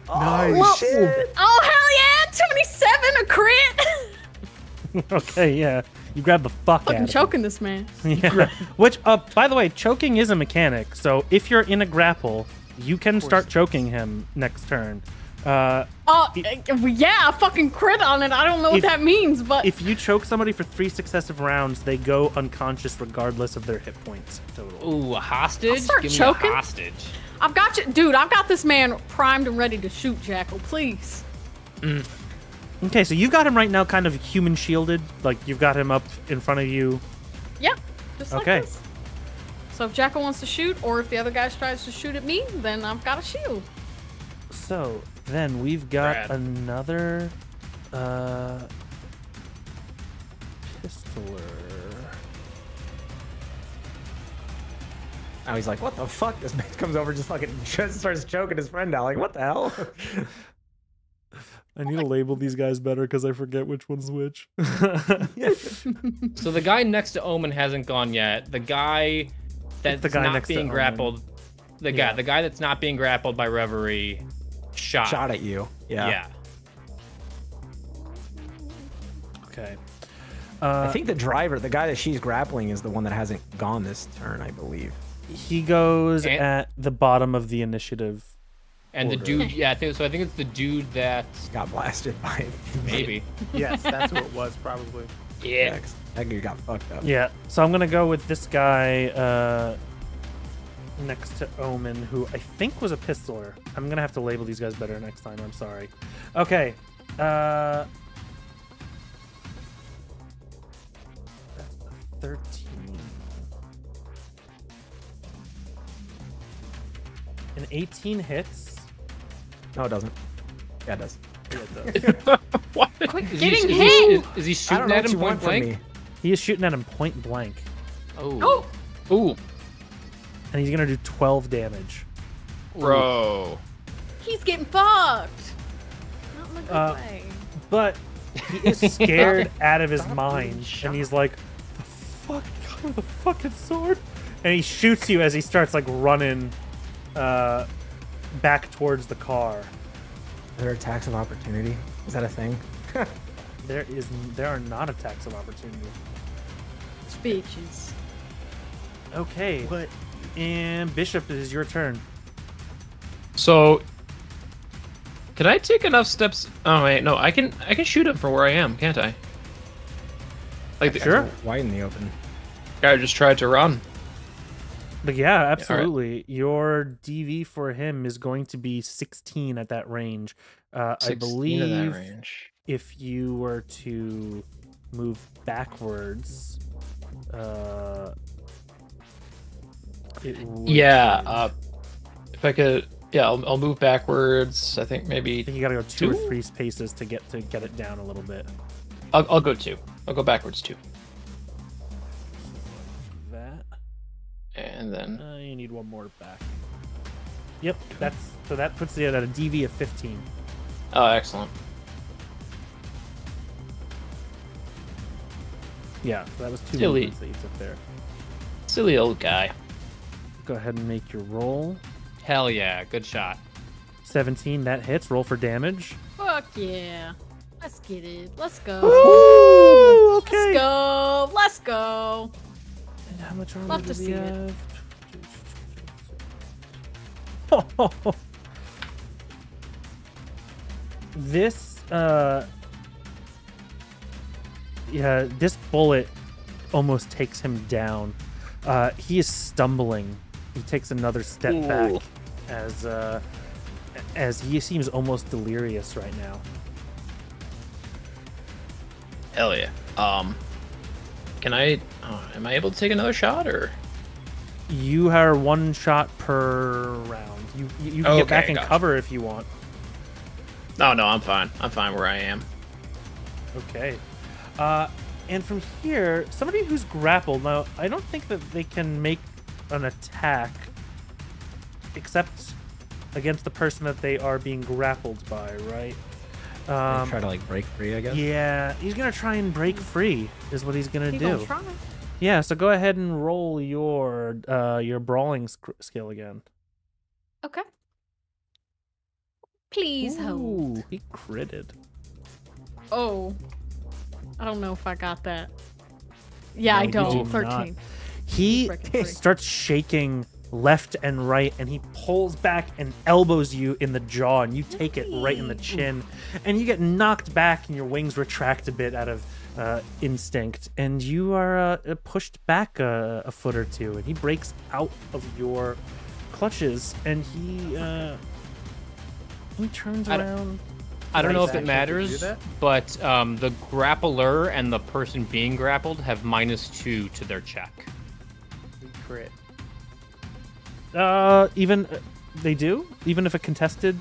Nice. Oh, shit. Oh hell yeah! Twenty-seven, a crit. okay, yeah. You grab the fuck out Fucking of choking this man. Yeah. Which, uh, by the way, choking is a mechanic. So if you're in a grapple, you can start choking him next turn. Uh, Oh yeah, a fucking crit on it. I don't know what If- that means, but if you choke somebody for three successive rounds, they go unconscious regardless of their hit points total. Ooh, a hostage? start Give me choking. a hostage. I've got you, dude. I've got this man primed and ready to shoot Jackal. Please. Okay, so you've got him right now, kind of human shielded. Like you've got him up in front of you. Yep. Just like Okay. this. So if Jackal wants to shoot, or if the other guy tries to shoot at me, then I've got a shield. So then we've got Rad. another uh, pistoler. Now he's like, what the fuck? This man comes over, just fucking just starts choking his friend out. Like, what the hell? I need to label these guys better because I forget which one's which. So the guy next to Omen hasn't gone yet. The guy that's the guy not next to being Omen. grappled. The Yeah. guy, the guy that's not being grappled by Reverie, shot. Shot at you. Yeah. Yeah. okay. Uh, I think the driver, the guy that she's grappling, is the one that hasn't gone this turn, I believe. he goes And- at the bottom of the initiative. And the dude, yeah, I think so. I think it's the dude that Got blasted by maybe. Yes, that's what it was probably. Yeah. That dude got fucked up. Yeah, so I'm gonna go with this guy uh, next to Omen, who I think was a pistoler. I'm gonna have to label these guys better next time. I'm sorry. Okay. Uh, that's a 13. An 18 hits. No, it doesn't. Yeah, it does. what? Quick, Is he, getting is, hit. he, is, is he shooting at him point blank? me. He is shooting at him point blank, Oh. Oh, Ooh. And he's gonna do 12 damage. Bro. he's getting fucked. Not in a good Uh, way. but he is scared out of his mind, and he's like, "The fuck, with a fucking sword!" And he shoots you as he starts like running uh, back towards the car. Are there attacks of opportunity? Is that a thing? There is, there are not attacks of opportunity. Speeches. Okay, What? And Bishop, it is your turn. So, can I take enough steps? Oh wait, no, I can. I can shoot him from where I am, can't I? Like, the, Sure. Wide in the open. guy just tried to run. But yeah, absolutely. Your DV for him is going to be 16 at that range. Uh, I 16 believe that range. if you were to move backwards, uh, it would Yeah. Uh, if I could, yeah, I'll, I'll move backwards. I think maybe. I maybe think you gotta go two, or three spaces to get to get it down a little bit. I'll, I'll go two. I'll go backwards two, That and then uh, you need one more back. Yep, that's so that puts it at a DV of 15. oh, excellent. Yeah, so that was two Silly. movements that you took there. Silly old guy. Go ahead and make your roll. Hell yeah. Good shot. 17, that hits. Roll for damage. Fuck yeah. Let's get it. Let's go. Ooh, Let's go. Let's go. And how much armor Love to does he see it. have? this uh yeah, this bullet almost takes him down. Uh he is stumbling. He takes another step back as uh as he seems almost delirious right now. Hell yeah. Um, can I? Oh, am I able to take another shot or? You are one shot per round. You you, you can get back Okay, and gotcha. cover if you want. No, no, I'm fine. I'm fine where I am. Okay. Uh, and from here, somebody who's grappled. Now, I don't think that they can make an attack except against the person that they are being grappled by, right? Um, try to like break free, I guess. yeah, he's gonna try and break free. Is what he's gonna He do. gonna. Yeah. So go ahead and roll your uh your brawling sc- skill again. Okay. Please hold. He critted. Oh. I don't know if I got that. Yeah, No, I don't. do not. 13. He starts shaking left and right, and he pulls back and elbows you in the jaw, and you take it right in the chin, and you get knocked back, and your wings retract a bit out of uh, instinct, and you are uh, pushed back a, a foot or two, and he breaks out of your clutches, and he uh, he turns I around. I don't know if it action do matters, but um, the grappler and the person being grappled have minus two to their check. We crit. Uh, even uh, they do, even if a contested.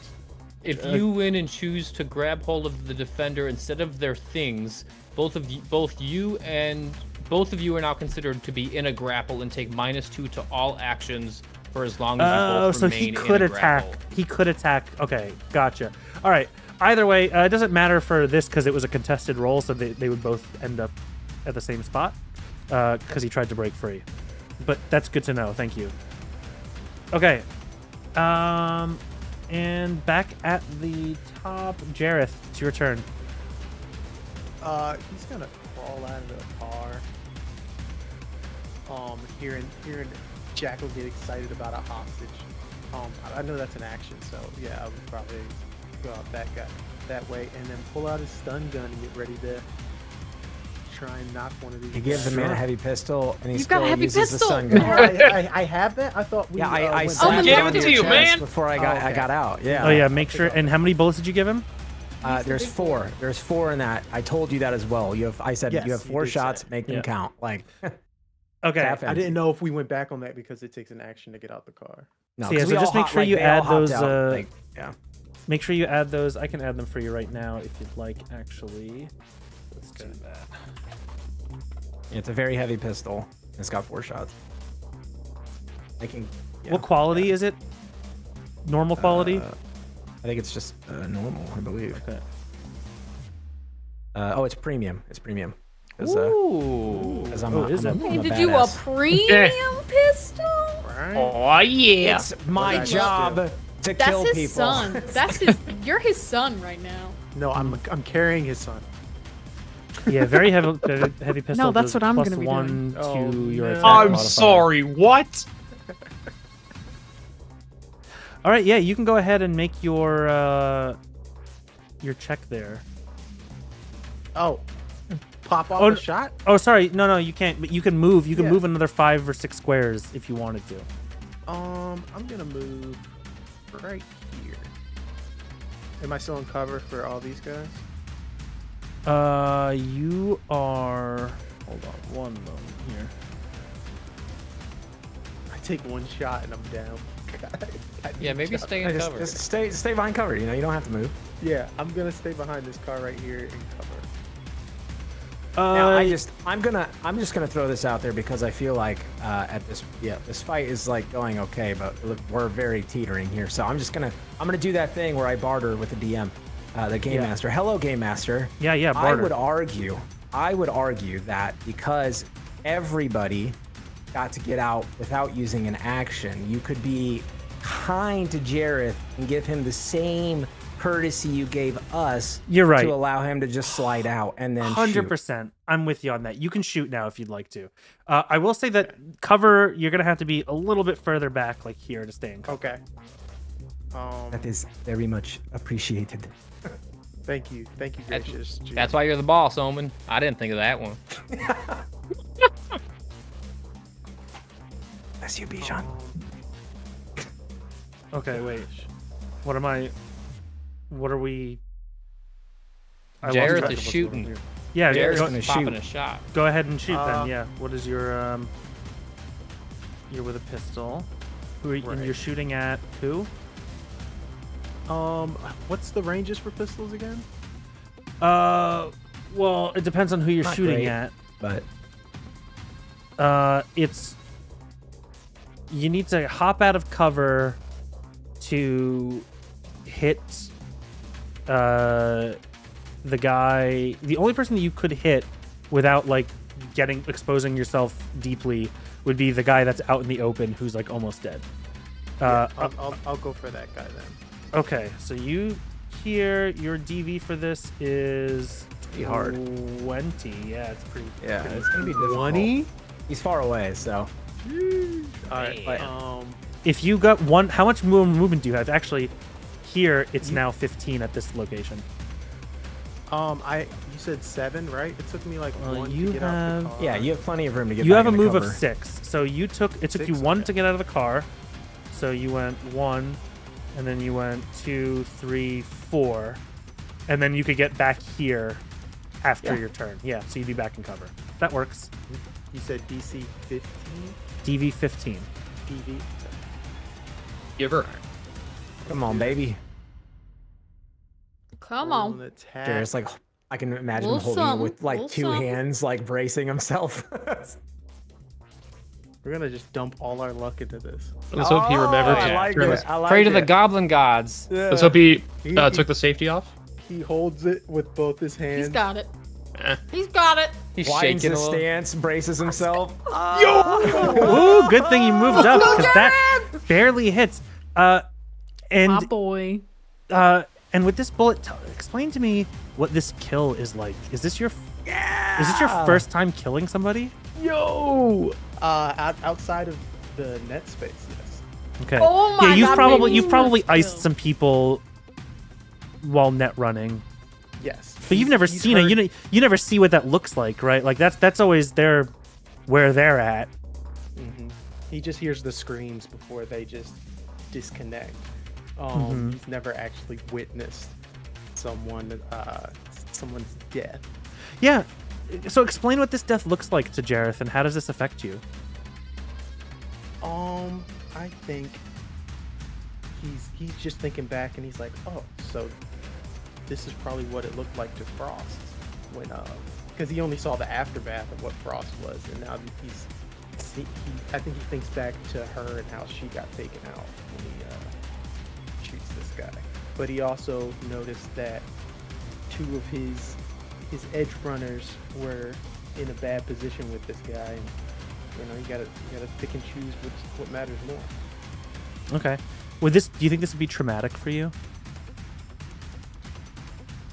If Uh, you win and choose to grab hold of the defender instead of their things, both of you, both you and both of you are now considered to be in a grapple and take minus two to all actions for as long as you Oh, both so remain he in could a attack. grapple. He could attack. Okay, gotcha. All right. Either way, uh, it doesn't matter for this because it was a contested roll, so they, they would both end up at the same spot because he tried to break free. But that's good to know. Thank you. Okay. Um, and back at the top, Jareth, it's your turn. Uh, he's gonna crawl out of the car. Um, hearing hearing Jackal get excited about a hostage. Um, I, know that's an action, so yeah, I would probably go out that guy that way, and then pull out his stun gun and get ready to try and knock one of these. He gives the guys. man a heavy pistol, and he You've got a still heavy uses pistol. the stun Oh, gun. I, I, I have that. I thought we. Yeah, I, uh, I went saw it to Give down it the to your you, man. before I got Oh, I got out. Yeah. Oh yeah, make sure. And how many bullets did you give him? Uh, there's four. There's four in that. I told you that as well. You have. I said Yes, you have four did say shots. it. Make them Yeah. count. Like Okay. Half I didn't know if we went back on that because it takes an action to get out the car. no. So, yeah, 'cause so just make sure like, you add those, out, uh, like, yeah. Make sure you add those. I can add them for you right now if you'd like. Actually, let's do that. It's a very heavy pistol. It's got four shots. I can. yeah. What quality is it? Normal quality. Uh, I think it's just uh, normal. I believe. okay. Uh, oh, it's premium. It's premium. 'Cause, uh, Ooh. 'cause I'm Oh, a, is I'm it? a, I'm did you a premium pistol? Right? Oh yeah. It's my Well, job that's to That's kill his son. That's his. You're his son right now. No, I'm I'm carrying his son. Yeah, very heavy, heavy pistol. No, that's what I'm gonna be one doing. to Oh, your no. attack I'm modifier. sorry. What? All right, yeah, you can go ahead and make your uh, your check there. Oh, pop off Oh, a n- shot. Oh, sorry, no, no, you can't. But you can move. You can Yeah. move another five or six squares if you wanted to. Um, I'm gonna move right here. Am I still in cover for all these guys? Uh, you are. Hold on one moment here. I take one shot and I'm down. God, Yeah, maybe to- stay in just, cover. just stay stay behind cover. You know, you don't have to move. Yeah, I'm gonna stay behind this car right here and cover. Uh, Now, I just I'm gonna I'm just gonna throw this out there because I feel like uh, at this yeah this fight is like going okay, but look, we're very teetering here. So I'm just gonna I'm gonna do that thing where I barter with the DM, uh, the game Yeah. master. Hello, game master. yeah, yeah, I would argue, I would argue that because everybody got to get out without using an action, you could be kind to Jareth and give him the same courtesy you gave us. You're right. To allow him to just slide out and then Hundred percent. I'm with you on that. You can shoot now if you'd like to. Uh, I will say that cover. You're gonna have to be a little bit further back, like here, to stay in cover. Okay. Um, That is very much appreciated. thank you, thank you, That's- gracious. G. That's why you're the boss, Omen. I didn't think of that one. That's you, Bijan. Um, Okay, wait. What am I? What are we? I Jareth is of what's going on shooting. Yeah, Jareth's go, gonna popping shoot. a shot. go ahead and shoot Uh, then. Yeah. What is your um? You're with a pistol. Who are you, and you're shooting at who? Um, what's the ranges for pistols again? Uh, well, it depends on who you're Not shooting great. at. But Uh, it's you need to hop out of cover to hit uh the guy. The only person that you could hit without like getting exposing yourself deeply would be the guy that's out in the open who's like almost dead. Uh, I'll, I'll, I'll go for that guy then. Okay, so you here, your DV for this is Pretty hard. 20. Yeah, it's pretty. Yeah, pretty- it's gonna be 20? He's far away, so All right. Wait. Um, If you got one, how much move, movement do you have? Actually, here it's now 15 at this location. um, I you said seven, right? It took me like Well, one you to get out have- the car. yeah, you have plenty of room to get. you back have a into move cover. of six, so you took it took you one Okay. to get out of the car, so you went one, and then you went two, three, four, and then you could get back here after Yeah. your turn. Yeah, so you'd be back in cover. That works. You said DC 15, DV 15. DV. Give her. Come on, baby. Come on. an. Jareth's like, I can imagine Little him holding it with like little two something. hands, like bracing himself. We're gonna just dump all our luck into this. Let's hope he remembered Oh, I like turn it. I like Pray to the goblin gods. Let's hope he He- uh, he- took the safety off. He holds it with both his hands. He's got it. Eh. He's got it. He's Widens shaking a his little. stance, braces himself. Yo! Ooh, good thing he moved up because that barely hits. Uh, My and boy. uh, and with this bullet, t- explain to me what this kill is like. Is this your Yeah. is this your first time killing somebody? Yo! Uh, out, outside of the net space, yes. Okay. Oh my yeah, you've God, probably you've probably iced go. some people while net running, Yes. but you've never He's seen it. You know, you never see what that looks like, right? Like that's that's always their where they're at. Mhm. He just hears the screams before they just disconnect. Um, Mm-hmm. He's never actually witnessed someone, uh, someone's death. Yeah. So explain what this death looks like to Jareth, and how does this affect you? Um, I think he's he's just thinking back, and he's like, oh, so this is probably what it looked like to Frost when, uh, because he only saw the aftermath of what Frost was, and now he's, see, he, I think he thinks back to her and how she got taken out when he uh, shoots this guy. But he also noticed that two of his his edge runners were in a bad position with this guy. And, you know, you gotta you gotta pick and choose what's, what matters more. Okay. Would this? Do you think this would be traumatic for you?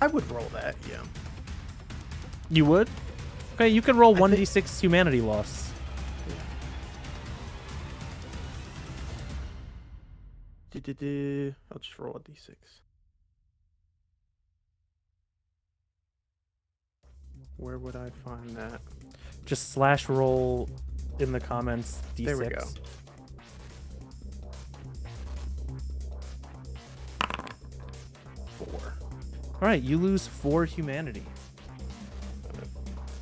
I would roll that, yeah. You would. Okay, you can roll one d six humanity loss. Du-du-du. I'll just roll a d6. Where would I find that? Just slash roll in the comments d6. There we go. Four. All right, you lose four humanity.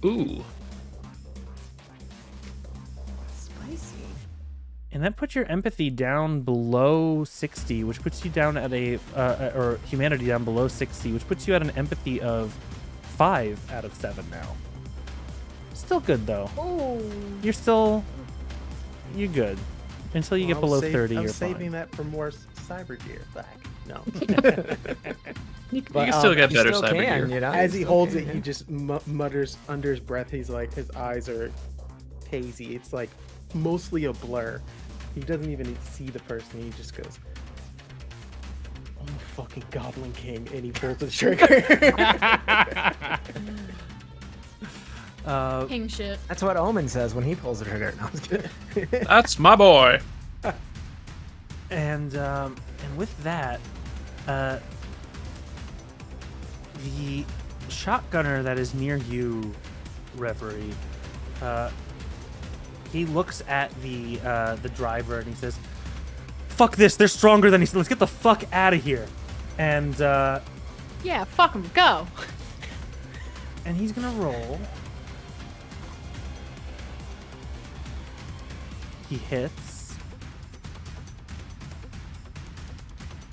Ooh. Spicy. And that puts your empathy down below 60, which puts you down at a, uh, or humanity down below 60, which puts you at an empathy of 5 out of 7 now. Still good, though. Oh. You're still, you're good. Until you get Well, I below save- 30, I you're saving fine. that for more cyber gear. Back. No. You can still um, get better still cyber can, gear. You know? As he holds can, it, yeah. he just mu- mutters under his breath. He's like, his eyes are hazy. It's like mostly a blur. He doesn't even see the person. He just goes, "I'm a fucking Goblin King," and he pulls the trigger. Uh, King shit. That's what Omen says when he pulls the trigger. No, I'm just kidding. That's my boy. and um, and with that, uh, the shotgunner that is near you, Reverie, uh, he looks at the uh, the driver and he says, "Fuck this! They're stronger than he. Let's get the fuck out of here." And uh, Yeah, fuck him. Go. and he's gonna roll. He hits.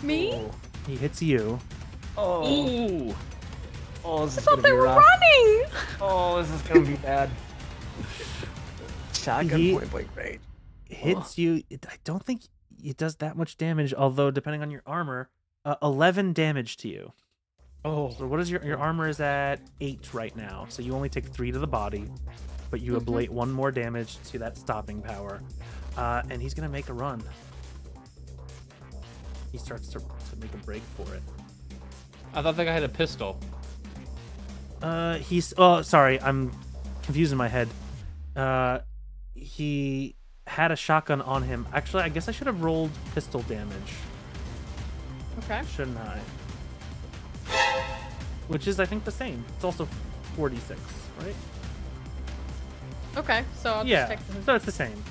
Me? He hits you. Oh, Ooh. oh, this is I gonna thought they be were rough. running. Oh, this is gonna be bad. Shotgun He- point blank range. hits you. It, I don't think it does that much damage, although depending on your armor, uh, 11 damage to you. oh, So what is your your armor is at 8 right now. So you only take 3 to the body, but you ablate one more damage to that stopping power. Uh, and he's going to make a run. he starts to, to make a break for it. I thought that guy had a pistol. Uh, he's. Oh, sorry, I'm confused in my head. Uh, he had a shotgun on him. Actually, I guess I should have rolled pistol damage, Okay. shouldn't I? Which is, I think, the same. It's also 46, right? Okay. So I'll yeah, just take the. so it's the same.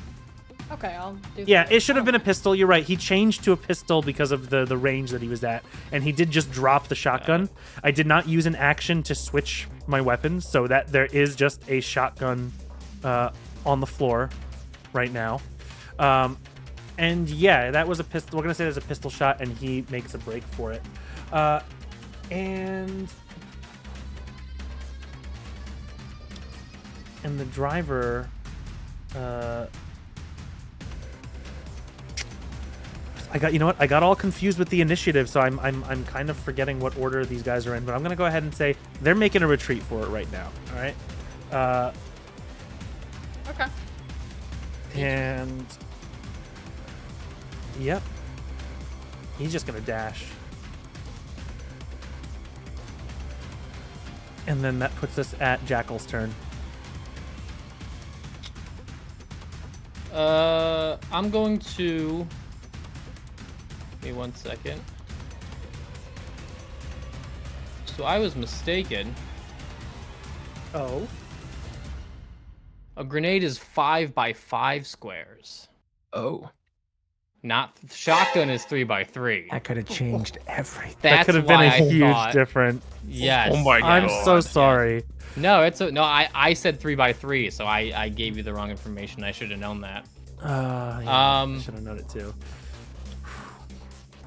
Okay, I'll do. Yeah, it should have been a pistol. You're right. He changed to a pistol because of the the range that he was at, and he did just drop the shotgun. I did not use an action to switch my weapons, so that there is just a shotgun uh, on the floor right now. Um, and yeah, that was a pistol. We're gonna say there's a pistol shot, and he makes a break for it. Uh, and and the driver. Uh, I got you know what I got all confused with the initiative, so I'm I'm I'm kind of forgetting what order these guys are in. But I'm gonna go ahead and say they're making a retreat for it right now. All right, uh, Okay. and yep, he's just gonna dash, and then that puts us at Jackal's turn. Uh, I'm going to. Give me one second. So I was mistaken. Oh, A grenade is five by five squares. Oh. Not shotgun is three by three. That could have changed everything. that could have been why a I huge thought- difference. Yes. Oh my god. I'm so sorry. No, it's a, no. I I said three by three, so I I gave you the wrong information. I should have known that. Uh, yeah, Um, should have known it too.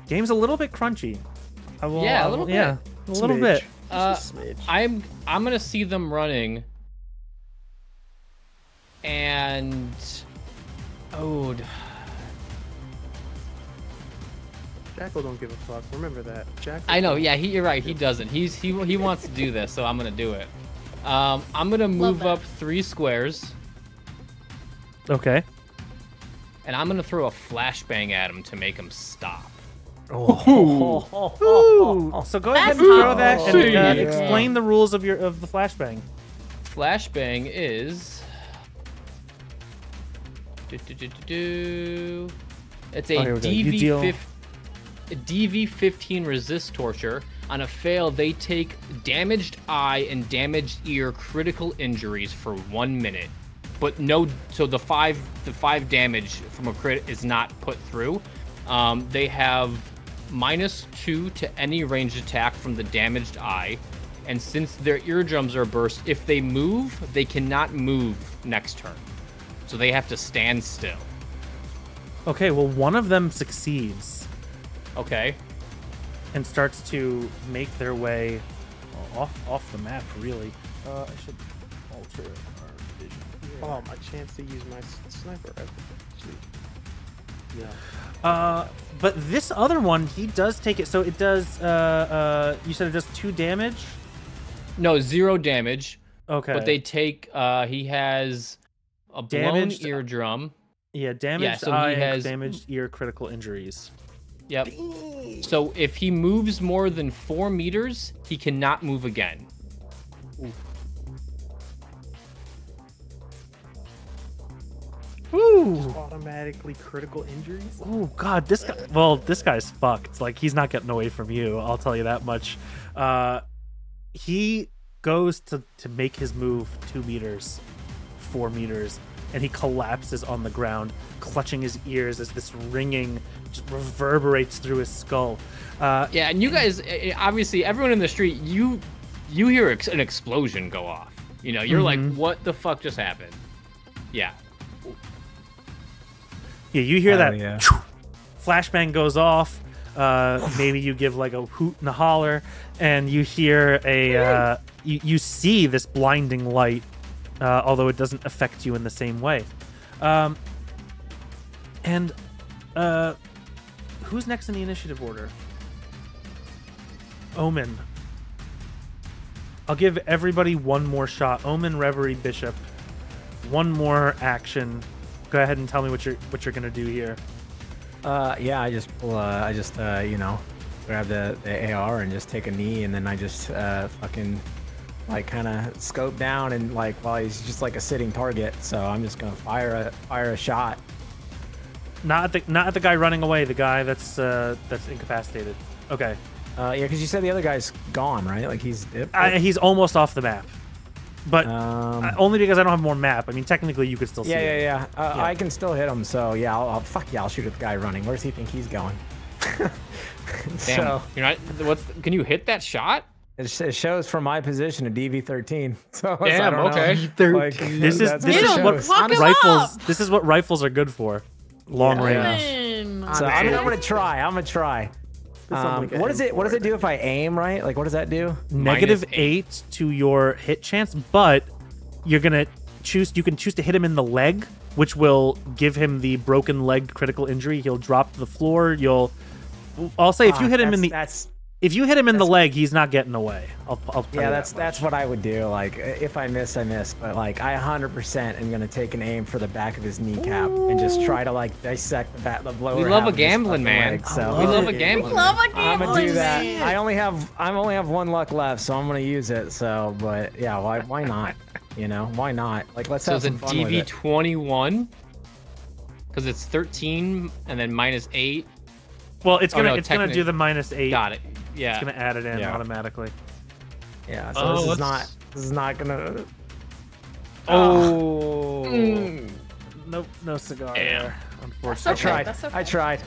Game's a little bit crunchy. I will, Yeah, a I little will- Yeah, a little bit. Uh, Just a smidge. I'm I'm gonna see them running, and oh, Jackal don't give a fuck. Remember that. Jackal. I know. Yeah, he, you're right. He doesn't. He's he he wants to do this, so I'm gonna do it. Um, I'm gonna move up three squares. Okay. And I'm gonna throw a flashbang at him to make him stop. Oh. Ooh. Ooh. So go ahead and throw that and uh, explain the rules of your of the flashbang. Flashbang is. Do, do, do, do, do. It's a oh, DV15. DV15 resist torture. On a fail, they take damaged eye and damaged ear critical injuries for one minute. But no, so the five the five damage from a crit is not put through. Um, they have minus two to any ranged attack from the damaged eye, and since their eardrums are burst, if they move, they cannot move next turn. So they have to stand still. Okay, well one of them succeeds Okay. and starts to make their way off off the map. Really, uh, I should alter our vision. Here. Oh, my chance to use my sniper rifle. Yeah. Uh, but this other one, he does take it. So it does. Uh, uh, you said it does two damage. No, zero damage. Okay. But they take. Uh, he has a blown Damaged- eardrum. yeah damaged yeah, so he eye, and has- damaged ear, critical injuries. Yep. So if he moves more than four meters, he cannot move again. Ooh. Automatically critical injuries. Oh God, this guy. Well, this guy's fucked. Like he's not getting away from you. I'll tell you that much. Uh, he goes to to make his move two meters, four meters, and he collapses on the ground, clutching his ears as this ringing just reverberates through his skull. Uh, Yeah, and you guys, eh, eh, obviously, everyone in the street, you you hear ex- an explosion go off. You know, you're like, what the fuck just happened? Yeah. yeah, you hear Hell that yeah. flashbang goes off. Uh, maybe you give like a hoot and a holler, and you hear a uh, you, you see this blinding light, uh, although it doesn't affect you in the same way. Um, and uh, who's next in the initiative order? Omen. I'll give everybody one more shot. Omen, Reverie, Bishop. One more action. Go ahead and tell me what you're what you're gonna do here. Uh, yeah, I just pull. Uh, I just uh, you know, grab the, the AR and just take a knee, and then I just uh, fucking like kind of scope down and like while he's just like a sitting target. So I'm just gonna fire a fire a shot. Not at the not at the guy running away. The guy that's uh, that's incapacitated. Okay. Uh, yeah, because you said the other guy's gone, right? Like he's dipped. I, he's almost off the map, but um, uh, only because I don't have more map. I mean, technically, you could still see. yeah, yeah, it. yeah, uh, Yeah. I can still hit him. So yeah, I'll, I'll fuck yeah, I'll shoot at the guy running. Where's he think he's going? Damn. so You're not. What's? Can you hit that shot? it, sh- it shows from my position a DV13. So I Damn, don't know. okay. Like, This is this what is it what shows. Fuck him rifles. up! This is what rifles are good for. Long Yeah. range. Man. So I'm, I'm gonna try. I'm gonna try. Um, like what does it? What does it do if I aim right? Like, what does that do? Negative Minus eight to your hit chance, but you're gonna choose. You can choose to hit him in the leg, which will give him the broken leg critical injury. He'll drop to the floor. You'll. I'll say if you hit him in the That's if you hit him in the leg, he's not getting away. I'll. I'll yeah. That's that that's what I would do. Like, if I miss, I miss. But like, I 100% am gonna take an aim for the back of his kneecap and just try to like dissect the back, the lower. We love a gambling man. leg, so We love a it. gambling. Love man. a I'm gonna do that. man. I only have I only have one luck left, so I'm gonna use it. So, but yeah, why why not? You know, why not? Like, let's So have it's a some fun with it. DV21 because it's 13 and then minus eight. Well, it's Oh, gonna no, it's gonna do the minus eight. Got it. Yeah. It's gonna add it in Yeah. automatically. Yeah. So Oh, this is let's- not this is not gonna. Oh. Mm. Nope, no cigar Damn. there. I Unfortunately. Okay, tried. that's okay. I tried.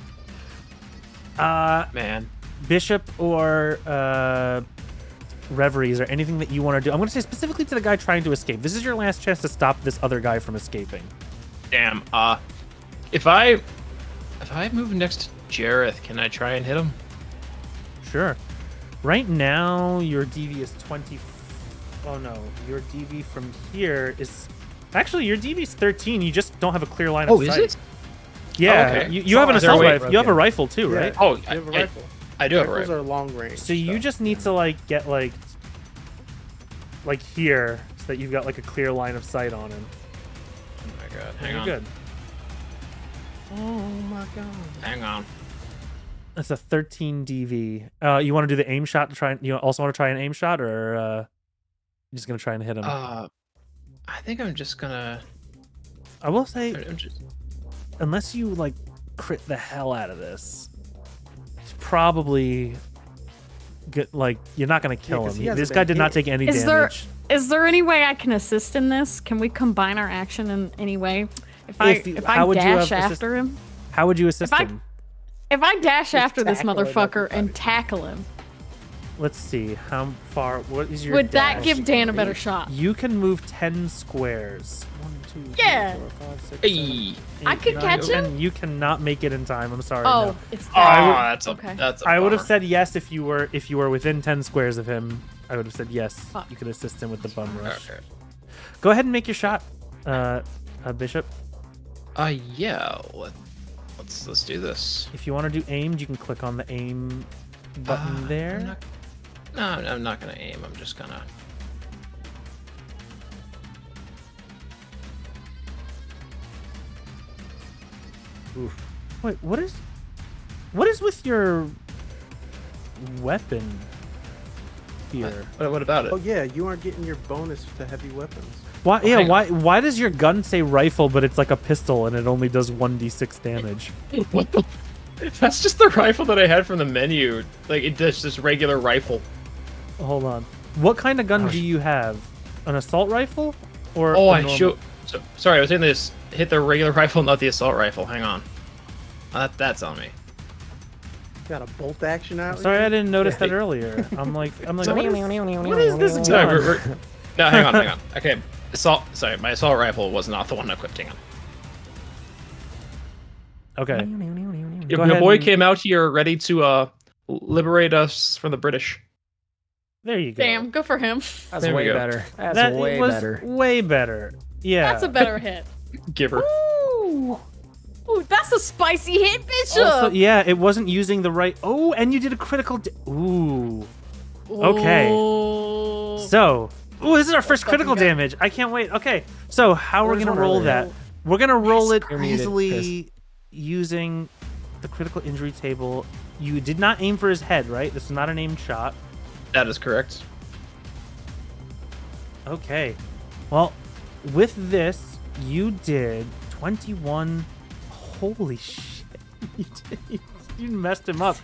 Uh, Man. Bishop or uh, Reveries or anything that you want to do. I'm going to say specifically to the guy trying to escape. This is your last chance to stop this other guy from escaping. Damn. Uh, if I if I move next to Jareth, can I try and hit him? Sure. Right now, your DV is 20. Oh no, your DV from here is. Actually, your DV is 13. You just don't have a clear line of sight. Oh, is it? Yeah, oh, okay. you, you have an Is there a assault way- rifle. You have a rifle too, Yeah. right? Oh, You have a I- I- rifle. I do have a Rifles rifle. are long range. So you just need to like get like like here so that you've got like a clear line of sight on him. Oh my god. Hang you're on. good. Oh my god. Hang on. That's a 13 DV. Uh, you want to do the aim shot to try? And, you also want to try an aim shot, or uh, you're just gonna try and hit him? Uh, I think I'm just gonna. I will say, I'm just, unless you like crit the hell out of this, it's probably good. Like you're not gonna kill 'cause him. This guy been did not take any Is there- damage. Is there any way I can assist in this? Can we combine our action in any way? If I If if, I how would you dash have assist- after him, How would you assist I- him? If I dash after this tackle it, that'd be motherfucker and tackle him, Let's see. How far? What is your? would that give Dan a better shot? You can move 10 squares. One, two, three, Yeah. four, five, six, Hey. seven, I could nine, catch him? 10. You cannot make it in time. I'm sorry. Oh, no. it's Oh, that. that's a okay. that's a I would have said yes if you were if you were within 10 squares of him. I would have said yes. Fuck. You could assist him with the bum rush. Okay. Go ahead and make your shot, uh, uh, Bishop. Uh, yeah. Let, let's let's do this. If you want to do aimed, you can click on the aim button Uh, there. I'm not, no, I'm not gonna aim. I'm just gonna. Oof. Wait, what is what is with your weapon here? What, what about it? Oh yeah, you aren't getting your bonus to heavy weapons. Why? Yeah. Why? Why does your gun say rifle, but it's like a pistol and it only does one d six damage? What the? That's just the rifle that I had from the menu. Like it does just regular rifle. Hold on. What kind of gun do you have? An assault rifle? Or Oh, a I normal- show. So, sorry, I was saying this. Hit the regular rifle, not the assault rifle. Hang on. Uh, that, that's on me. Got a bolt action out. Sorry, I didn't notice that earlier. I'm like, I'm like, what is, what is this gun? we're, we're- no, hang on, hang on. Okay, assault. Sorry, my assault rifle was not the one equipped. Hang on. Okay. Your, Go your boy and- came out here ready to uh liberate us from the British. There you go. Damn, good for him. That's There way better. That's that way was better. way better. Yeah. That's a better hit. Giver. Ooh. Ooh, that's a spicy hit, Bishop. Also, yeah, it wasn't using the right. Oh, and you did a critical. Da- Ooh. okay. So, ooh, this is our first critical guy. damage. I can't wait. Okay, so how we're There's gonna roll earlier. that? We're gonna roll it You're easily using. the critical injury table. You did not aim for his head, right? This is not an aimed shot. That is correct. Okay. Well, with this, you did 21. Holy shit. You, did, you messed him up.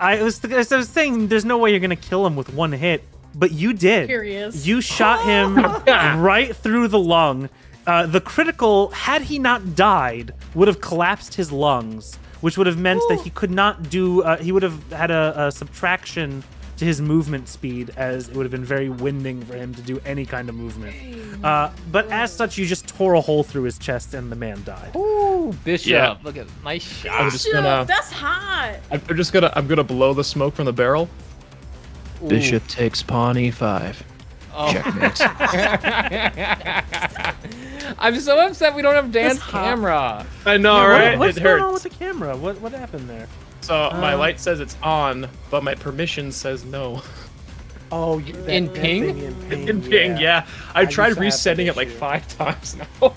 I was, I was saying there's no way you're going to kill him with one hit, but you did. Here he is. You shot him right through the lung. Uh, the critical, had he not died, would have collapsed his lungs, which would have meant that he could not do. Uh, he would have had a, a subtraction to his movement speed, as it would have been very winding for him to do any kind of movement. Uh, but as such, you just tore a hole through his chest, and the man died. Ooh, Bishop. Yeah. Look at nice shot. I'm just Bishop, gonna. That's hot. I'm I'm just gonna. I'm gonna blow the smoke from the barrel. Ooh. Bishop takes pawn e5. Oh. Checkmate. I'm so upset we don't have Dan's camera. I know, Yeah, what- right? what's it going hurts. on with the camera? What what happened there? So my Uh, light says it's on, but my permission says no. Oh, that, In that ping? In ping, In ping, yeah. I I tried used to resetting it like five times now.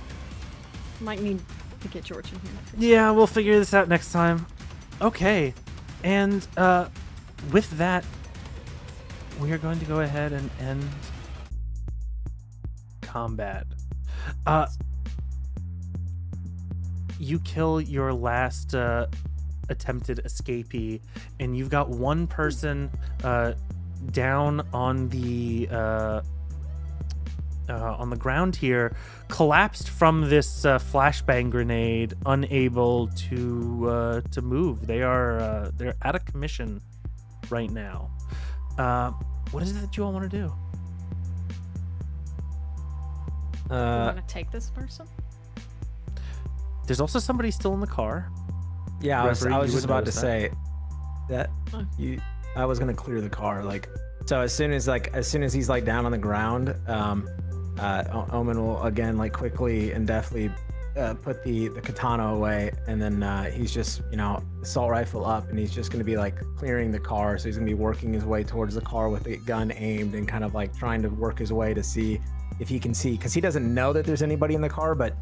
Might need to get George in here. Yeah, we'll figure this out next time. Okay. And uh with that we are going to go ahead and end combat. Uh you kill your last uh attempted escapee and you've got one person uh down on the uh uh, on the ground here, collapsed from this uh, flashbang grenade, unable to uh, to move. They are they're out of commission right now. Uh, what is it that you all want to do? You Uh, want to take this person? There's also somebody still in the car. yeah, I was, I was just about to that. say that Huh. you. I was gonna clear the car, like so. As soon as like as soon as he's like down on the ground, um, uh, Omen will again like quickly and deftly uh, put the the katana away, and then uh, he's just you know assault rifle up, and he's just gonna be like clearing the car. So he's gonna be working his way towards the car with the gun aimed and kind of like trying to work his way to see if he can see because he doesn't know that there's anybody in the car, but.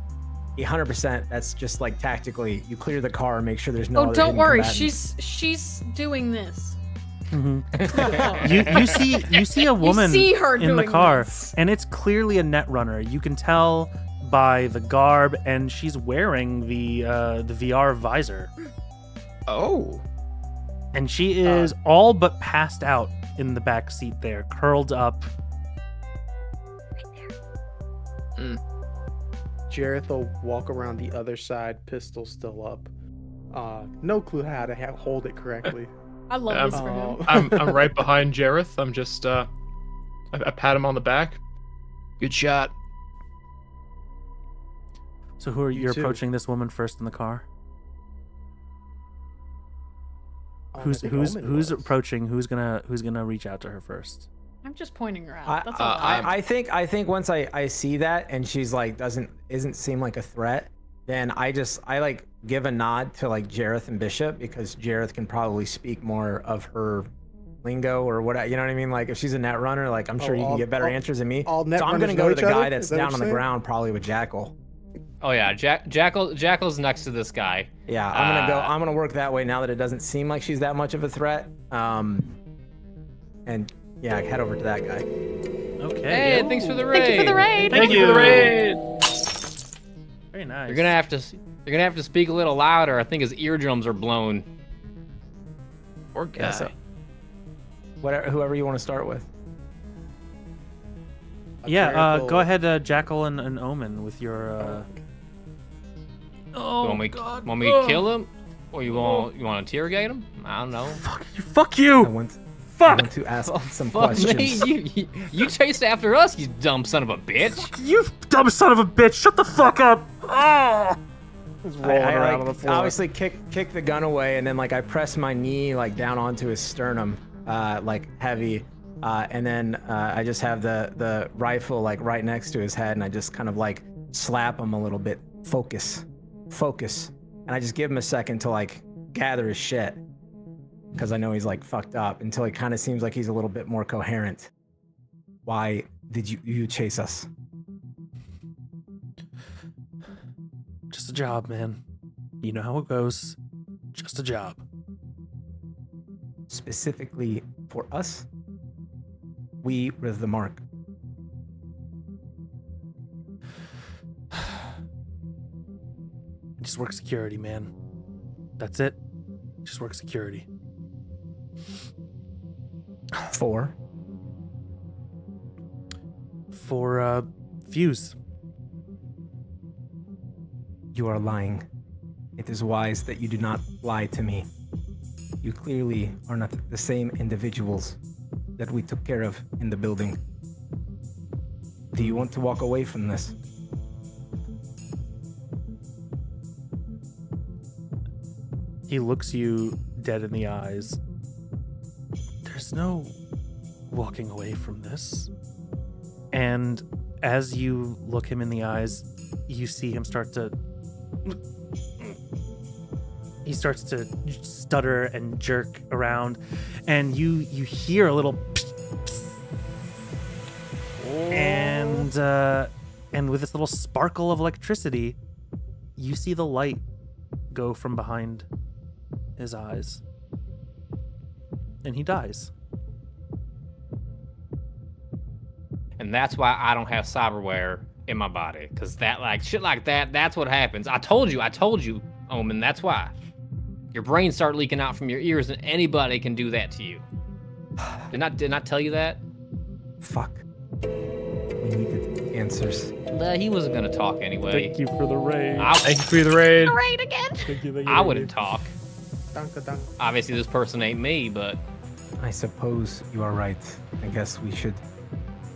100% that's just like tactically you clear the car make sure there's no oh, don't worry. combatants. She's she's doing this. You you see you see a woman see her in the car, this. and it's clearly a net runner. You can tell by the garb, and she's wearing the uh, the VR visor. Oh. and she is all but passed out in the back seat there, curled up. Jareth will walk around the other side, pistol still up. Uh, no clue how to ha- hold it correctly. I love Um, this for him. Uh, I'm I'm right behind Jareth. I'm just uh I, I pat him on the back. Good shot. So who are You you too. approaching this woman first in the car? I who's who's who's was. approaching? Who's gonna who's gonna reach out to her first? I'm just pointing her out. I, That's uh, I, all. I, I think I think once I, I see that and she's like doesn't isn't seem like a threat, then I just I like give a nod to like Jareth and Bishop because Jareth can probably speak more of her lingo or what you know what I mean. Like if she's a net runner, like I'm sure Oh, you can all- get better all- answers than me. all net so I'm gonna go to each the other? guy that's that down you're on the ground, probably with Jackal. Oh yeah, Jack, Jackal Jackal's next to this guy. Yeah, I'm gonna go. Uh, I'm gonna work that way now that it doesn't seem like she's that much of a threat. Um, and yeah, head over to that guy. Okay. Hey, yeah. thanks for the raid. Thank you for the raid. Thank you for the raid. Very nice. You're gonna have to you're gonna have to speak a little louder. I think his eardrums are blown. Poor guy. Yeah, so- Whatever, whoever you want to start with. Uh, Yeah. Uh, go ahead, uh, Jackal and, and Omen with your. Uh... You Oh want me God. want me to kill him, or you want you want to interrogate him? I don't know. Fuck you! Fuck I you! want, I Fuck want to ask some Fuck questions. me, you, you you chased after us, you dumb son of a bitch. You dumb son of a bitch! Shut the fuck up! Oh! He's I, I, around like, on the floor. obviously kick kick the gun away and then like I press my knee like down onto his sternum, uh, like heavy, uh, and then uh, I just have the the rifle like right next to his head and I just kind of like slap him a little bit. Focus, focus, and I just give him a second to like gather his shit because I know he's like fucked up until he kind of seems like he's a little bit more coherent. Why did you you chase us? Just a job, man. You know how it goes. Just Just a job. Specifically for us, we were the mark. Just work security, man. That's it. Just work security. For For uh Fuse. you are lying. It is wise that you do not lie to me. You clearly are not the same individuals that we took care of in the building. Do you want to walk away from this? He looks you dead in the eyes. There's no walking away from this. And as you look him in the eyes, you see him start to. He starts to stutter and jerk around, and you you hear a little. And uh, and with this little sparkle of electricity, you see the light go from behind his eyes. And he dies. and that's why I don't have cyberware in my body. Cause that like shit like that, that's what happens. I told you, I told you, Omen, that's why. Your brains start leaking out from your ears, and anybody can do that to you. Did not did not tell you that? Fuck. We needed answers. Nah, he wasn't gonna talk anyway. Thank you for the raid. I, Thank you for the raid. Right again. Thank you, thank I wouldn't talk. Dunka dunk. Obviously, this person ain't me, but I suppose you are right. I guess we should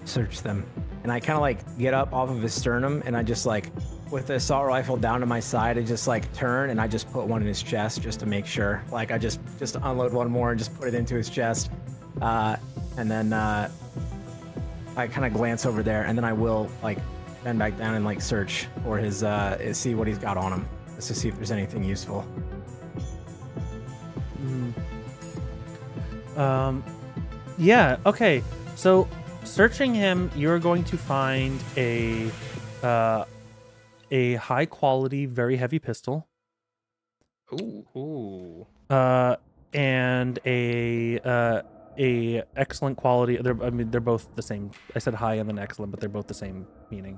search them. And I kind of like get up off of his sternum and I just like, with the assault rifle down to my side, I just like turn and I just put one in his chest just to make sure. Like I just just unload one more and just put it into his chest. Uh, and then uh, I kind of glance over there and then I will like bend back down and like search for his uh, see what he's got on him just to see if there's anything useful. Um, yeah. Okay. So, searching him, you're going to find a uh, a high quality, very heavy pistol, ooh, ooh. uh, and a uh, a excellent quality. They're, I mean, they're both the same. I said high and then excellent, but they're both the same meaning.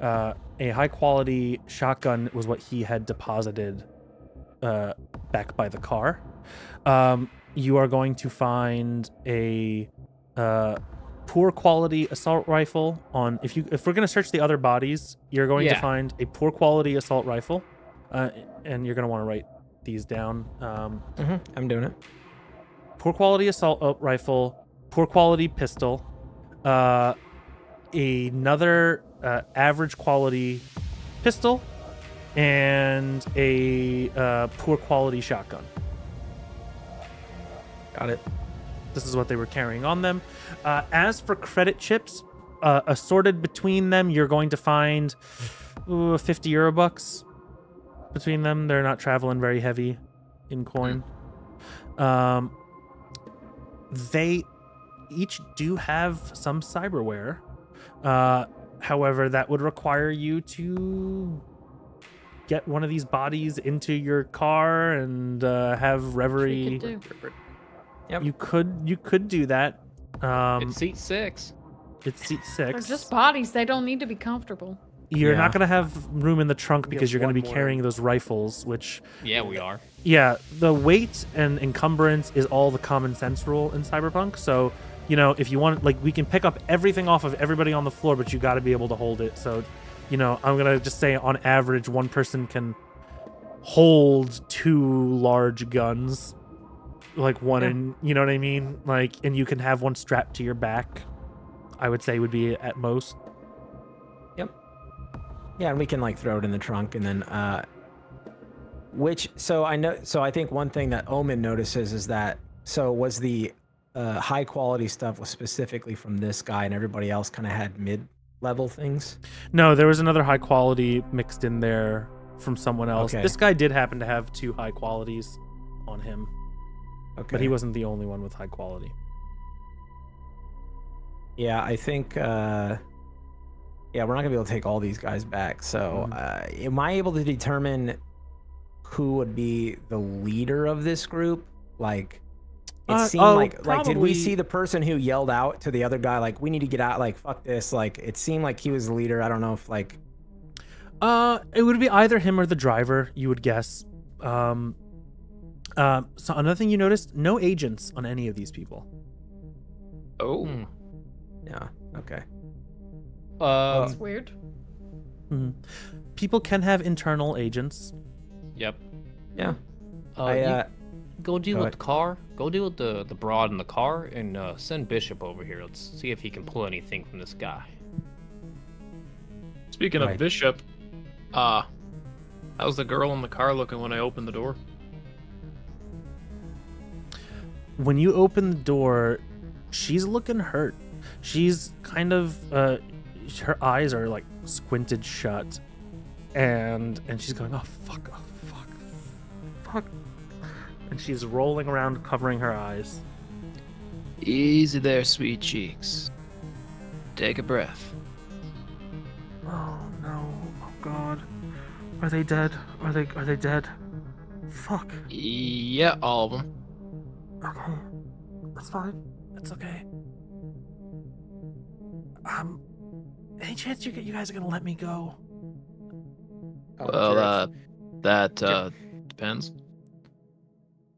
Uh, a high quality shotgun was what he had deposited uh, back by the car. Um, you are going to find a uh, poor quality assault rifle on. If you if we're gonna search the other bodies, you're going to find a poor quality assault rifle, uh, and you're gonna want to write these down. Um, Mm-hmm. I'm doing it. poor quality assault uh, rifle, poor quality pistol, uh, another uh, average quality pistol, and a uh, poor quality shotgun. Got it. This is what they were carrying on them. Uh, as for credit chips, uh, assorted between them, you're going to find ooh, 50 euro bucks between them. They're not traveling very heavy in coin. Um, they each do have some cyberware. Uh, however, that would require you to get one of these bodies into your car and uh, have Reverie could do. you could you could do that. Um, it's seat six. it's seat six. They're six. just bodies. They don't need to be comfortable. You're Yeah. not gonna have room in the trunk because you're gonna be more. carrying those rifles. Which, Yeah, we are. yeah, the weight and encumbrance is all the common sense rule in Cyberpunk. So, you know, if you want, like, we can pick up everything off of everybody on the floor, but you got to be able to hold it. So, you know, I'm gonna just say on average, one person can hold two large guns like one Yeah. in you know what i mean like and you can have one strapped to your back i would say would be at most Yep. Yeah, and we can like throw it in the trunk and then uh which so I know so I think one thing that Omen notices is that so was the uh high quality stuff was specifically from this guy and everybody else kind of had mid level things. no there was another high quality mixed in there from someone else Okay. this guy did happen to have two high qualities on him Okay. but he wasn't the only one with high quality Yeah, I think uh yeah, we're not to be able to take all these guys back. So, Mhm. uh am I able to determine who would be the leader of this group? Like, it Uh, seemed oh, like like did we see the person who yelled out to the other guy like we need to get out like fuck this like it seemed like he was the leader. I don't know if like Uh, it would be either him or the driver. You would guess. Um, uh, so another thing you noticed: no agents on any of these people. Oh. Hmm. yeah okay Um. That's weird. Mhm. People can have internal agents. Yep. yeah. Uh, I uh, go deal go with the car. Go deal with the the broad in the car, and uh, send Bishop over here. Let's see if he can pull anything from this guy. Speaking Right. of Bishop, uh, how's the girl in the car looking when I opened the door? When you open the door, she's looking hurt. She's kind of uh, her eyes are like squinted shut, and and she's going, oh fuck, oh fuck, fuck, and she's rolling around, covering her eyes. Easy there, sweet cheeks. Take a breath. Oh no! Oh god! Are they dead? Are they are they dead? Fuck. Yeah, all of them. Okay. That's fine. That's okay. Um any chance you you guys are gonna let me go? Uh, Well, uh, that uh depends.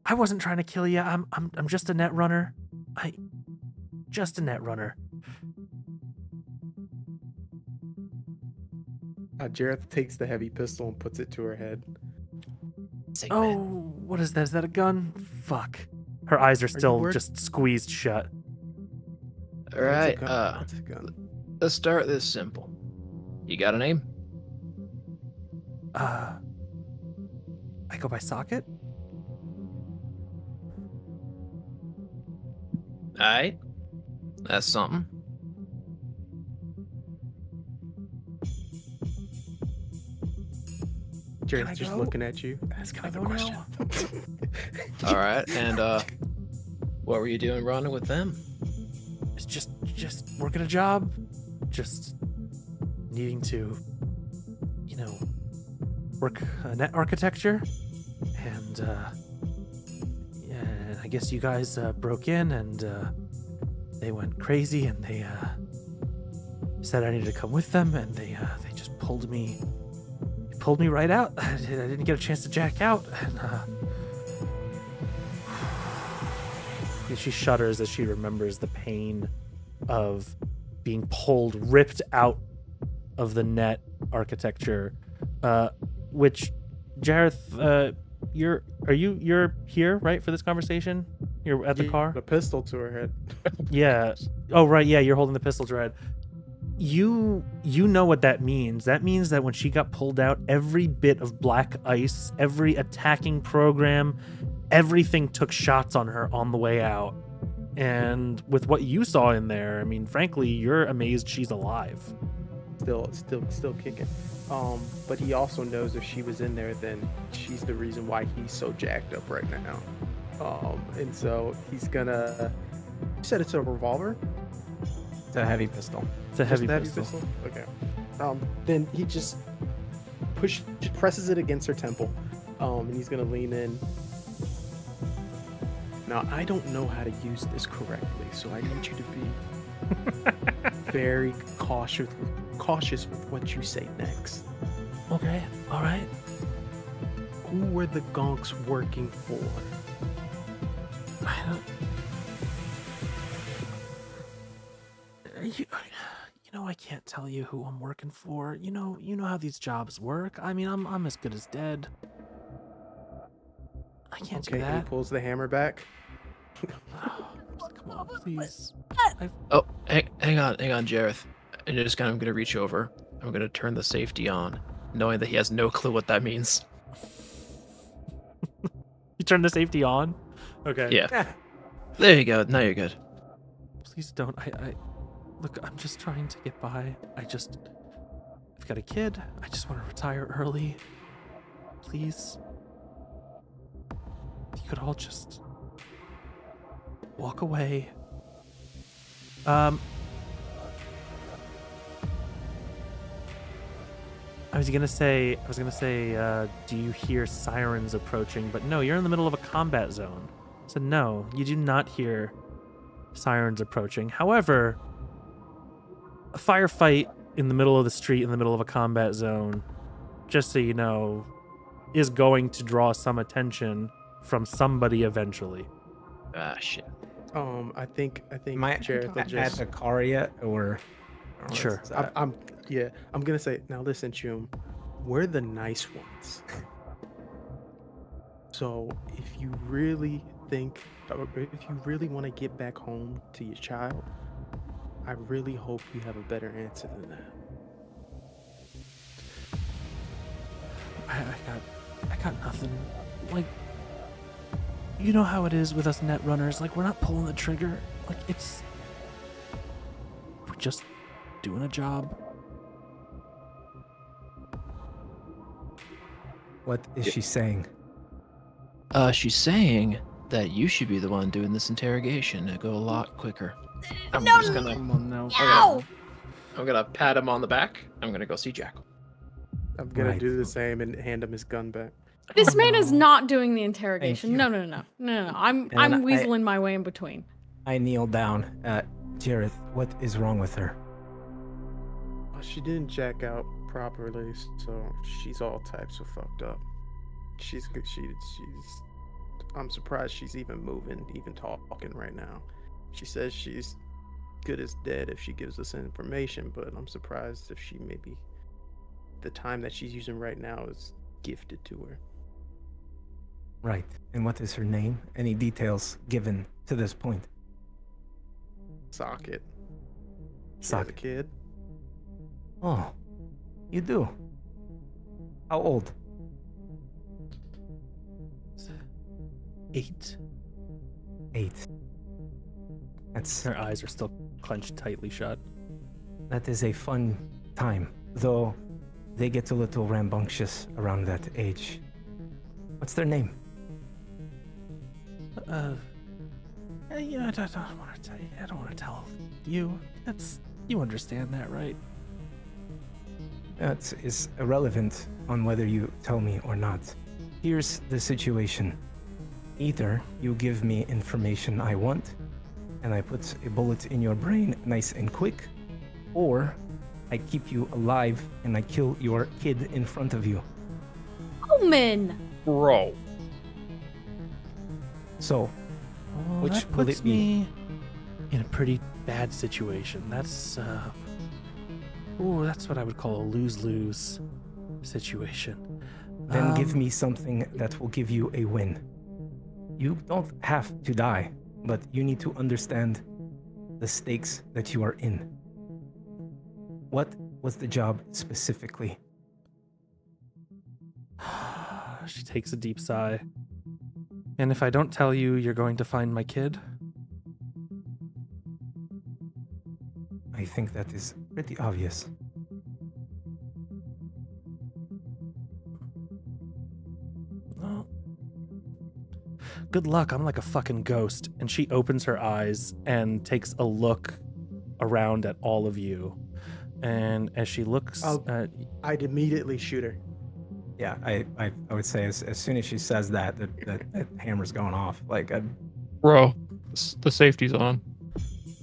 I wasn't trying to kill you. I'm I'm I'm just a net runner. I just a net runner. uh, Jareth takes the heavy pistol and puts it to her head. Oh, what is that? Is that a gun? Fuck. Her eyes are still work- just squeezed shut. All right. That's a gun. Uh, That's a gun. let's start this simple. You got a name? Uh I go by socket? All right. That's something. I Jareth's just go? looking at you. That's Can kind of a question? All right. And uh, what were you doing running with them? It's just just working a job, just needing to, you know, work uh, net architecture, and uh, yeah, I guess you guys uh, broke in and uh, they went crazy and they uh, said I needed to come with them, and they uh, they just pulled me, they pulled me right out. I didn't get a chance to jack out, and. Uh, She shudders as she remembers the pain of being pulled, ripped out of the net architecture. Uh, which, Jareth, uh, you're are you you're here right for this conversation? You're at the Yeah, car. The pistol to her head. Yeah. Oh right. Yeah, you're holding the pistol to her head. You you know what that means. That means that when she got pulled out, every bit of black ice, every attacking program, everything took shots on her on the way out. And with what you saw in there, I mean, frankly, you're amazed she's alive. still still still kicking um but he also knows if she was in there then she's the reason why he's so jacked up right now um and so he's gonna you said it's a revolver It's a heavy pistol. It's a Just heavy the pistol. okay um then he just push just presses it against her temple um and he's gonna lean in now i don't know how to use this correctly so i need you to be very cautious cautious with what you say next Okay. All right. Who were the gonks working for? I don't. You, you know, I can't tell you who I'm working for. You know, you know how these jobs work. I mean, I'm I'm as good as dead. I can't Okay, do and he pulls the hammer back. Come on, please. Oh, hang, hang on, hang on, Jareth. I'm just kind of gonna reach over. I'm gonna turn the safety on, knowing that he has no clue what that means. You turn the safety on. Okay. Yeah. There you go. Now you're good. Please don't. I, I look. I'm just trying to get by. I just. I've got a kid. I just want to retire early. Please. You could all just walk away. Um. I was gonna say, I was gonna say, uh, do you hear sirens approaching? But no, you're in the middle of a combat zone. So no, you do not hear sirens approaching. However, a firefight in the middle of the street, in the middle of a combat zone, just so you know, is going to draw some attention from somebody eventually. Ah, shit. Um, I think I think Am I Jareth will at, just. at the car yet, or? or Sure. I'm. I'm yeah. I'm gonna say now. Listen, Chum, we're the nice ones. So if you really think, if you really want to get back home to your child, I really hope you have a better answer than that. I, I got, I got nothing. Like, you know how it is with us net runners. Like, we're not pulling the trigger. Like, it's, we're just doing a job. What is she saying? Uh, she's saying that you should be the one doing this interrogation to go a lot quicker. I'm No, just gonna, Come on now. Ow! I'm gonna pat him on the back. I'm gonna go see Jackal. I'm gonna Right. do the same and hand him his gun back. This Oh, man is not doing the interrogation. No, no, no, no, no, no. I'm And I'm I- weaseling my way in between. I kneel down. Uh, Jareth, what is wrong with her? Uh, She didn't jack out properly, so she's all types of fucked up. She's good. She, she's. I'm surprised she's even moving, even talking right now. She says she's good as dead if she gives us information, but I'm surprised if she maybe the time that she's using right now is gifted to her. Right. And what is her name? Any details given to this point? Socket. She has Socket. kid. Oh, you do. How old? Eight. Eight. That's Her eyes are still clenched tightly shut. that is a fun time, though they get a little rambunctious around that age. What's their name? Uh, uh, you know, I don't, don't want to tell you. I don't want to tell you. That's you understand that, right? That is irrelevant on whether you tell me or not. Here's the situation. Either you give me information I want, and I put a bullet in your brain nice and quick, or I keep you alive and I kill your kid in front of you. Omen. Bro. So, Well, Which that will puts it be? me in a pretty bad situation. That's uh, ooh, that's what I would call a lose-lose situation. then give Um, me something that will give you a win. You don't have to die, but you need to understand the stakes that you are in. What was the job specifically? She takes a deep sigh. And if I don't tell you, you're going to find my kid. I think that is pretty obvious. Good luck. I'm like a fucking ghost. And she opens her eyes and takes a look around at all of you. And as she looks I'll- at I'd immediately shoot her. Yeah, I, I, I would say as, as soon as she says that, that, that, that hammer's going off. Like, I, Bro, the safety's on.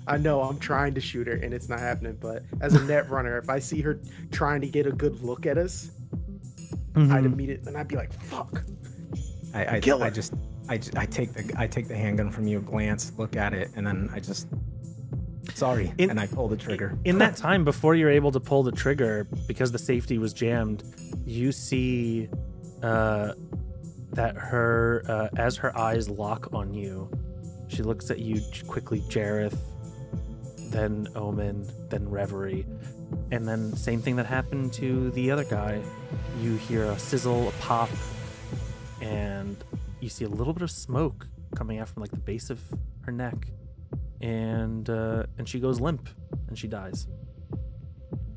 I know I'm trying to shoot her and it's not happening, but as a net runner, if I see her trying to get a good look at us, I'd Mhm. immediately and I'd be like, "Fuck!" I, I, Kill I her. just, I, I take the, I take the handgun from you, glance, look at it, and then I just, sorry, In- and I pull the trigger. In that time, before you're able to pull the trigger, because the safety was jammed, you see uh, that her, uh, as her eyes lock on you, she looks at you quickly, Jareth, then Omen, then Reverie. And then, same thing that happened to the other guy. You hear a sizzle, a pop, and you see a little bit of smoke coming out from like the base of her neck. And uh, and she goes limp and she dies.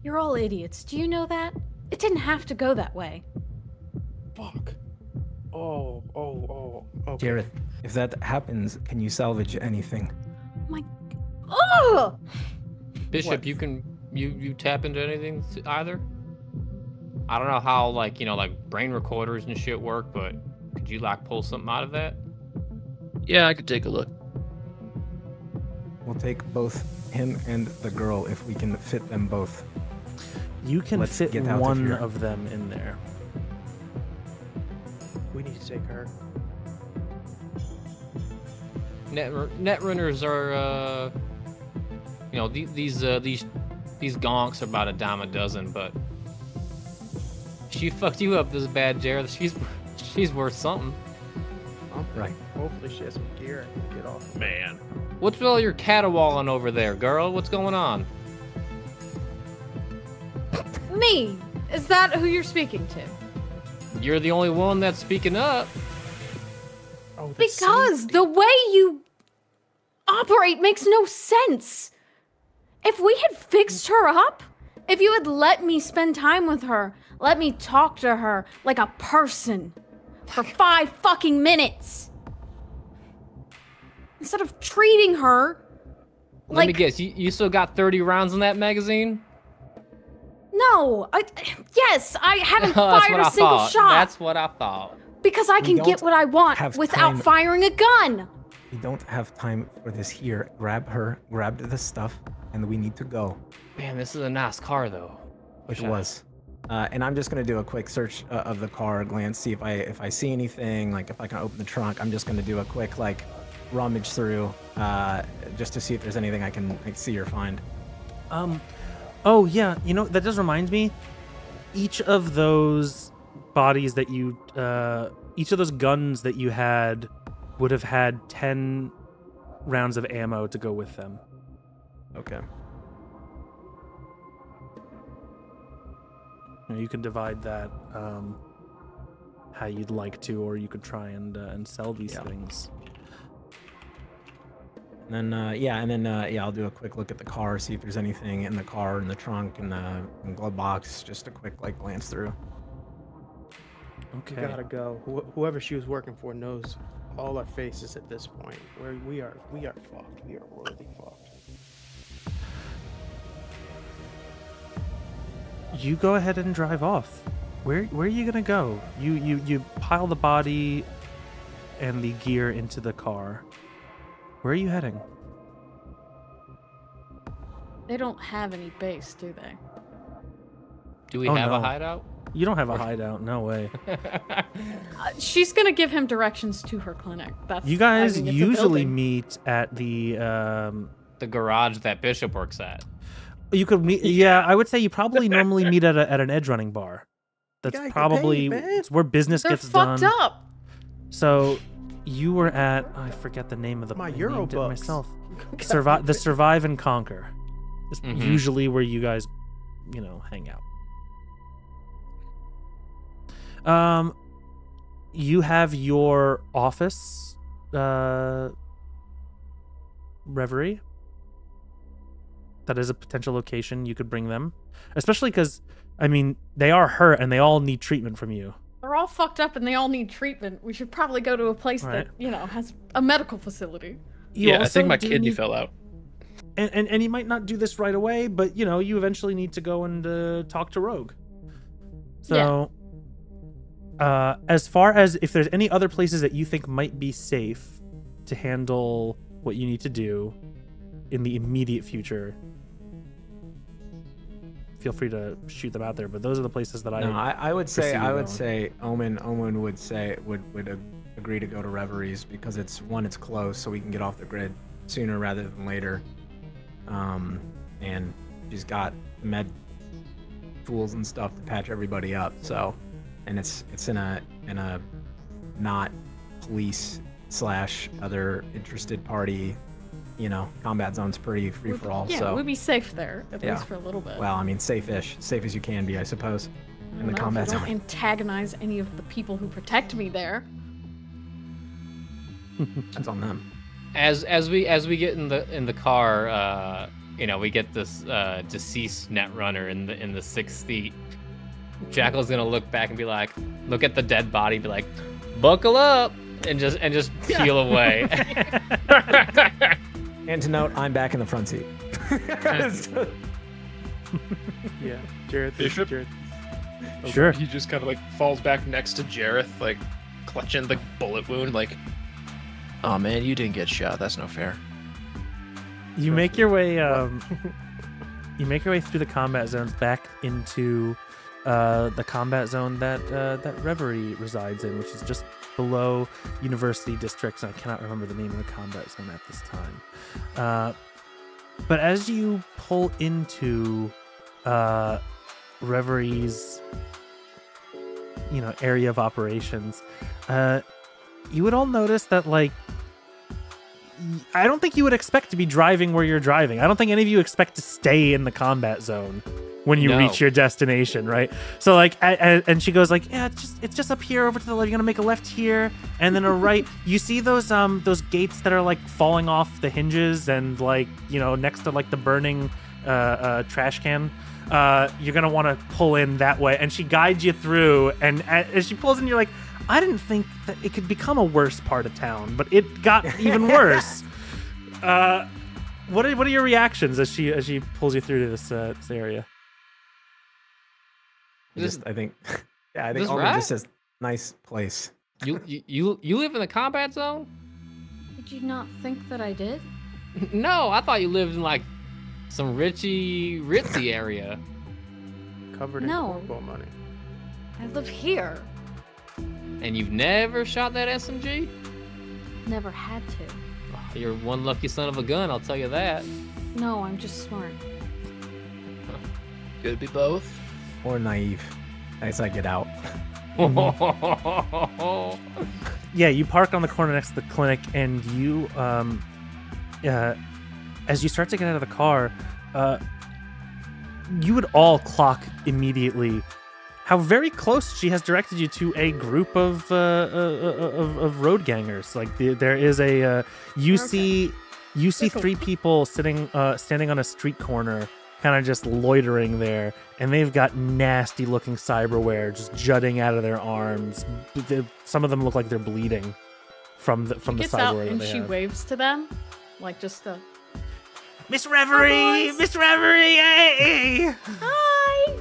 You're all idiots. Do you know that? It didn't have to go that way. Fuck. Oh, oh, oh. Okay. Jareth, if that happens, can you salvage anything? My. Oh! Bishop, What? you can you you tap into anything either? I don't know how like you know like brain recorders and shit work, but could you like pull something out of that? Yeah, I could take a look. We'll take both him and the girl if we can fit them both. You can Let's fit get out of one of them in there. We need to take her. Net net runners are, uh, you know, the- these uh, these these gonks are about a dime a dozen, but she fucked you up this bad, Jared. She's she's worth something. Something. Right. Hopefully she has some gear I can get off. Man. What's with all your caterwauling over there, girl? What's going on? Me? Is that who you're speaking to? You're the only one that's speaking up. Oh, the Because safety. the way you operate makes no sense. If we had fixed her up, if you had let me spend time with her, let me talk to her like a person for five fucking minutes, instead of treating her Let me guess. You, you still got 30 rounds in that magazine? no, I yes, I haven't That's fired what a I single thought. shot That's what I thought. because I can get what I want without time. firing a gun. We don't have time for this here. Grab her, grab the stuff, and we need to go. Man, this is a nice car, though. It Wish I- was. Uh, and I'm just gonna do a quick search uh, of the car, glance, see if I if I see anything, like if I can open the trunk. I'm just gonna do a quick like rummage through, uh, just to see if there's anything I can like, see or find. Um, oh yeah, you know that does remind me. Each of those bodies that you, uh, each of those guns that you had, would have had ten rounds of ammo to go with them. Okay. You, know, you can divide that um, how you'd like to, or you could try and uh, and sell these Yeah. things. And then uh, yeah, and then uh, yeah, I'll do a quick look at the car, see if there's anything in the car, in the trunk, in the in glove box. Just a quick like glance through. We Okay. gotta go. Wh- whoever she was working for knows all our faces at this point. Where we are, we are fucked. We are worthy fucked. You go ahead and drive off. Where where are you gonna go? You you you pile the body and the gear into the car. Where are you heading? They don't have any base, do they? Do we Oh, have a hideout? You don't have a hideout, no way. Uh, she's gonna give him directions to her clinic. That's You I guys mean, usually meet at the um the garage that Bishop works at. You could meet yeah, I would say you probably normally meet at a, at an edge running bar. That's gotta probably paid, it's where business They're gets fucked done. up. So you were at I forget the name of the My I named Euro it myself. Survive the survive and conquer. Is Mhm. usually where you guys, you know, hang out. Um, you have your office, uh, reverie. That is a potential location you could bring them, especially because I mean they are hurt and they all need treatment from you. They're all fucked up and they all need treatment. We should probably go to a place Right. that you know has a medical facility. You yeah, I think my kidney need- fell out. and, and and you might not do this right away, but you know you eventually need to go and uh, talk to Rogue. So, uh, as far as if there's any other places that you think might be safe to handle what you need to do in the immediate future, feel free to shoot them out there. But those are the places that I. No, I, I would say I would say Omen Omen would say would would agree to go to Reveries because it's one it's close, so we can get off the grid sooner rather than later. Um, and she's got med tools and stuff to patch everybody up. So, and it's it's in a in a not police slash other interested party. You know, combat zone's pretty free for all. yeah, so, we'd be safe there at Yeah. least for a little bit. well, I mean, safe-ish, safe as you can be, I suppose. I in the don't know, if combat zone. don't antagonize any of the people who protect me there. That's on them. As as we as we get in the in the car, uh, you know, we get this uh, deceased net runner in the in the sixth seat. Jackal's gonna look back and be like, look at the dead body, be like, buckle up, and just and just peel away. And to note, I'm back in the front seat. Yeah, Jared. Bishop? Jared. Sure. He just kind of like falls back next to Jareth, like clutching the bullet wound, like, oh man, you didn't get shot. That's no fair. You make your way. Um, you make your way through the combat zones back into uh, the combat zone that uh, that Reverie resides in, which is just below University Districts. And I cannot remember the name of the combat zone at this time. Uh, but as you pull into uh, Reverie's, you know, area of operations, uh, you would all notice that like I don't think you would expect to be driving where you're driving. I don't think any of you expect to stay in the combat zone when you No. reach your destination, right? So like, a- a- and she goes like, yeah, it's just it's just up here over to the left. You're gonna make a left here, and then a right. you see those um those gates that are like falling off the hinges and like you know next to like the burning uh, uh trash can. Uh, you're gonna want to pull in that way, and she guides you through. And as she pulls in, you're like, I didn't think that it could become a worse part of town, but it got even worse. uh, what are what are your reactions as she as she pulls you through to this uh, this area? I This- just, I think, yeah, I think this Alden right? just says nice place. You, you you you live in the combat zone? Did you not think that I did? No, I thought you lived in like some richy ritzy area. Covered in No. cornball money. I live here. And you've never shot that SMG? Never had to. Ah, you're one lucky son of a gun, I'll tell you that. No, I'm just smart. Could be both. Or naive. As I get out. Yeah, you park on the corner next to the clinic, and you, um, uh, as you start to get out of the car, uh, you would all clock immediately how very close she has directed you to a group of uh, uh, uh, of, of road gangers. Like the, there is a uh, you Okay. see you see three people sitting uh, standing on a street corner, kind of just loitering there, and they've got nasty looking cyberware just jutting out of their arms. Some of them look like they're bleeding from the from She the gets out cyberware that and they she have. waves to them, like just a Miss Reverie, boys. Miss Reverie, hey! Hi.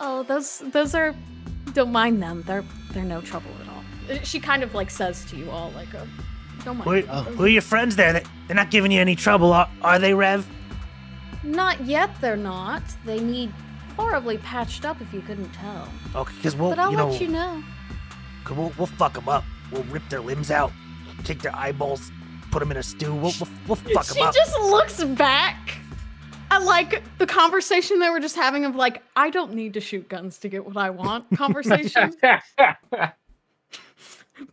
Oh, those those are. Don't mind them. They're they're no trouble at all. Uh, She kind of like says to you all like a, don't mind. Who, them. who are your friends there? They- They're not giving you any trouble, are, are they, Rev? Not yet. They're not. They need horribly patched up. If you couldn't tell. Okay, because we'll, But I'll you know, let you know. 'cause we'll, we'll fuck them up. We'll rip their limbs out, take their eyeballs, put them in a stew. We'll, we'll, we'll fuck them up. She just looks back at like the conversation they were just having of like, I don't need to shoot guns to get what I want. Conversation.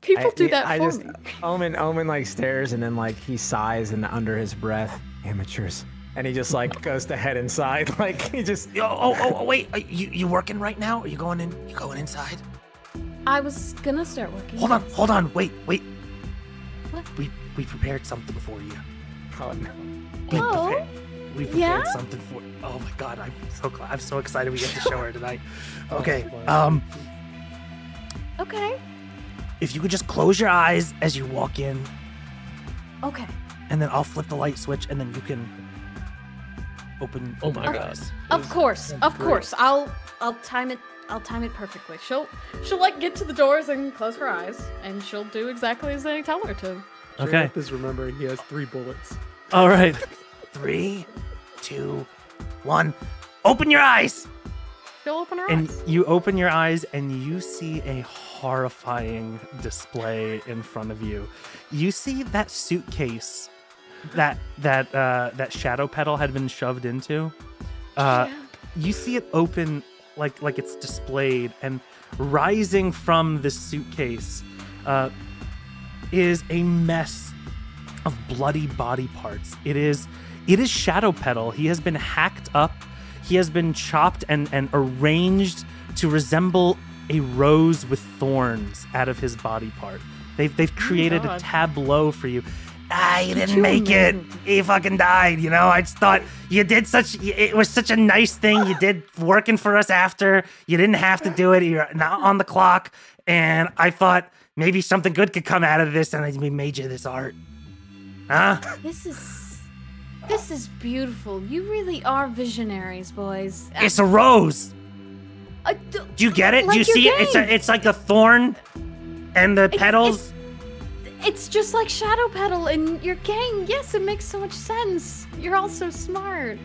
People I- do that I for just, me. Omen, Omen like stares and then like he sighs and under his breath, amateurs. And he just like goes to head inside. Like he just Oh, oh, oh, oh, wait. Are you, you working right now? Are you going in? You going inside? I was gonna start working. Hold on, hold on. Wait, wait. What? We we prepared something for you. oh no. We Oh, prepared, we prepared yeah? something for. Oh my god, I'm so gl- I'm so excited we get to show her tonight. Oh, Okay, my um, Okay. if you could just close your eyes as you walk in, Okay. and then I'll flip the light switch, and then you can open. Oh my your God. eyes. Of course, of course. I'll I'll time it. I'll time it perfectly. She'll she'll like get to the doors and close her eyes, and she'll do exactly as they tell her to. Okay. Jareth is remembering he has three bullets. All right. Three, two, one. Open your eyes. She'll open her And eyes. you open your eyes and you see a horrifying display in front of you. You see that suitcase that that uh, that Shadow Petal had been shoved into. Uh, you see it open like like it's displayed and rising from the suitcase uh, is a mess of bloody body parts. It is it is Shadow Petal. He has been hacked up. He has been chopped and, and arranged to resemble a rose with thorns out of his body part. They've they've created a tableau for you. Ah, you didn't make it. He fucking died. You know, I just thought you did such. It was such a nice thing you did working for us after. You didn't have to do it. You're not on the clock, and I thought maybe something good could come out of this, and we made you this art. Huh? This is This is beautiful. You really are visionaries, boys. It's a rose. Uh, d- Do you get it? Do you see it? It's a, it's like a thorn, and the It's- petals. it's just like Shadow Petal and your gang. Yes, it makes so much sense. You're all so smart.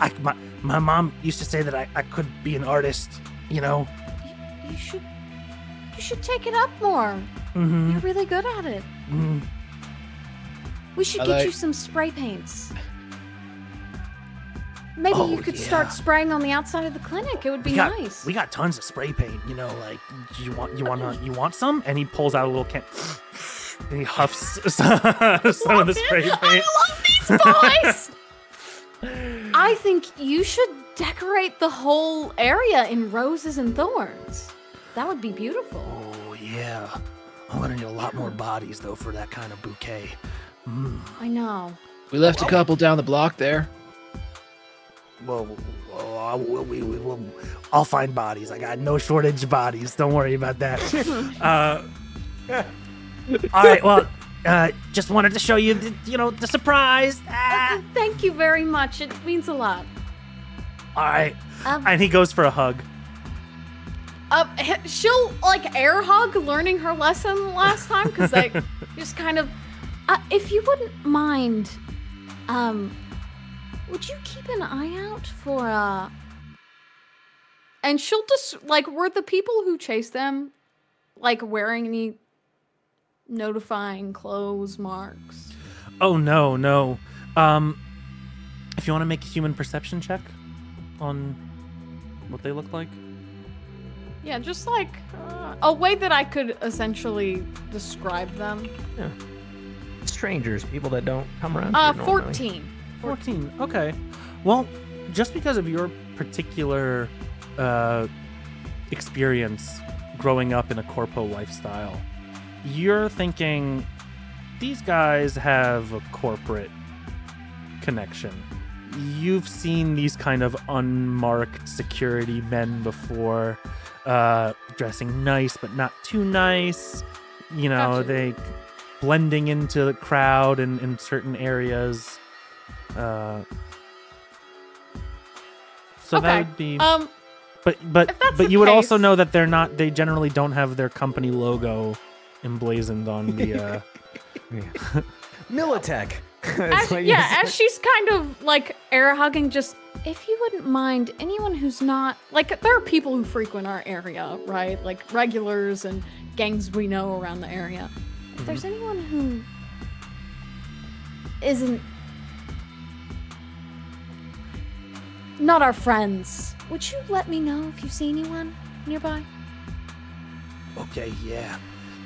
I, my, my mom used to say that I, I could be an artist. You know. You, you should you should take it up more. Mm-hmm. You're really good at it. mm We should I get like- you some spray paints. Maybe Oh, you could yeah. start spraying on the outside of the clinic. It would be We got nice. we got tons of spray paint. You know, like you want you want to you want some? And he pulls out a little can. And he huffs some, some of the spray paint. I love these boys. I think you should decorate the whole area in roses and thorns. That would be beautiful. Oh yeah, I'm gonna need a lot more bodies though for that kind of bouquet. Mm. I know. We left a couple down the block there. Well, well, I- we, we, we, will I'll find bodies. I got no shortage of bodies. Don't worry about that. uh, all right. Well, uh, just wanted to show you, the, you know, the surprise. Ah. Uh, Thank you very much. It means a lot. All right. Um, And he goes for a hug. Uh, she'll like air hug, learning her lesson last time because like just kind of. uh, if you wouldn't mind, um, would you keep an eye out for uh? And she'll just like were the people who chased them, like wearing any notifying clothes marks. Oh no, no. Um, if you want to make a human perception check on what they look like. Yeah, just like uh, a way that I could essentially describe them. Yeah. Strangers, people that don't come around. Uh, here normally. fourteen. 14. Okay. Well, just because of your particular uh, experience growing up in a corpo lifestyle, you're thinking these guys have a corporate connection. You've seen these kind of unmarked security men before, uh, dressing nice but not too nice. You know, Gotcha. they blending into the crowd in, in certain areas. Uh, so that would be, Um, but but but you would also know that they're not. They generally don't have their company logo emblazoned on the. Uh, Militech. As, yeah, as she's kind of like air hugging, just if you wouldn't mind, anyone who's not like there are people who frequent our area, right? Like regulars and gangs we know around the area. If there's anyone who isn't not our friends, would you let me know if you see anyone nearby? Okay, yeah.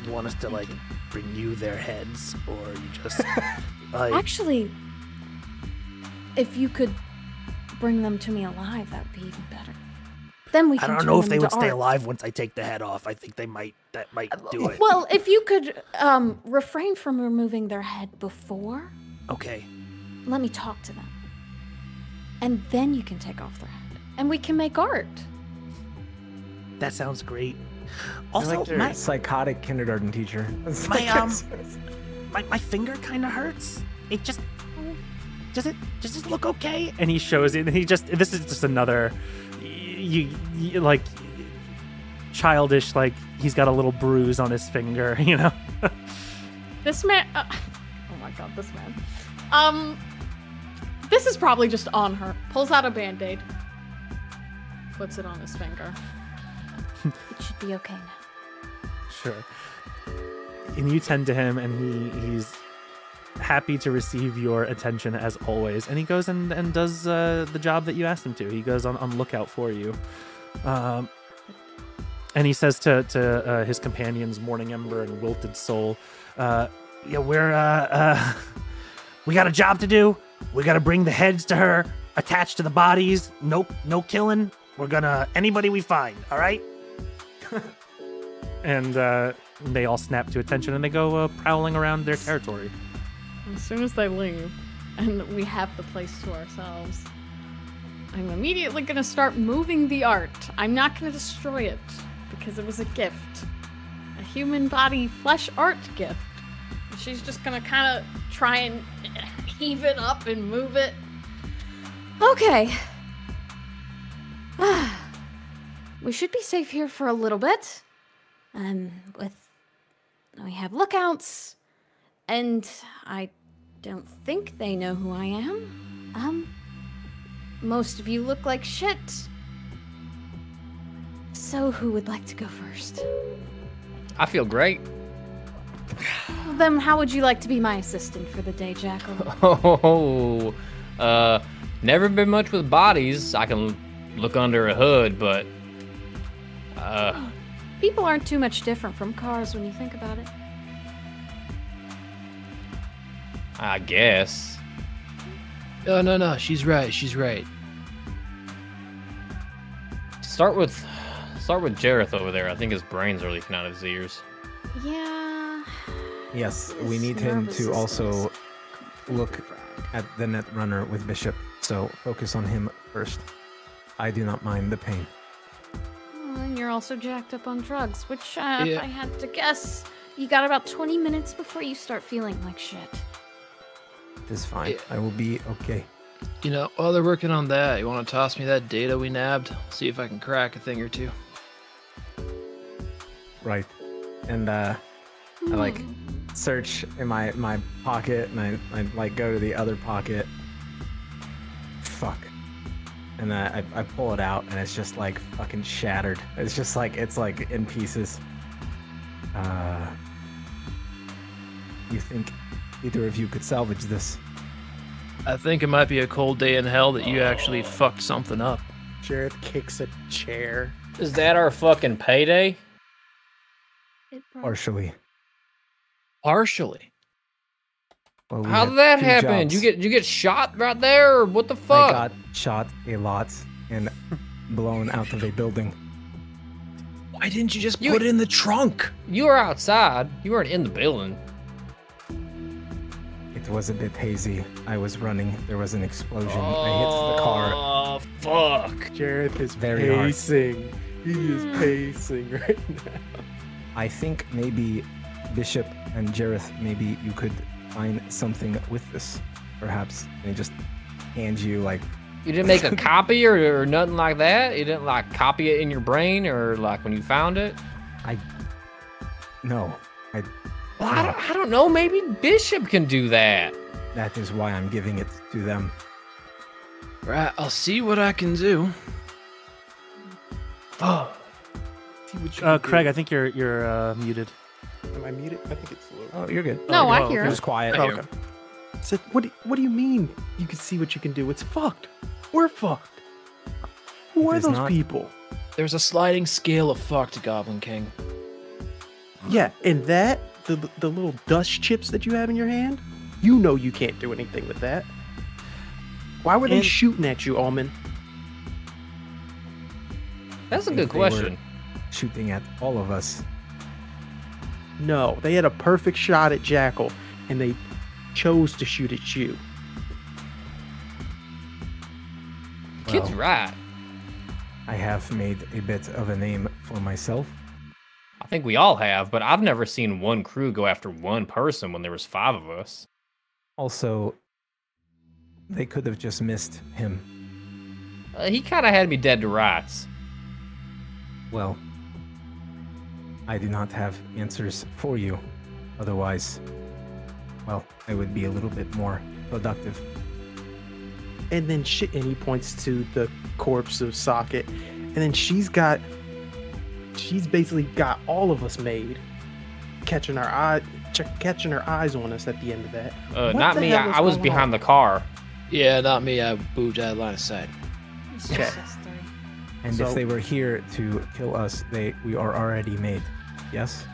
You want us to like renew their heads, or you just like Actually, if you could bring them to me alive, that would be even better. Then we I don't know if they would stay art. alive once I take the head off. I think they might. That might do it. Well, if you could um, refrain from removing their head before, Okay. let me talk to them, and then you can take off their head, and we can make art. That sounds great. I Also, like my, psychotic kindergarten teacher. It's My, like- um, my my finger kind of hurts. It just does it does it look okay? and he shows it. And he just this is just another, you, you like childish. Like he's got a little bruise on his finger. You know. This man. Uh, oh my god, this man. Um, this is probably just on her. Pulls out a band aid. Puts it on his finger. It should be okay now. Sure. And you tend to him, and he he's happy to receive your attention as always. And he goes and and does uh, the job that you asked him to. He goes on on lookout for you. Um, and he says to to uh, his companions, Morning Ember and Wilted Soul, uh, Yeah, we're uh uh we got a job to do. We got to bring the heads to her, attached to the bodies. Nope, no killing. We're gonna anybody we find. All right. And uh, they all snap to attention, and they go uh, prowling around their territory. As soon as they leave, and we have the place to ourselves, I'm immediately gonna start moving the art. I'm not gonna destroy it because it was a gift, a human body flesh art gift. She's just gonna kind of try and heave it up and move it. Okay. we should be safe here for a little bit. Um, with we have lookouts, and I don't think they know who I am. Um, most of you look like shit. So, who would like to go first? I feel great. Well, then, how would you like to be my assistant for the day, Jackal? Oh, uh, never been much with bodies. I can look under a hood, but uh, People aren't too much different from cars when you think about it. I guess. No, no, no. She's right. She's right. Start with, start with Jareth over there. I think his brains are leaking out of his ears. Yeah. Yes, we need him to also look at the net runner with Bishop. So focus on him first. I do not mind the pain. And you're also jacked up on drugs, which, uh, if Yeah. I had to guess, you got about 20 minutes before you start feeling like shit. It is fine. Yeah. I will be okay. You know, while they're working on that, you want to toss me that data we nabbed? See if I can crack a thing or two. Right. And uh I like search in my my pocket and I, I like go to the other pocket. Fuck. And I, I I pull it out and it's just like fucking shattered. It's just like it's like in pieces. Uh you think either of you could salvage this? I think it might be a cold day in hell that you actually fucked something up. Jareth kicks a chair. Is that our fucking payday? Partially. Partially. Well, we How did that happen? jobs. You get you get shot right there? Or what the fuck? I got shot a lot and blown out of a building. Why didn't you just You- put it in the trunk? You were outside. You weren't in the building. It was a bit hazy. I was running. There was an explosion. I hit the oh, car. Oh fuck! Jareth is Very hard. pacing. He is hmm. pacing right now. I think maybe Bishop and Jareth, maybe you could find something with this. Perhaps. And he just hands you like You didn't make a copy or, or nothing like that. You didn't like copy it in your brain or like when you found it. I no. I Well, I don't, I don't know. Maybe Bishop can do that. that is why I'm giving it to them. Right, I'll see what I can do. Oh. See what you Uh, Craig. I think you're you're uh, muted. Am I muted? I think it's low. Oh, you're good. No, oh, I oh, hear You're it. just quiet. Oh, okay. So what? Do, what do you mean? You can see what you can do. It's fucked. We're fucked. Who It are those not. people? There's a sliding scale of fucked, Goblin King. Yeah, and that the the little dust chips that you have in your hand. You know you can't do anything with that. Why were they shooting at you, Omen? That's a good question. Shooting at all of us. No, they had a perfect shot at Jackal, and they chose to shoot at you. Kid's Well, right. I have made a bit of a name for myself. I think we all have, but I've never seen one crew go after one person when there was five of us. Also, they could have just missed him. Uh, he kind of had me dead to rights. Well, I do not have answers for you. Otherwise, well, I would be a little bit more productive. And then shit, and he points to the corpse of Socket, and then she's got, she's basically got all of us made, catching our eye, ch- catching her eyes on us at the end of that. Uh, not me. I, I was behind on? the car. Yeah, not me. I moved out of line of sight. Okay. just us three. And So- if they were here to kill us, they we are already made. Yes?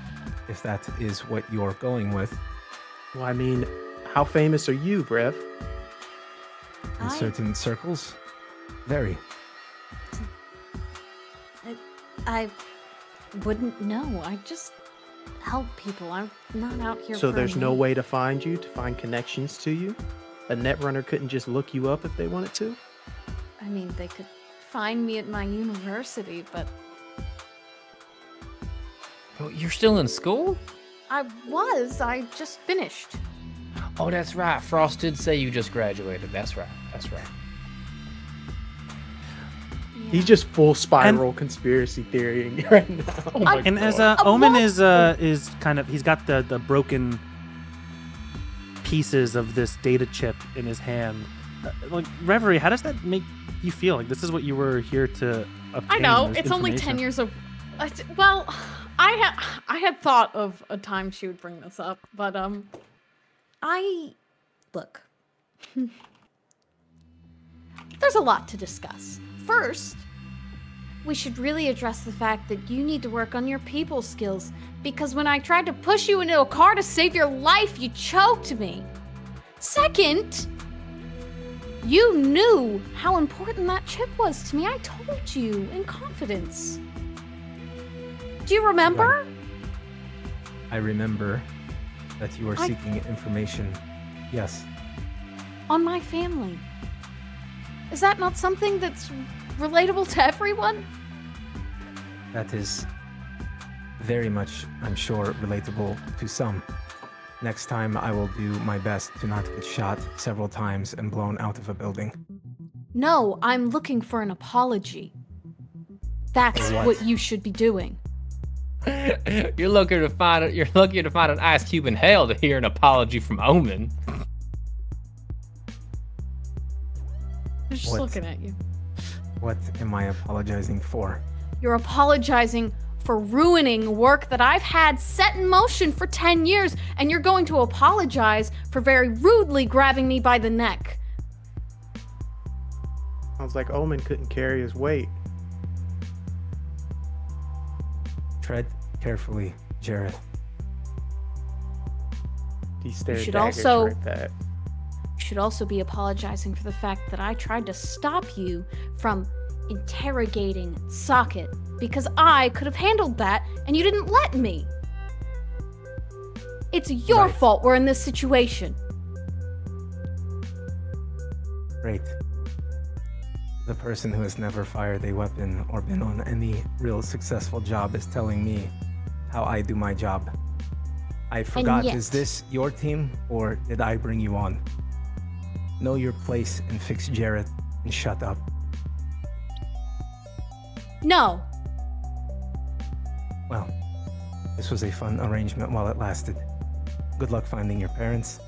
If that is what you're going with, Well, I mean, how famous are you, Brev? in I- certain circles, very. I wouldn't know. I just help people. I'm not out here. So for there's no way to find you, to find connections to you. A netrunner couldn't just look you up if they wanted to. I mean, they could find me at my university, but Oh, you're still in school? I was. I just finished. Oh, that's right. Frost did say you just graduated. That's right. That's right. He's just full spiral conspiracy theory right now. Oh my And as God. uh, Uh, Omen what? is uh is kind of he's got the the broken pieces of this data chip in his hand. Uh, like Reverie, how does that make you feel? Like this is what you were here to obtain. I know it's only ten years of. I d- Well, I had I had thought of a time she would bring this up, but um, I look. There's a lot to discuss. First, we should really address the fact that you need to work on your people skills because when I tried to push you into a car to save your life, you choked me. Second, you knew how important that chip was to me. I told you in confidence. Do you remember? I remember that you are I- seeking information. Yes. On my family. Is that not something that's relatable to everyone? That is very much, I'm sure, relatable to some. Next time, I will do my best to not get shot several times and blown out of a building. No, I'm looking for an apology. That's what? what you should be doing. you're looking to find it. You're looking to find an ice cube in hell to hear an apology from Omen. they're just What? looking at you. What am I apologizing for? You're apologizing for ruining work that I've had set in motion for 10 years, and you're going to apologize for very rudely grabbing me by the neck. Sounds like Omen couldn't carry his weight. Tread carefully, Jareth. He stared should also- right back. You should also be apologizing for the fact that I tried to stop you from interrogating Socket because I could have handled that and you didn't let me. It's your Right. fault we're in this situation. Great. The person who has never fired a weapon or been on any real successful job is telling me how I do my job. I forgot, is this your team or did I bring you on? Know your place and fix Jareth and shut up. No, Well, this was a fun arrangement while it lasted. Good luck finding your parents.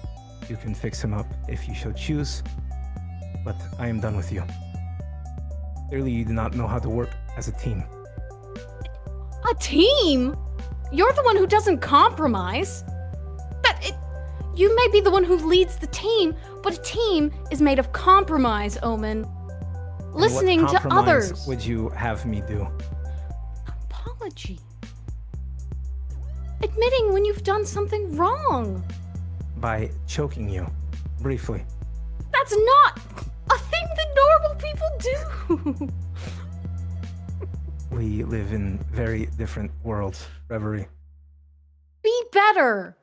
You can fix him up if you so choose, but I am done with you. Clearly, you do not know how to work as a team. a team? You're the one who doesn't compromise. That it, you may be the one who leads the team, but a team is made of compromise, Omen. And Listening what to others. Would you have me do? Apology. Admitting when you've done something wrong. By choking you, briefly. That's not a thing that normal people do. We live in very different worlds, Reverie. Be better.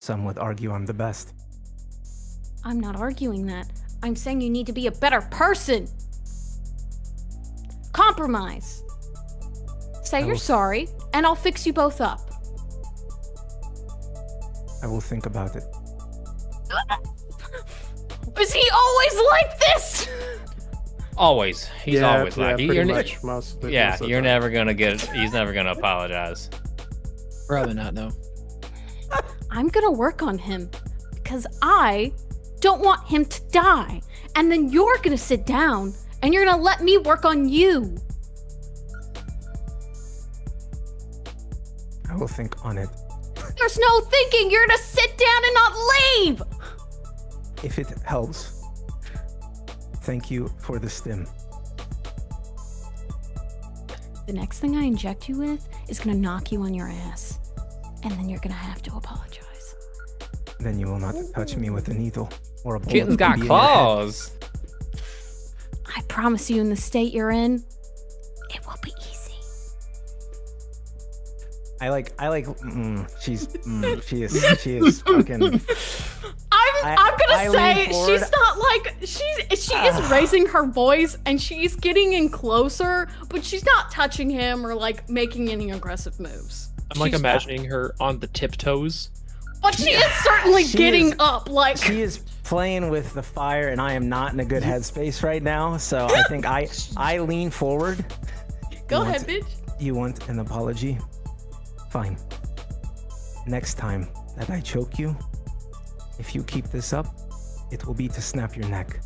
Some would argue I'm the best. I'm not arguing that. I'm saying you need to be a better person. Compromise. Say I you're will- sorry, and I'll fix you both up. I will think about it. Is he always like this? Always. He's yeah, always yeah, like pretty you're ne- much most. Yeah, most of the you're time. never gonna get. He's never gonna apologize. Probably not, no. I'm gonna work on him because I don't want him to die. And then you're gonna sit down and you're gonna let me work on you. I will think on it. There's no thinking. You're gonna sit down and not leave. If it helps. Thank you for the stim. The next thing I inject you with is gonna knock you on your ass. And then you're gonna have to apologize. Then you will not touch me with a needle or a bullet. Kitten's got will be in your head. claws. I promise you, in the state you're in, it will be easy. I like. I like. Mm, she's. Mm, she is. She is fucking. I'm I- I'm gonna I say she's not like she's she is raising her voice and she's getting in closer, but she's not touching him or like making any aggressive moves. I'm like She's- imagining her on the tiptoes. But she is certainly She getting is- up. Like She is playing with the fire, and I am not in a good headspace right now. So I think I I lean forward. go You want ahead, bitch. You want an apology? Fine. Next time that I choke you, if you keep this up, it will be to snap your neck.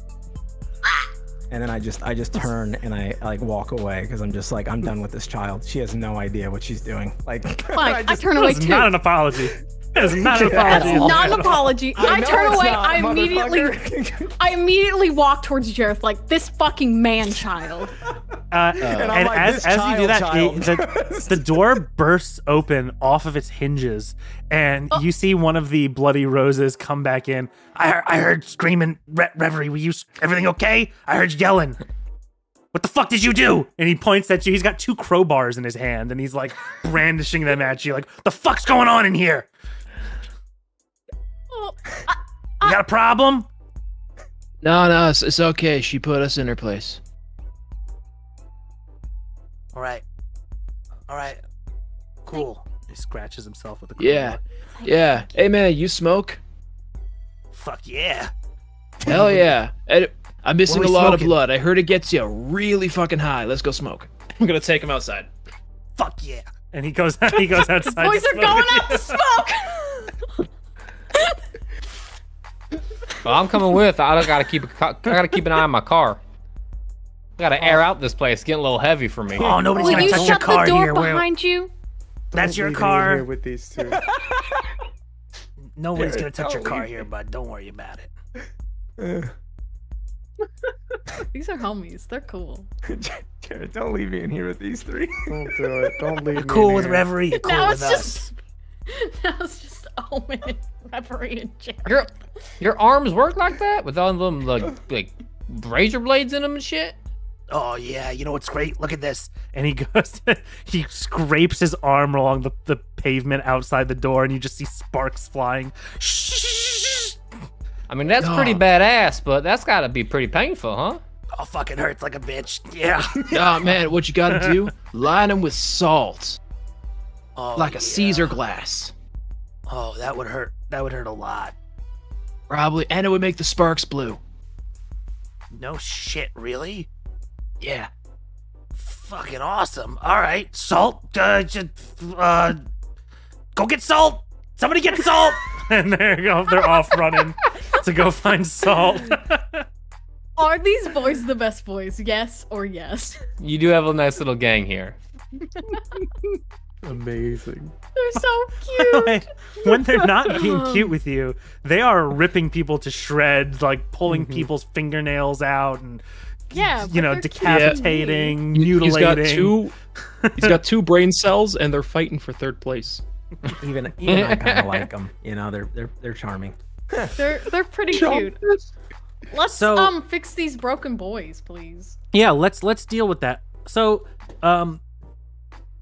And then I just I just turn and I like walk away because I'm just like I'm done with this child. She has no idea what she's doing. Like Fine, I, just- turn away That's too. not an apology. That is not an That's apology. not an apology. I, know turn away. not, I immediately. I immediately walk towards Jareth like this fucking man child. Uh, and I'm like, as, "This as you do that, it- the, the door bursts open off of its hinges, and Oh. you see one of the bloody roses come back in. I, heard- I heard screaming, Re- Reverie, were you everything okay? I heard yelling. What the fuck did you do? And he points at you. He's got two crowbars in his hand, and he's like brandishing them at you, like, the fuck's going on in here? You got a problem? No, no, it's, it's okay. She put us in her place. All right. All right. Cool. He scratches himself with a Yeah, crowbar. yeah. Hey man, you smoke? Fuck yeah. Hell yeah. I'm missing a are we lot of blood. I heard it gets you really fucking high. Let's go smoke. I'm gonna take him outside. Fuck yeah. And he goes he goes outside. boys to are going out to smoke. Well, I'm coming with. I gotta keep. a co- I gotta keep an eye on my car. I gotta air out this place. It's getting a little heavy for me. Oh, nobody's Will gonna you touch your shut the car door here. We're- behind you? That's Don't your leave me car. here with these two. Nobody's gonna touch your car here, bud. Don't worry about it. These are homies. They're cool. Jareth, don't leave me in here with these three. Don't do it. Don't leave me. Cool in with here. Reverie. You're cool Now with it's us. just. Now it's just Omen and Reverie and Jareth. Your your arms work like that with all them like like razor blades in them and shit. Oh yeah. You know what's great? Look at this. and he goes he scrapes his arm along the, the pavement outside the door and you just see sparks flying I mean, that's pretty badass, but that's gotta be pretty painful, huh? Oh, fucking hurts like a bitch. Yeah. Oh man, what you gotta do? Line them with salt, Oh, like a yeah. Caesar glass. Oh, that would hurt. That would hurt a lot. Probably, and it would make the sparks blue. No shit, really? Yeah. Fucking awesome. All right, salt. Uh, just, uh, go get salt. Somebody get salt. and there you go, they're off running to go find salt Are these boys the best boys? Yes or yes? You do have a nice little gang here. Amazing. They're so cute. Like, when they're not being cute with you they are ripping people to shreds like pulling people's fingernails out and Yeah, you know they're cute. decapitating He's mutilating got two. He's got two brain cells, and they're fighting for third place. Even even I kind of like them. You know, they're they're they're charming. They're they're pretty cute. Let's So- um fix these broken boys, please. yeah let's let's deal with that so um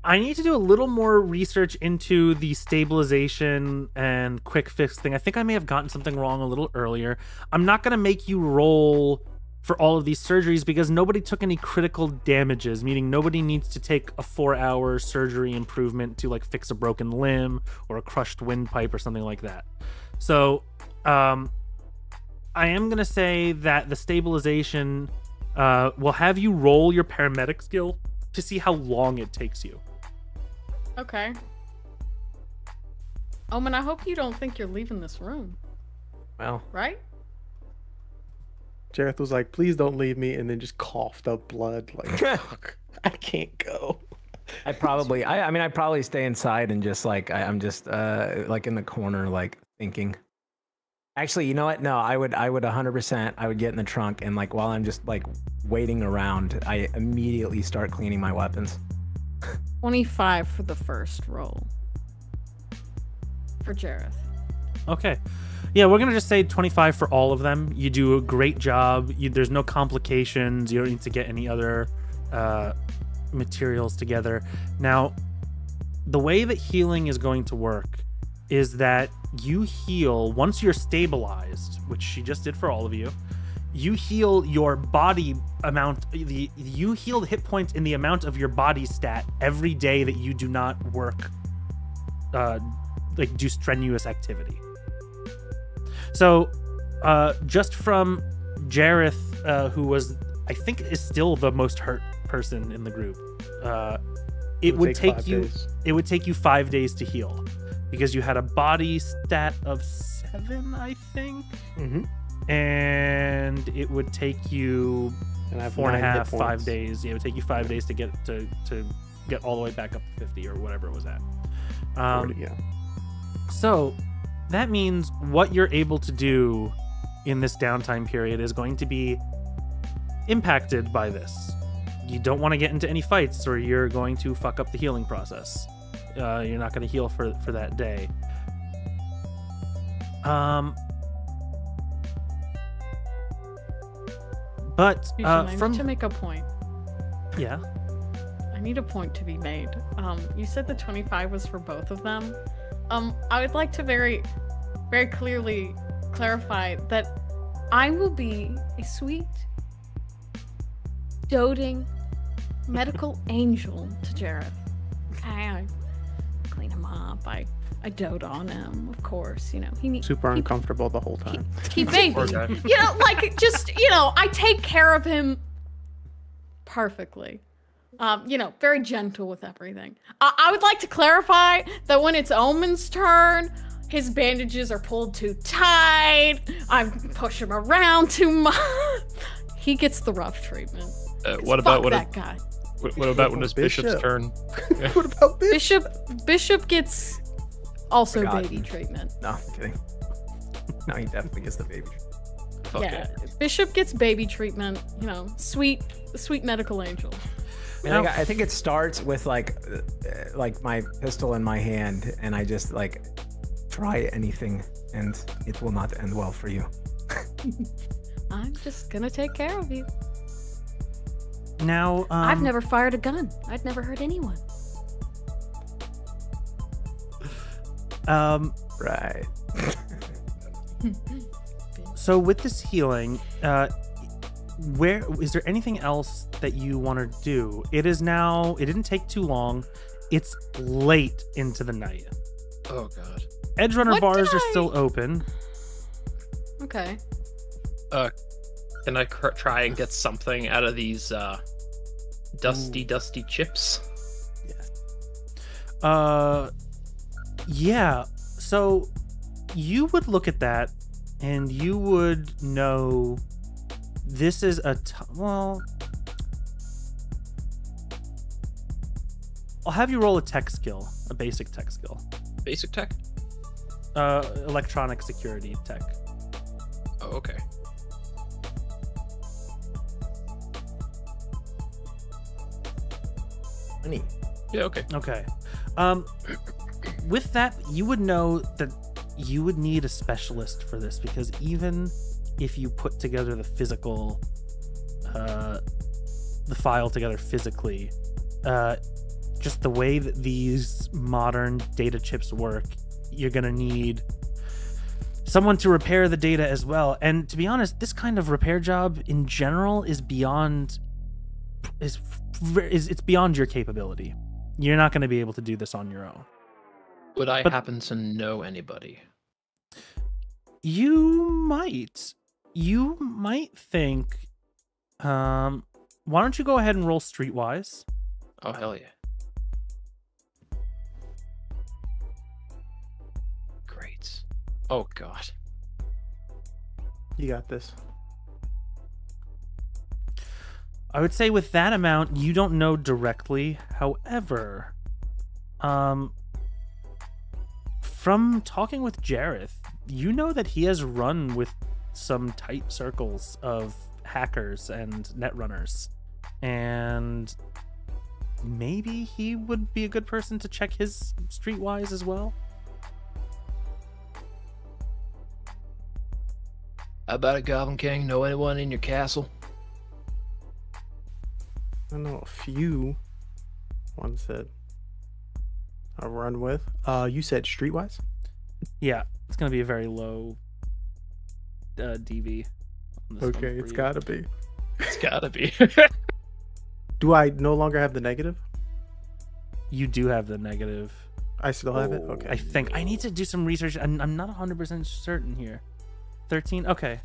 i need to do a little more research into the stabilization and quick fix thing. I think i may have gotten something wrong a little earlier. I'm not going to make you roll for all of these surgeries because nobody took any critical damages meaning nobody needs to take a four hour surgery improvement to like fix a broken limb or a crushed windpipe or something like that. So um I am gonna say that the stabilization uh, will have you roll your paramedic skill to see how long it takes you. Okay. Omen, I hope you don't think you're leaving this room, Well, right? Jareth was like, "Please don't leave me," and then just coughed up blood. Like, fuck, I can't go. I probably I I mean I probably stay inside and just like I, I'm just uh like in the corner like thinking. Actually, you know what? No, I would I would 100% I would get in the trunk and like while I'm just like waiting around, I immediately start cleaning my weapons. 25 for the first roll. For Jareth. Okay. Yeah, we're gonna just say 25 for all of them. You do a great job. You, there's no complications. You don't need to get any other uh, materials together. Now, the way that healing is going to work is that you heal once you're stabilized, which she just did for all of you. You heal your body amount. The you heal the hit points in the amount of your body stat every day that you do not work uh, like do strenuous activity. So, uh, just from Jareth, uh, who was I think is still the most hurt person in the group, uh, it It'll would take, five you days. it would take you five days to heal because you had a body stat of seven, I think, Mhm. And it would take you And I have four and a half, five days. Yeah, it would take you five days to get to to get all the way back up to fifty or whatever it was at. Um, Forty, yeah. so that means what you're able to do in this downtime period is going to be impacted by this. You don't want to get into any fights, or you're going to fuck up the healing process. Uh, you're not going to heal for for that day. Um, but uh, I from need to make a point. yeah, I need a point to be made. Um, you said the 25 was for both of them. Um, I would like to very, very clearly clarify that I will be a sweet, doting, medical angel to Jareth. Okay, I clean him up. I, I dote on him, of course. You know, he needs Super he- uncomfortable the whole time. he baby. Poor you know, like just you know, I take care of him perfectly. Um, you know, very gentle with everything. I, I would like to clarify that when it's Omen's turn, his bandages are pulled too tight. I push him around too much. he gets the rough treatment. Uh, 'Cause what about fuck when that it, guy? what, what about when it's Bishop's Bishop. turn? what about this? Bishop Bishop gets also Forgotten. baby treatment. No, I'm kidding. No, he definitely gets the baby. Fuck yeah, it. Bishop gets baby treatment. You know, sweet, sweet medical angel. I, mean, I, I think it starts with like, uh, like my pistol in my hand, and I just like try anything, and it will not end well for you. I'm just gonna take care of you. now um, I've never fired a gun. I'd never hurt anyone. Um Right. So with this healing, uh, where is there anything else that you want to do? It is now. It didn't take too long. It's late into the night. Oh god. Edge runner bars did are I- still open. Okay. Uh, can I cr- try and get something out of these uh, dusty, dusty chips? Yeah. Uh, yeah. So you would look at that, and you would know this is a t- well. I'll have you roll a tech skill, a basic tech skill. Basic tech? Uh, electronic security tech. Oh, okay. Money. Yeah, okay. Okay. Um, with that, you would know that you would need a specialist for this because even if you put together the physical, uh, the file together physically, uh, just the way that these modern data chips work, you're gonna need someone to repair the data as well. And to be honest, this kind of repair job in general is beyond is is it's beyond your capability. You're not going to be able to do this on your own. Would I But- happen to know anybody? You might you might think um why don't you go ahead and roll streetwise? Oh hell yeah. Great. Oh god. You got this. I would say with that amount, you don't know directly. However, um, from talking with Jareth, you know that he has run with some tight circles of hackers and netrunners, and maybe he would be a good person to check his streetwise as well. How about it, Goblin King? Know anyone in your castle? I know a few ones that I run with. Uh, you said streetwise. Yeah, it's gonna be a very low uh, DV. on this Okay, it's gotta be. It's gotta be. Do I no longer have the negative? You do have the negative. I still have it. Okay. I Okay. think I need to do some research. I'm, I'm not 100% certain here. 13. Okay.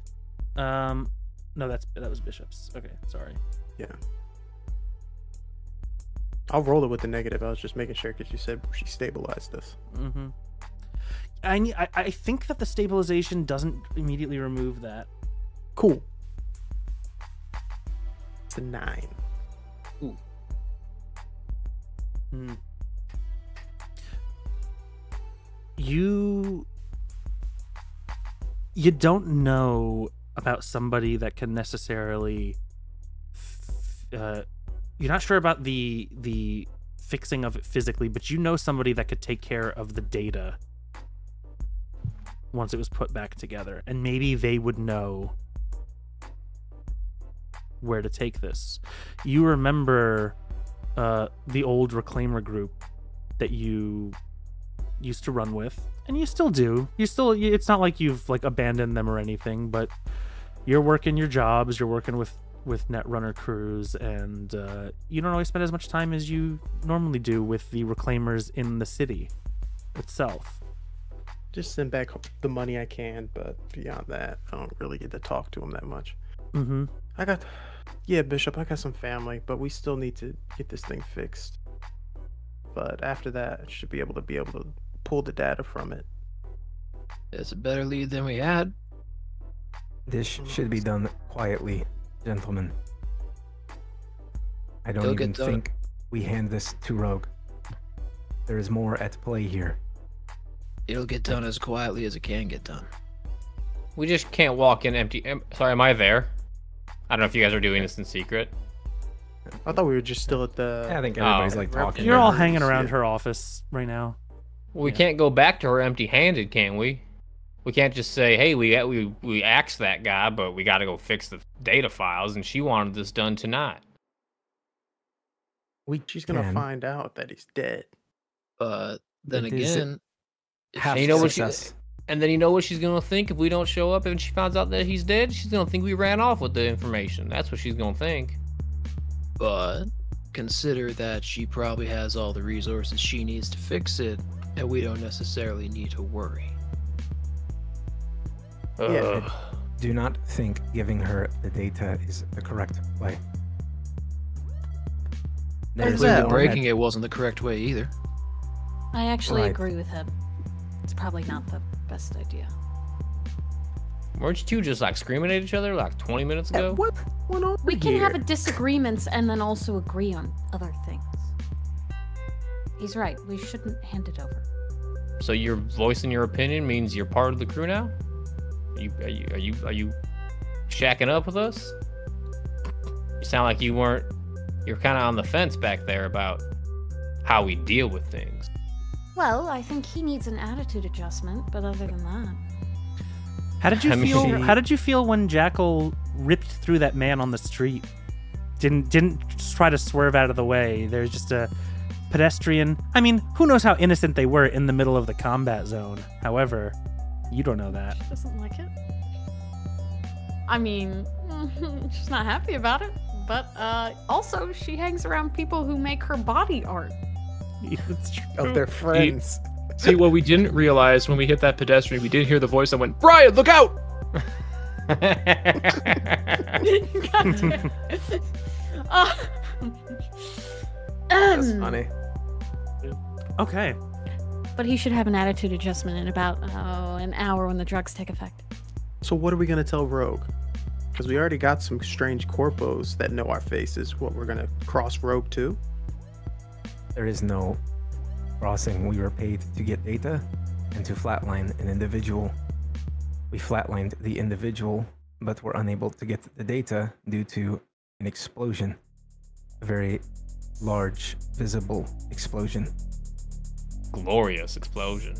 Um no, that's that was bishops. Okay, sorry. Yeah. I'll roll it with the negative. I was just making sure because you said she stabilized us. Mhm. I need I, I think that the stabilization doesn't immediately remove that. Cool. It's a nine. Hmm. You you don't know about somebody that can necessarily uh, you're not sure about the the fixing of it physically, but you know somebody that could take care of the data once it was put back together, and maybe they would know where to take this. You remember uh, the old reclaimer group that you used to run with, and you still do. You still. It's not like you've like abandoned them or anything, but you're working your jobs. You're working with with Netrunner crews, and uh, you don't always spend as much time as you normally do with the reclaimers in the city itself. Just send back the money I can, but beyond that, I don't really get to talk to him that much. Mm-hmm. I got, yeah, Bishop. I got some family, but we still need to get this thing fixed. But after that, I should be able to be able to pull the data from it. It's a better lead than we had. This should be done quietly, gentlemen. I don't It'll even think we hand this to Rogue. There is more at play here. It'll get done as quietly as it can get done. We just can't walk in empty. Em- Sorry, am I there? I don't know if you guys are doing this in secret. I thought we were just still at the. I think everybody's Oh. like talking. You're all hanging around Yeah. her office right now. Well, we Yeah. can't go back to her empty-handed, can we? We can't just say, "Hey, we we we axed that guy, but we got to go fix the data files," and she wanted this done tonight. We She's gonna can. find out that he's dead. But then It is again, if half you know what she- success. And then you know what she's gonna think if we don't show up and she finds out that he's dead? She's gonna think we ran off with the information. That's what she's gonna think. but consider that she probably has all the resources she needs to fix it, and we don't necessarily need to worry. Yeah. Ugh. Do not think giving her the data is the correct way. There is Completely breaking it wasn't the correct way either. I actually Right. agree with him. It's probably not the best idea. Weren't you two just like screaming at each other like 20 minutes Yeah, ago? what went on We can here? have a disagreements and then also agree on other things. He's right. We shouldn't hand it over. So you're voicing your opinion means you're part of the crew now? Are you are you are you, are you shacking up with us? You sound like you weren't. You're kind of on the fence back there about how we deal with things. Well, I think he needs an attitude adjustment, but other than that. How did you I feel? mean- How did you feel when Jackal ripped through that man on the street? Didn't didn't try to swerve out of the way. There's just a pedestrian. I mean, who knows how innocent they were in the middle of the combat zone? However, you don't know that. She doesn't like it. I mean, she's not happy about it. But uh, also, she hangs around people who make her body art. It's true. of their friends. See, what we didn't realize when we hit that pedestrian, we did hear the voice that went, Brian, look out! Goddamn. uh, That's funny. Okay. But he should have an attitude adjustment in about oh, an hour when the drugs take effect. So what are we gonna tell Rogue? Because we already got some strange corpos that know our faces. What we're gonna cross Rogue to? There is no crossing. We were paid to get data and to flatline an individual. We flatlined the individual, but were unable to get the data due to an explosion. A very large, visible explosion. Glorious explosion.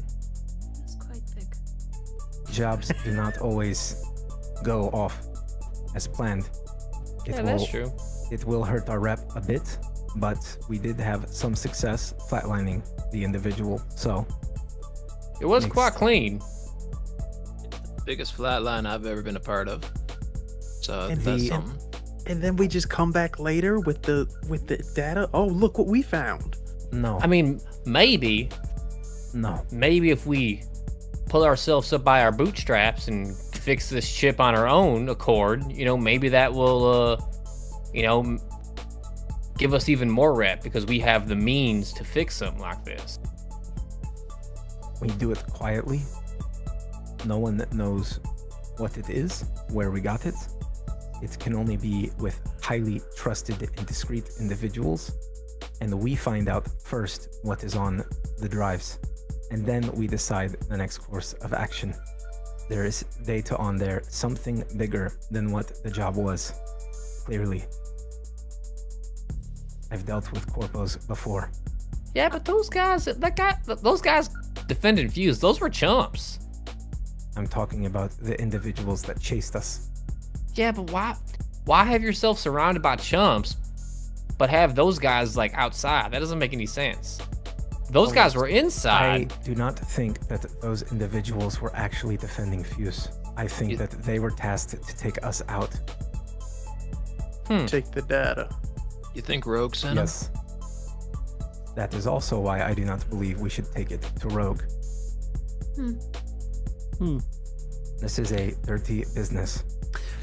It's quite big. Jobs do not always go off as planned. It Yeah, will, that's true. It will hurt our rep a bit, but we did have some success flatlining the individual. So It was Makes- quite clean. Biggest flatline I've ever been a part of. So And that's the- something. And then we just come back later with the with the data. Oh, look what we found. no, I mean, maybe, No. maybe if we pull ourselves up by our bootstraps and fix this chip on our own accord, you know, maybe that will, uh, you know, give us even more rep because we have the means to fix something like this. We do it quietly. No one that knows what it is, where we got it. It can only be with highly trusted and discreet individuals. And we find out first what is on the drives. And then we decide the next course of action. There is data on there, something bigger than what the job was. Clearly. I've dealt with corpos before. Yeah, but those guys, that guy, those guys defending Fuse, those were chumps. I'm talking about the individuals that chased us. Yeah, but why, why have yourself surrounded by chumps, but have those guys like outside? That doesn't make any sense. Those guys were inside. I do not think that those individuals were actually defending Fuse. I think You- that they were tasked to take us out. Take the data. You think Rogue sent him? Yes. That is also why I do not believe we should take it to Rogue. Hmm. Hmm. This is a dirty business.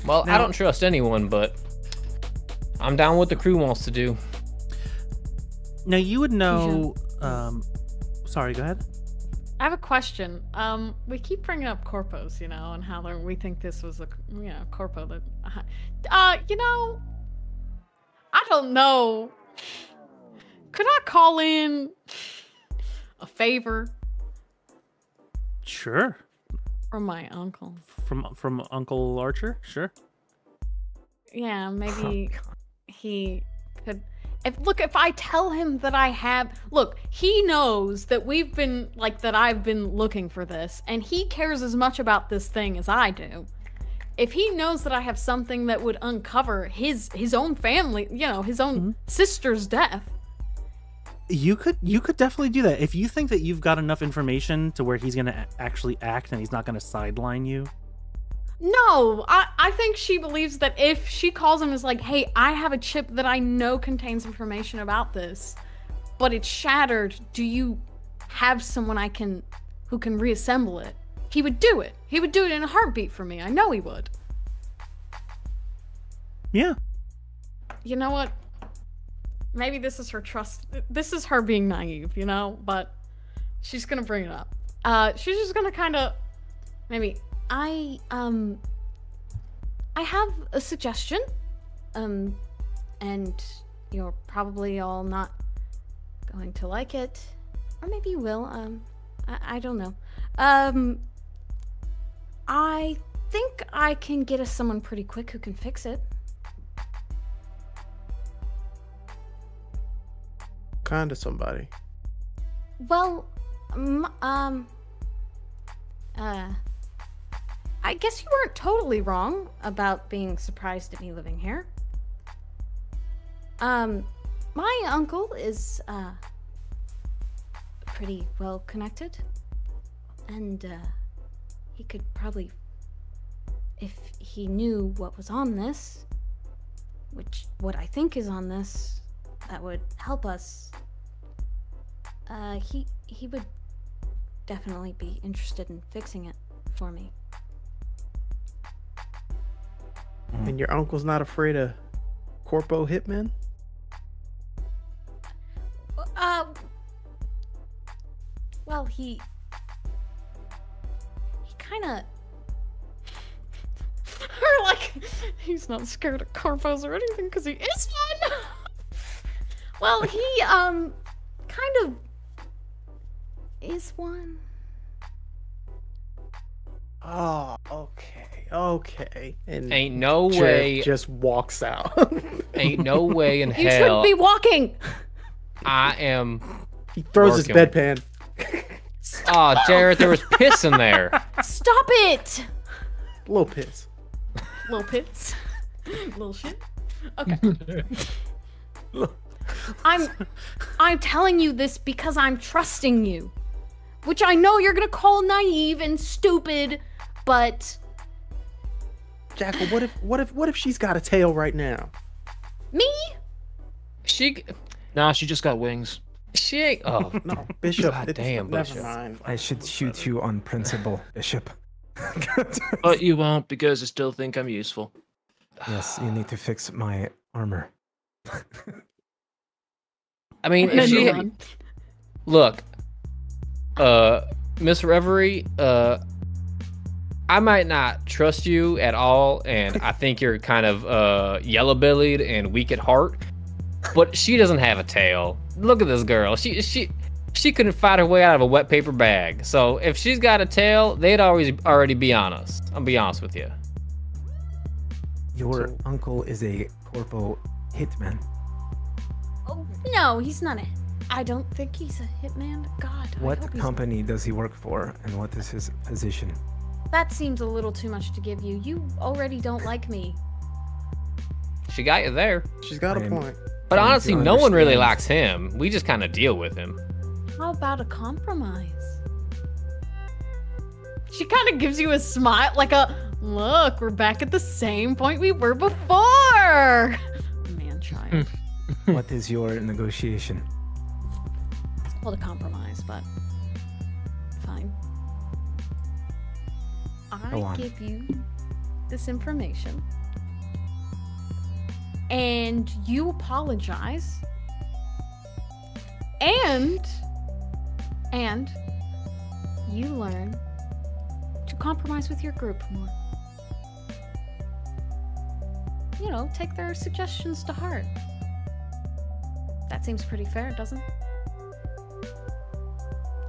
Well, I don't trust anyone, but I'm down what the crew wants to do. Now you would know. Um, sorry, go ahead. I have a question. Um, we keep bringing up corpos, you know, and how we think this was a, you know, corpo that, uh, you know, I don't know. Could I call in a favor Sure. from my uncle? From from Uncle Archer. Sure. Yeah, maybe he could. If look, if I tell him that I have, look, he knows that we've been like that. I've been looking for this, and he cares as much about this thing as I do. If he knows that I have something that would uncover his his own family, you know, his own mm-hmm. sister's death, You could you could definitely do that if you think that you've got enough information to where he's gonna actually act and he's not gonna sideline you. No, I, I think she believes that if she calls him as like, hey, I have a chip that I know contains information about this, but it's shattered. Do you have someone I can who can reassemble it? He would do it. He would do it in a heartbeat for me. I know he would. Yeah. You know what? Maybe this is her trust. This is her being naive, you know, but she's gonna bring it up. Uh, she's just gonna kind of maybe I um I have a suggestion. Um and you're probably all not going to like it. Or maybe you will. Um I, I don't know. Um I think I can get us someone pretty quick who can fix it. Kind of somebody. Well, um, um, Uh I guess you weren't totally wrong about being surprised at me living here. Um my uncle is uh pretty well connected and uh he could probably if he knew what was on this which what I think is on this that would help us uh he he would definitely be interested in fixing it for me. And your uncle's not afraid of corpo hitmen? Uh, well, he he kind of or like he's not scared of corpos or anything because he is one. well, he um kind of is one. Oh, okay, okay. And Ain't no Jareth way, just walks out. ain't no way in You hell shouldn't be walking. I am. he throws his Working. bedpan. Oh, Jareth, there was piss in there. Stop it. Little piss. Little pits. Little shit. Okay. I'm I'm telling you this because I'm trusting you. Which I know you're gonna call naive and stupid, but Jackal, what if what if what if she's got a tail right now? me? She, Nah, she just got wings. She ain't. Oh, No, Bishop. God it's- damn, never Bishop. mind. I should shoot you on principle, Bishop. But you won't because I still think I'm useful. yes, you need to fix my armor. I mean, if she look, uh, Miss Reverie, uh, I might not trust you at all, and I think you're kind of uh yellow-bellied and weak at heart. But she doesn't have a tail. Look at this girl. She she she couldn't fight her way out of a wet paper bag. So if she's got a tail, they'd always already be on us. I'll be honest with you. Your So- uncle is a corpo hitman. Oh, no, he's not a. I don't think he's a hitman. God. What hope he's- company does he work for, and what is his position? That seems a little too much to give you. You already don't like me. She got you there. She's got a I'm- point. But Trying honestly, no one really likes him. We just kind of deal with him. How about a compromise? She kind of gives you a smile, like a look. We're back at the same point we were before. Man, child. what is your negotiation? It's called a compromise, but Go I on. give you this information, and you apologize, and and you learn to compromise with your group more. You know, take their suggestions to heart. That seems pretty fair, doesn't it?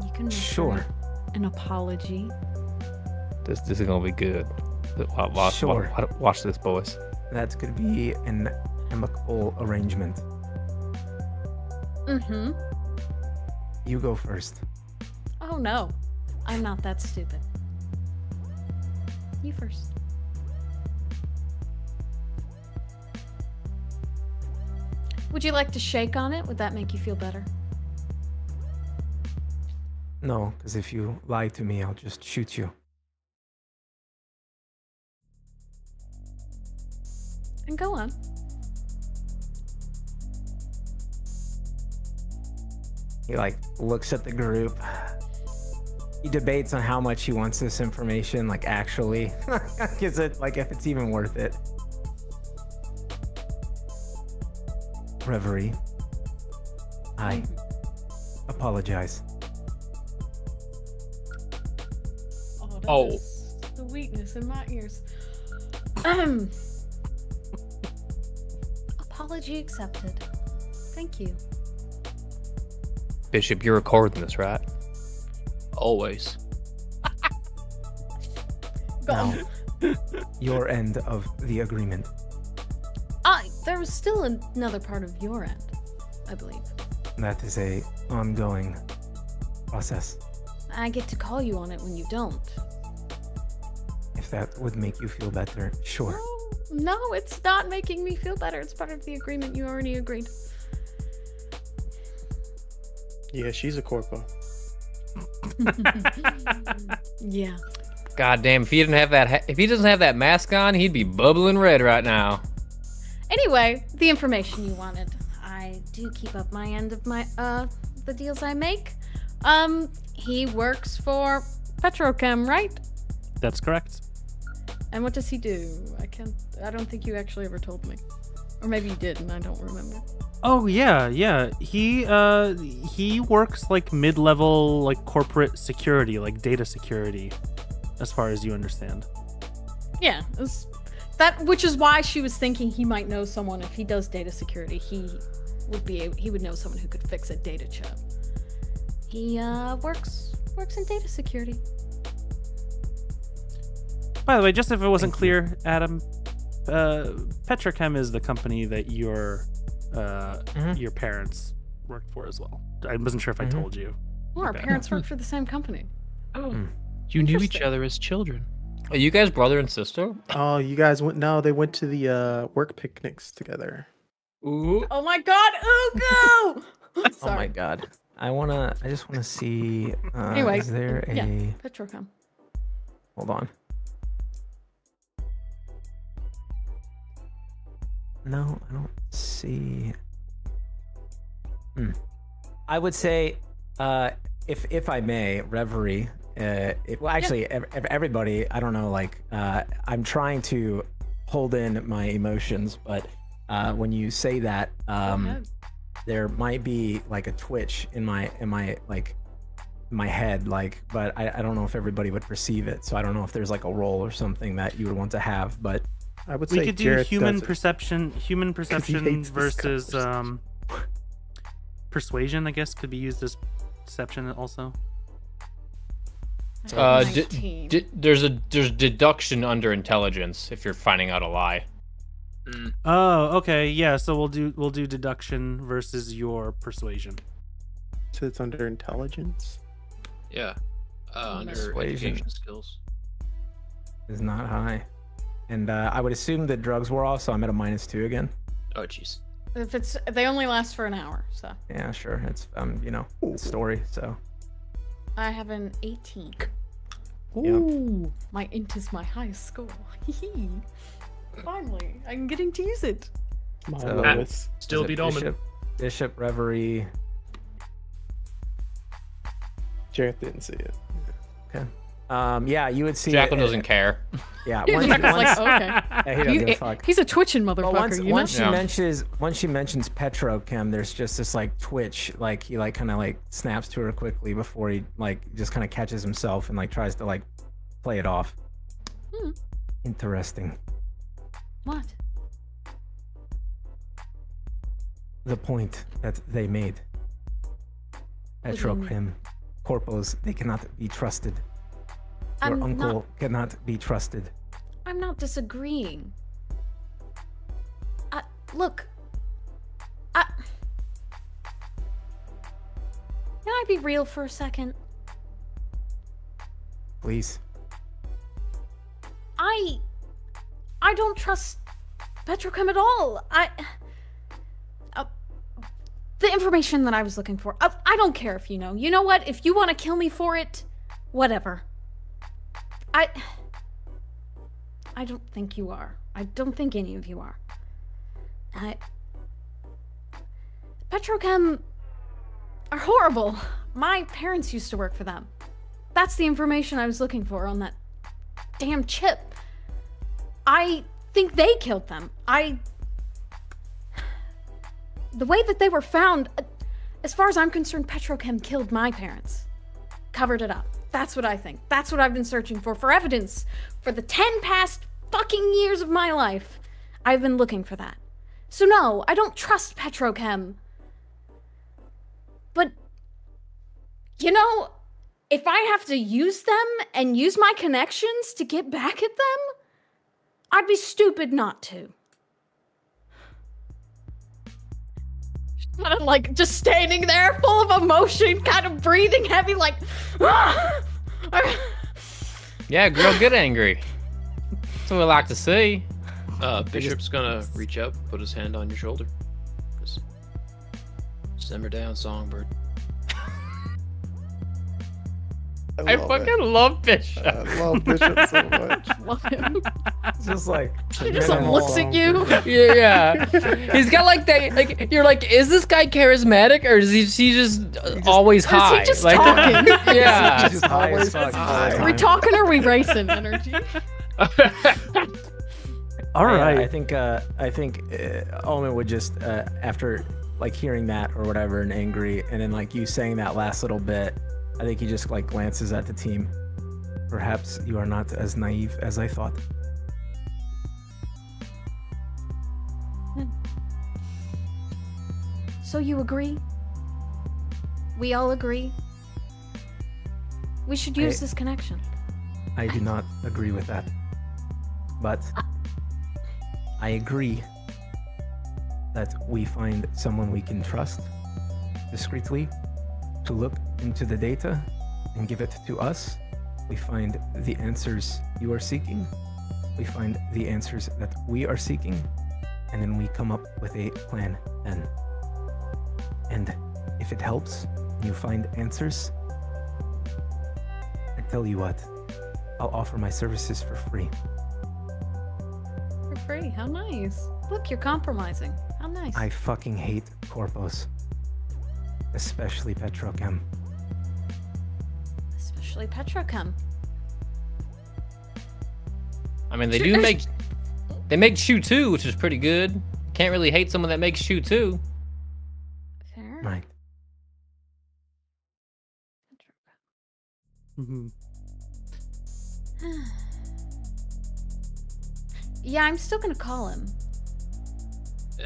You can Sure. an apology. This this is gonna be good. Watch, watch, Sure. watch, watch this, boys. That could be an amicable arrangement. Mm-hmm. You go first. Oh no, I'm not that stupid. You first. Would you like to shake on it? Would that make you feel better? No, because if you lie to me, I'll just shoot you. And go on. He like looks at the group. He debates on how much he wants this information, like actually. Is it like if it's even worth it? Reverie. I apologize. Oh, that Oh. is the weakness in my ears. Um. Apology accepted. Thank you. Bishop, you're recording this, right? Always. Now, your end of the agreement. I. There was still another part of your end, I believe. That is a ongoing process. I get to call you on it when you don't. If that would make you feel better, sure. No, no, it's not making me feel better. It's part of the agreement you already agreed. Yeah, she's a corpo. Yeah. God damn! If he didn't have that, ha- if he doesn't have that mask on, he'd be bubbling red right now. Anyway, the information you wanted. I do keep up my end of my uh the deals I make. Um, he works for Petrochem, right? That's correct. And what does he do? I can't. I don't think you actually ever told me, or maybe you did, and I don't remember. Oh yeah, yeah. He uh he works like mid-level like corporate security, like data security, as far as you understand. Yeah, that, which is why she was thinking he might know someone if he does data security. He would be. He would know someone who could fix a data chip. He uh works works in data security. By the way, just if it wasn't Thank you. clear, Adam, uh, Petrochem is the company that your uh, Mhm. your parents worked for as well. I wasn't sure if I Mhm. told you. Well, our parents worked for the same company. Oh. Hmm. You knew each other as children. Are you guys brother and sister? Oh, you guys went? No, they went to the uh, work picnics together. Ooh. Oh my God, Ugo! Oh my god. I wanna I just wanna see uh Anyway, is there a yeah. Petrochem. hold on. No, I don't see. Hmm. I would say, uh, if if I may, Reverie. Uh, it, well, actually, ev- ev- everybody. I don't know. Like, uh, I'm trying to hold in my emotions, but uh, when you say that, um, there might be like a twitch in my in my like my head like but I, I don't know if everybody would perceive it so i don't know if there's like a role or something that you would want to have but I would We say could do Jareth human perception, human perception versus um, persuasion. I guess could be used as deception also. Uh, d- d- there's a there's deduction under intelligence if you're finding out a lie. Oh, okay, yeah. So we'll do we'll do deduction versus your persuasion. So it's under intelligence. Yeah. Uh, under Persuasion. education skills. is not high and uh, i would assume that drugs wore off so i'm at a minus two again Oh, jeez. If it's they only last for an hour, so yeah sure it's um you know it's story so I have an 18. Yep. Ooh, my int is my highest score. Hee-hee. Finally, I'm getting to use it. My So- lowest. Still Is it beat Omen. bishop, bishop reverie Jareth didn't see it. Um yeah you would see Jacqueline it- doesn't care. yeah He's once, like, once, okay. yeah, he doesn't You- give a fuck he's a twitching motherfucker, Well, once, you once she Yeah. mentions once she mentions petrochem, there's just this like twitch, like he like kind of like snaps to her quickly before he like just kind of catches himself and like tries to like play it off. Hmm. Interesting. What? The point that they made. What do you mean? Petrochem, corpos, they cannot be trusted. Your I'm uncle not, cannot be trusted. I'm not disagreeing. I, look, I. Can I be real for a second? Please. I I don't trust Petrochem at all. I uh, the information that I was looking for. I, I don't care if you know. You know what? If you want to kill me for it, whatever. I I don't think you are. I don't think any of you are. I Petrochem are horrible. My parents used to work for them. That's the information I was looking for on that damn chip. I think they killed them. I. The way that they were found, as far as I'm concerned, Petrochem killed my parents. Covered it up. That's what I think. That's what I've been searching for, for evidence. For the 10 past fucking years of my life, I've been looking for that. So, no, I don't trust Petrochem. But, you know, if I have to use them and use my connections to get back at them, I'd be stupid not to. Kind of like just standing there, full of emotion, kind of breathing heavy, like. "Ah!" Yeah, girl, get angry. That's what we like to see. Uh, Bishop's gonna reach up, put his hand on your shoulder. Just simmer down, songbird. I fucking love Bishop. I love Bishop so much. Love him. Just like He just minimal looks at you. yeah, yeah. He's got like that. Like you're like, is this guy charismatic or is he, is he just always Or is he just like, talking? yeah. just high as fuck all Are we talking or are we racing energy? All right. I. I think uh, I think uh, Omen would just uh, after like hearing that or whatever and angry, and then like you saying that last little bit, I think he just like glances at the team. Perhaps you are not as naive as I thought. Hmm. So you agree? We all agree? We should use I- this connection. I do not agree with that, but ah. I agree that we find someone we can trust discreetly to look into the data and give it to us. We find the answers you are seeking. We find the answers that we are seeking. And then we come up with a plan then. And if it helps and you find answers, I tell you what, I'll offer my services for free. For free. How nice. Look, you're compromising. How nice. I fucking hate corpos. especially Petrochem. Especially Petrochem. I mean, they do make they make CHOOH2, which is pretty good. Can't really hate someone that makes CHOOH2. Fair. Right. Mhm. Yeah, I'm still gonna call him.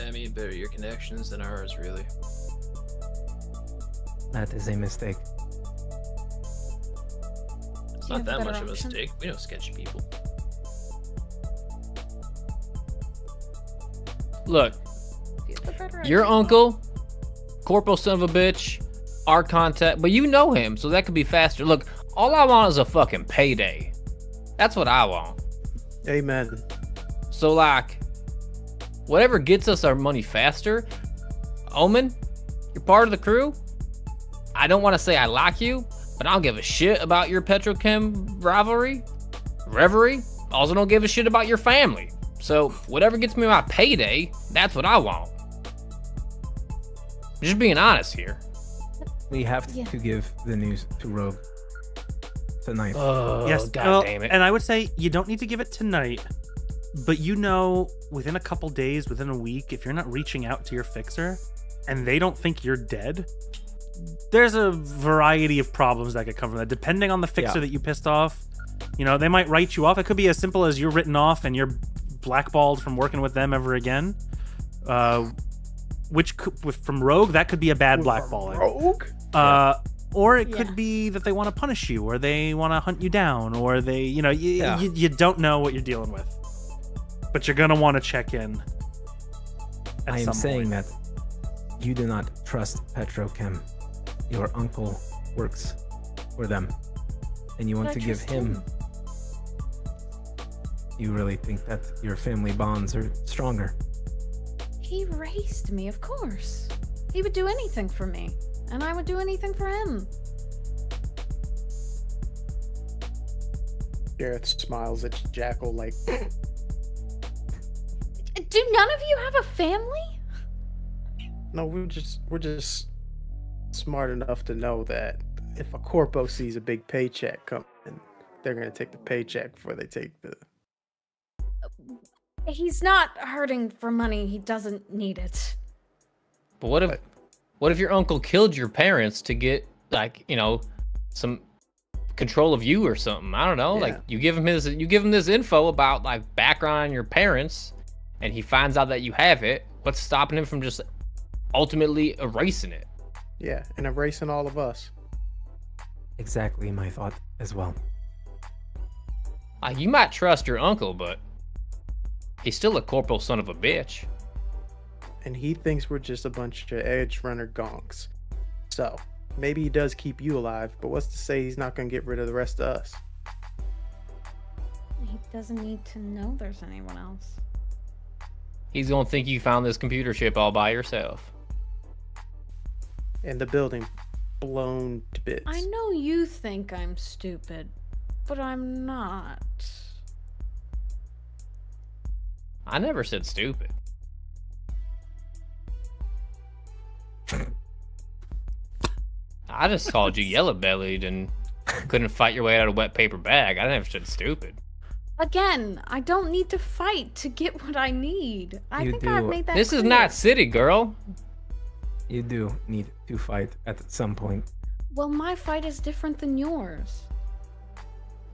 I mean, better your connections than ours, really. That is a mistake. It's not that better much of a option? mistake. We know sketchy people. Look, If you have a better your idea. uncle, corporal son of a bitch, our contact, but you know him, so that could be faster. Look, all I want is a fucking payday. That's what I want. Amen. So like, whatever gets us our money faster. Omen, you're part of the crew. I don't want to say I like you, but I don't give a shit about your Petrochem rivalry, reverie. Also, don't give a shit about your family. So whatever gets me my payday, that's what I want. Just being honest here. We have Yeah. to give the news to Rogue tonight. Oh, yes. god well, damn it. And I would say you don't need to give it tonight, but you know, within a couple days, within a week, if you're not reaching out to your fixer and they don't think you're dead, there's a variety of problems that could come from that. Depending on the fixer Yeah. that you pissed off, you know, they might write you off. It could be as simple as you're written off and you're blackballed from working with them ever again. Uh, which could, with, from Rogue, that could be a bad blackballing. Rogue? Uh, or it Yeah. could be that they want to punish you, or they want to hunt you down, or they, you know, you, Yeah. you, you don't know what you're dealing with. But you're gonna want to check in. at I am some saying point. that you do not trust Petrochem. Your uncle works for them, and you want I to give him. him. You really think that your family bonds are stronger? He raised me, of course. He would do anything for me, and I would do anything for him. Gareth smiles at Jackal like, Do none of you have a family? no, we're just we're just smart enough to know that if a corpo sees a big paycheck coming, they're gonna take the paycheck before they take the. Uh, he's not hurting for money. He doesn't need it. But what if But- what if your uncle killed your parents to get like, you know, some control of you or something? I don't know. Like you give him his you give him this info about like background on your parents and he finds out that you have it. What's stopping him from just ultimately erasing it? Yeah, and erasing all of us. Exactly my thought as well. Like you might trust your uncle, but he's still a corporal son of a bitch. and he thinks we're just a bunch of edge runner gonks. So maybe he does keep you alive, but what's to say he's not gonna get rid of the rest of us? He doesn't need to know there's anyone else. He's gonna think you found this computer chip all by yourself. And the building blown to bits. I know you think I'm stupid, but I'm not. I never said stupid. I just called you yellow bellied and couldn't fight your way out of a wet paper bag. I never said stupid. Again, I don't need to fight to get what I need. I You think I've made that This is not city, girl. You do need to fight at some point. Well, my fight is different than yours.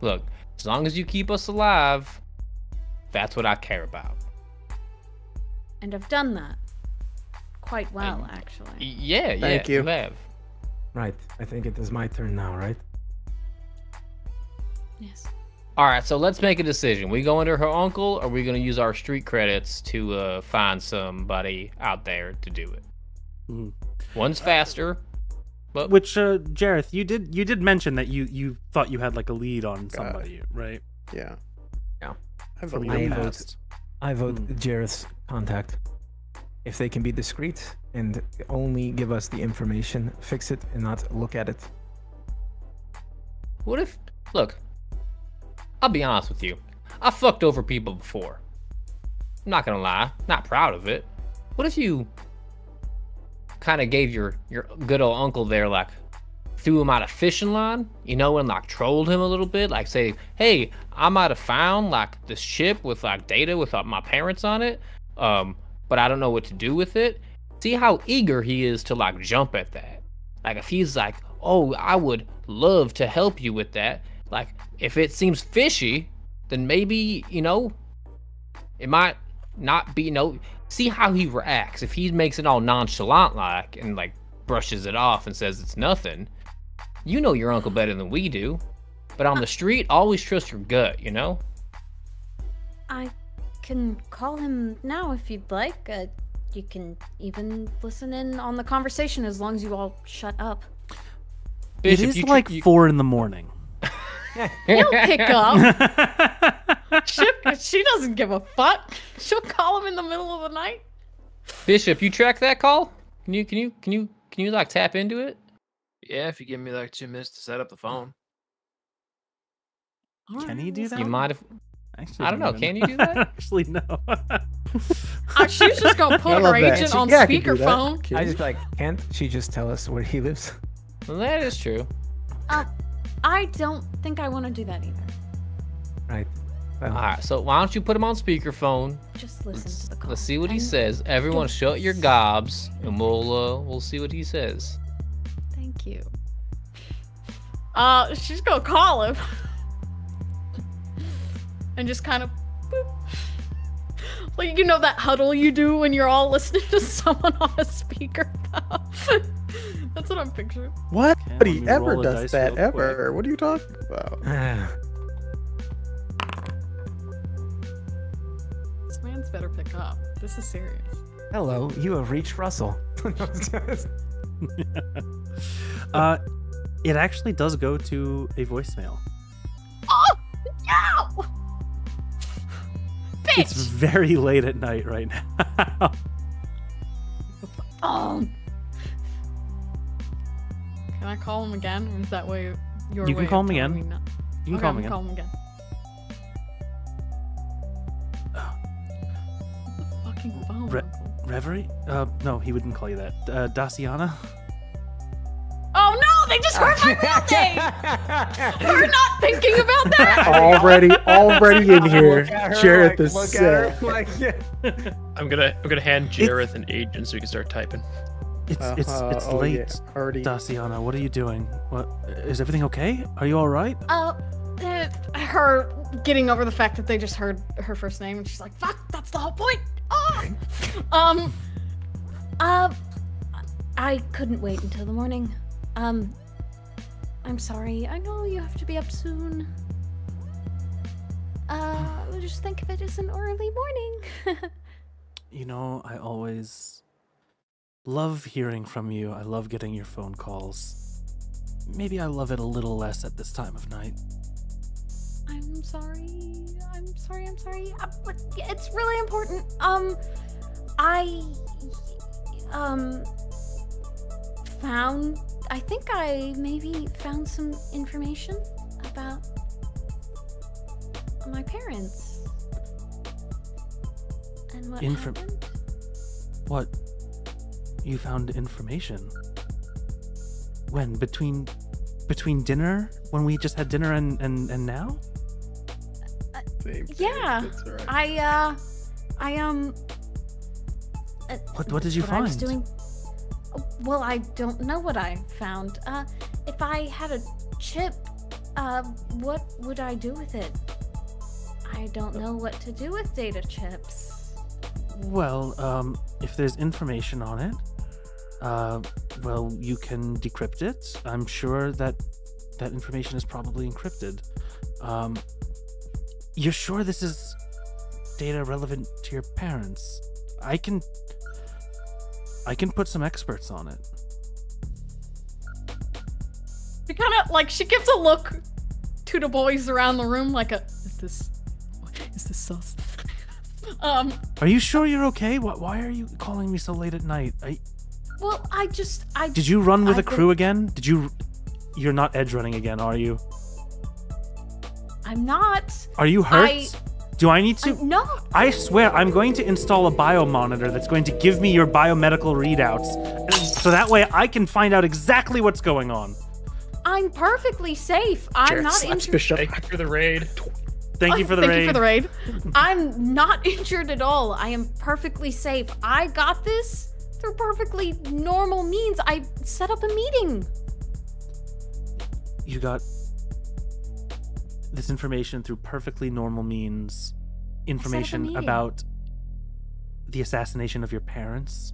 Look, as long as you keep us alive, that's what I care about. And I've done that. Quite well, Y- actually. yeah, yeah, Thank you. you have. Right. I think it is my turn now, right? Yes. All right, so let's make a decision. We go under her uncle, or are we gonna use our street credits to uh, find somebody out there to do it? Mhm. One's faster, but Which, uh, Jareth, you did you did mention that you you thought you had like a lead on somebody, right? Yeah. Yeah. I've From your I lead. vote- past. I vote Hmm. Jareth's contact. If they can be discreet and only give us the information, fix it and not look at it. what if? Look, I'll be honest with you. I fucked over people before. I'm not gonna lie, not proud of it. What if you kind of gave your your good old uncle there like threw him out of fishing line, you know, and like trolled him a little bit, like say, hey, I might have found like this ship with like data with uh, my parents on it, um, but I don't know what to do with it. See how eager he is to like jump at that. Like if he's like, oh, I would love to help you with that. Like if it seems fishy, then maybe you know, it might not be you know. See how he reacts. If he makes it all nonchalant like and like brushes it off and says it's nothing, you know your uncle better than we do. But on the street, always trust your gut, you know? I can call him now if you'd like. Uh, you can even listen in on the conversation as long as you all shut up. Bishop, it is you tr- like you- four in the morning. He'll pick up. she, she doesn't give a fuck. She'll call him in the middle of the night. Bishop, you track that call? Can you can you can you can you like tap into it? Yeah, if you give me like two minutes to set up the phone. Can he do that? You might have Actually, I don't know, even can you do that? Actually, no. Uh, she's just gonna put her that. agent She- on yeah, I can do that. speakerphone. Okay. I just like, can't she just tell us where he lives? Well, that is true. Uh, I don't think I want to do that either. Right. All right, so why don't you put him on speakerphone? Just listen Let's, to the call. let's see what he and says. Everyone, don't shut your gobs, and we'll uh, we'll see what he says. Thank you. Uh, she's gonna call him. and just kind of. Like you know that huddle you do when you're all listening to someone on a speaker. That's what I'm picturing. What? Okay, Nobody let ever does that real ever. What are you talking about? This man's better pick up. This is serious. Hello, you have reached Russell. uh, it actually does go to a voicemail. Oh no! It's very late at night right now. Oh, Can I call him again? Is that way your You can way call him again. me? You can okay, call I'm me again. call him again. Fucking phone. Re- Reverie? Uh, no, he wouldn't call you that. Uh, Daciana? Oh no! They just heard my real name. We're not thinking about that. already, already in here. Look her, Jareth like, is look at set. her, like. I'm gonna I'm gonna hand Jareth an agent so we can start typing. It's it's Uh-huh, it's oh, late. yeah, Daciana, what are you doing? What is everything okay? Are you all right? Uh, uh, her getting over the fact that they just heard her first name, and she's like, "Fuck, that's the whole point." Oh! um, uh, I couldn't wait until the morning. Um, I'm sorry. I know you have to be up soon. Uh, just think of it as an early morning. You know, I always love hearing from you. I love getting your phone calls. Maybe I love it a little less at this time of night. I'm sorry. I'm sorry. I'm sorry. Uh, but it's really important. Um, I um found. I think I maybe found some information about my parents and what Inform- happened. What? You found information? When? Between between dinner? When we just had dinner and and, and now? Same, Yeah, That's right. I uh, I um. uh, What what did you what I was find? doing. Oh, Well, I don't know what I found. Uh, if I had a chip, uh, what would I do with it? I don't know what to do with data chips. Well, um, if there's information on it, uh, well, you can decrypt it. I'm sure that that information is probably encrypted. Um, you're sure this is data relevant to your parents? I can. I can put some experts on it. she kind of like she gives a look to the boys around the room, like a, "Is this, is this sus?" um, Are you sure you're okay? Why, why are you calling me so late at night? I, Well, I just I did you run with I a crew again? Did you? You're not edge running again, are you? I'm not. Are you hurt? I Do I need to? Uh, no, I swear, I'm going to install a bio monitor that's going to give me your biomedical readouts, so that way I can find out exactly what's going on. I'm perfectly safe. I'm Jareth not slaps injured. Bishop. Thank you for the raid. Thank you for the Thank raid. Thank you for the raid. I'm not injured at all. I am perfectly safe. I got this through perfectly normal means. I set up a meeting. You got this information through perfectly normal means. Information about the assassination of your parents.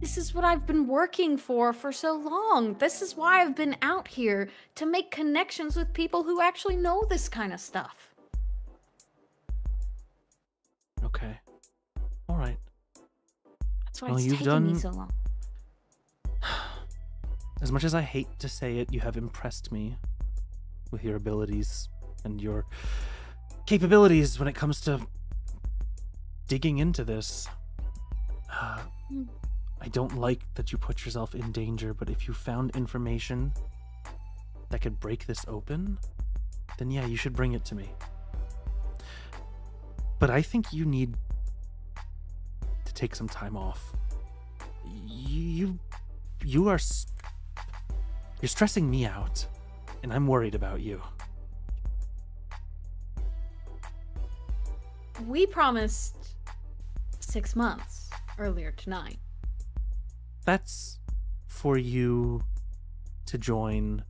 This is what I've been working for for so long. This is why I've been out here to make connections with people who actually know this kind of stuff. Okay. All right. That's why Well, it's you've taken me so long. As much as I hate to say it, you have impressed me with your abilities and your capabilities when it comes to digging into this. Uh. I don't like that you put yourself in danger, but if you found information that could break this open, then yeah, you should bring it to me. But I think you need to take some time off. You you, are you're stressing me out, and I'm worried about you. We promised six months earlier tonight. That's for you to join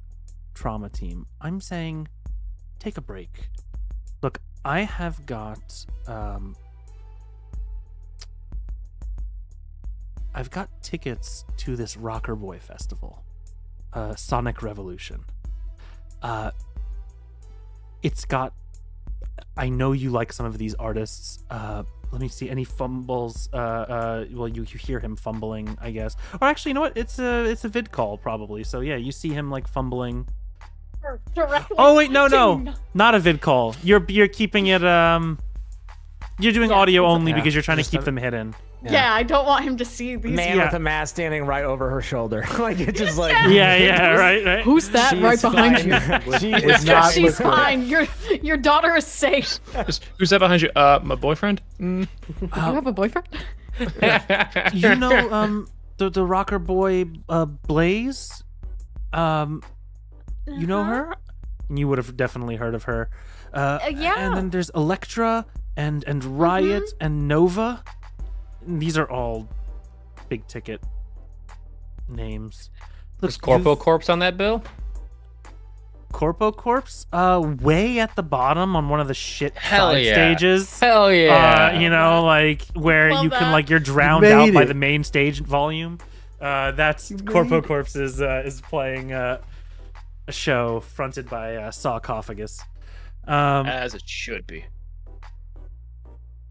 trauma team. I'm saying take a break. Look, I have got um I've got tickets to this Rocker Boy festival. Uh Sonic Revolution. Uh it's got I know you like some of these artists. Uh let me see any fumbles uh uh well you, you hear him fumbling i guess. Or actually you know what? It's a it's a vid call probably. So yeah you see him like fumbling. Directly oh wait no no. No- not a vid call. You're you're keeping it um you're doing Yeah, audio only Yeah, because you're trying to keep them hidden Yeah. I don't want him to see these. Man Yeah. with a mask standing right over her shoulder. like it's just like yeah yeah right right Who's that She right behind fine. you? she is not not She's liquid. fine. Your your daughter is safe. Who's that behind you? Uh, my boyfriend. Mm. you have a boyfriend? you know um the the rocker boy uh blaze um you know Uh-huh. her you would have definitely heard of her uh, Uh, yeah. and then there's electra and and riot Mm-hmm. and nova these are all big ticket names Is Corporal you've- Corpse on that bill? corpo corpse uh way at the bottom on one of the shit Hell side yeah. stages Hell yeah. uh, you know, like where Love you can that. like you're drowned made out by the main stage volume. Uh, that's Corpo Corpse is uh, is playing uh, a show fronted by uh, Sarcophagus. Um, As it should be.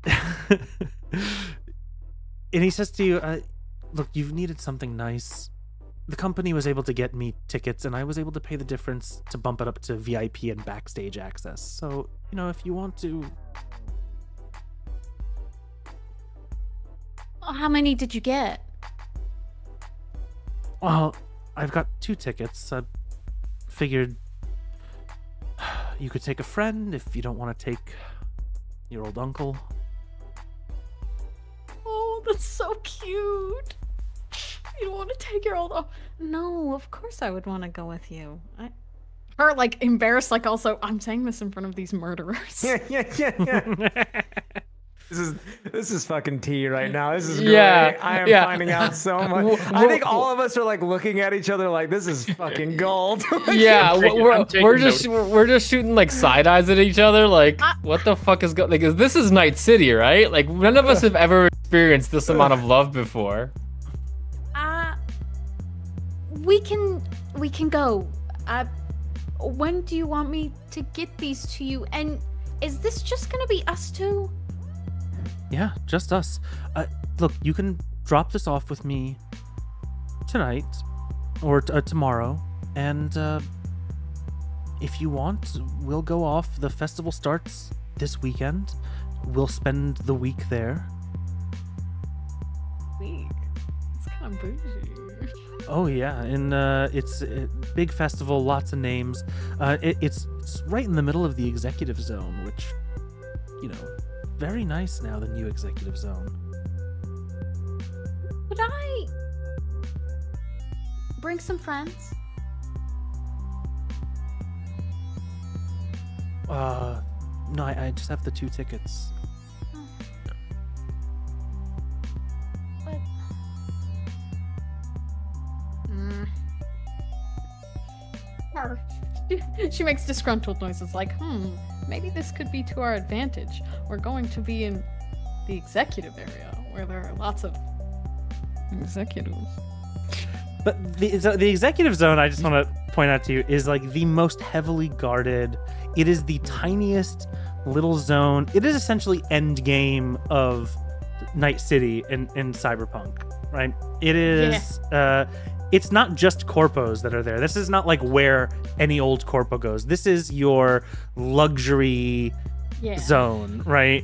and he says to you, uh, "Look, you've needed something nice. The company was able to get me tickets, and I was able to pay the difference to bump it up to VIP and backstage access. So, you know, if you want to, How many did you get? well, I've got two tickets. I figured you could take a friend if you don't want to take your old uncle. Oh, that's so cute. You don't want to take your old. Oh, no, of course I would want to go with you. I, her like embarrassed, like also I'm saying this in front of these murderers. yeah, yeah, yeah, yeah. This is this is fucking tea right now. This is great. Yeah, I am yeah. finding out so much. I think all of us are like looking at each other like this is fucking gold. yeah, taking- we're, we're, we're just we're we're just shooting like side eyes at each other. Like, what the fuck is going? Like, is- this is Night City, right? Like, none of us have ever experienced this amount of love before. Uh, we can we can go. Uh, when do you want me to get these to you? And is this just gonna be us two? Yeah, just us. Uh, look, you can drop this off with me tonight or t- uh, tomorrow, and uh, if you want, we'll go off. The festival starts this weekend. We'll spend the week there. Weak. It's kind of bougie. Oh yeah, and uh, it's a big festival, lots of names. Uh, it, it's, it's right in the middle of the executive zone, which you know, very nice now, the new executive zone. Would I bring some friends? Uh, no, I, I just have the two tickets. But Mm. Her. she makes disgruntled noises like, hmm, maybe this could be to our advantage. We're going to be in the executive area where there are lots of executives. But the so the executive zone, I just want to point out to you, is like the most heavily guarded. It is the tiniest little zone. It is essentially end game of Night City in, in Cyberpunk, right? It is. Uh, it's not just corpos that are there. This is not like where any old corpo goes. This is your luxury Yeah. zone, right?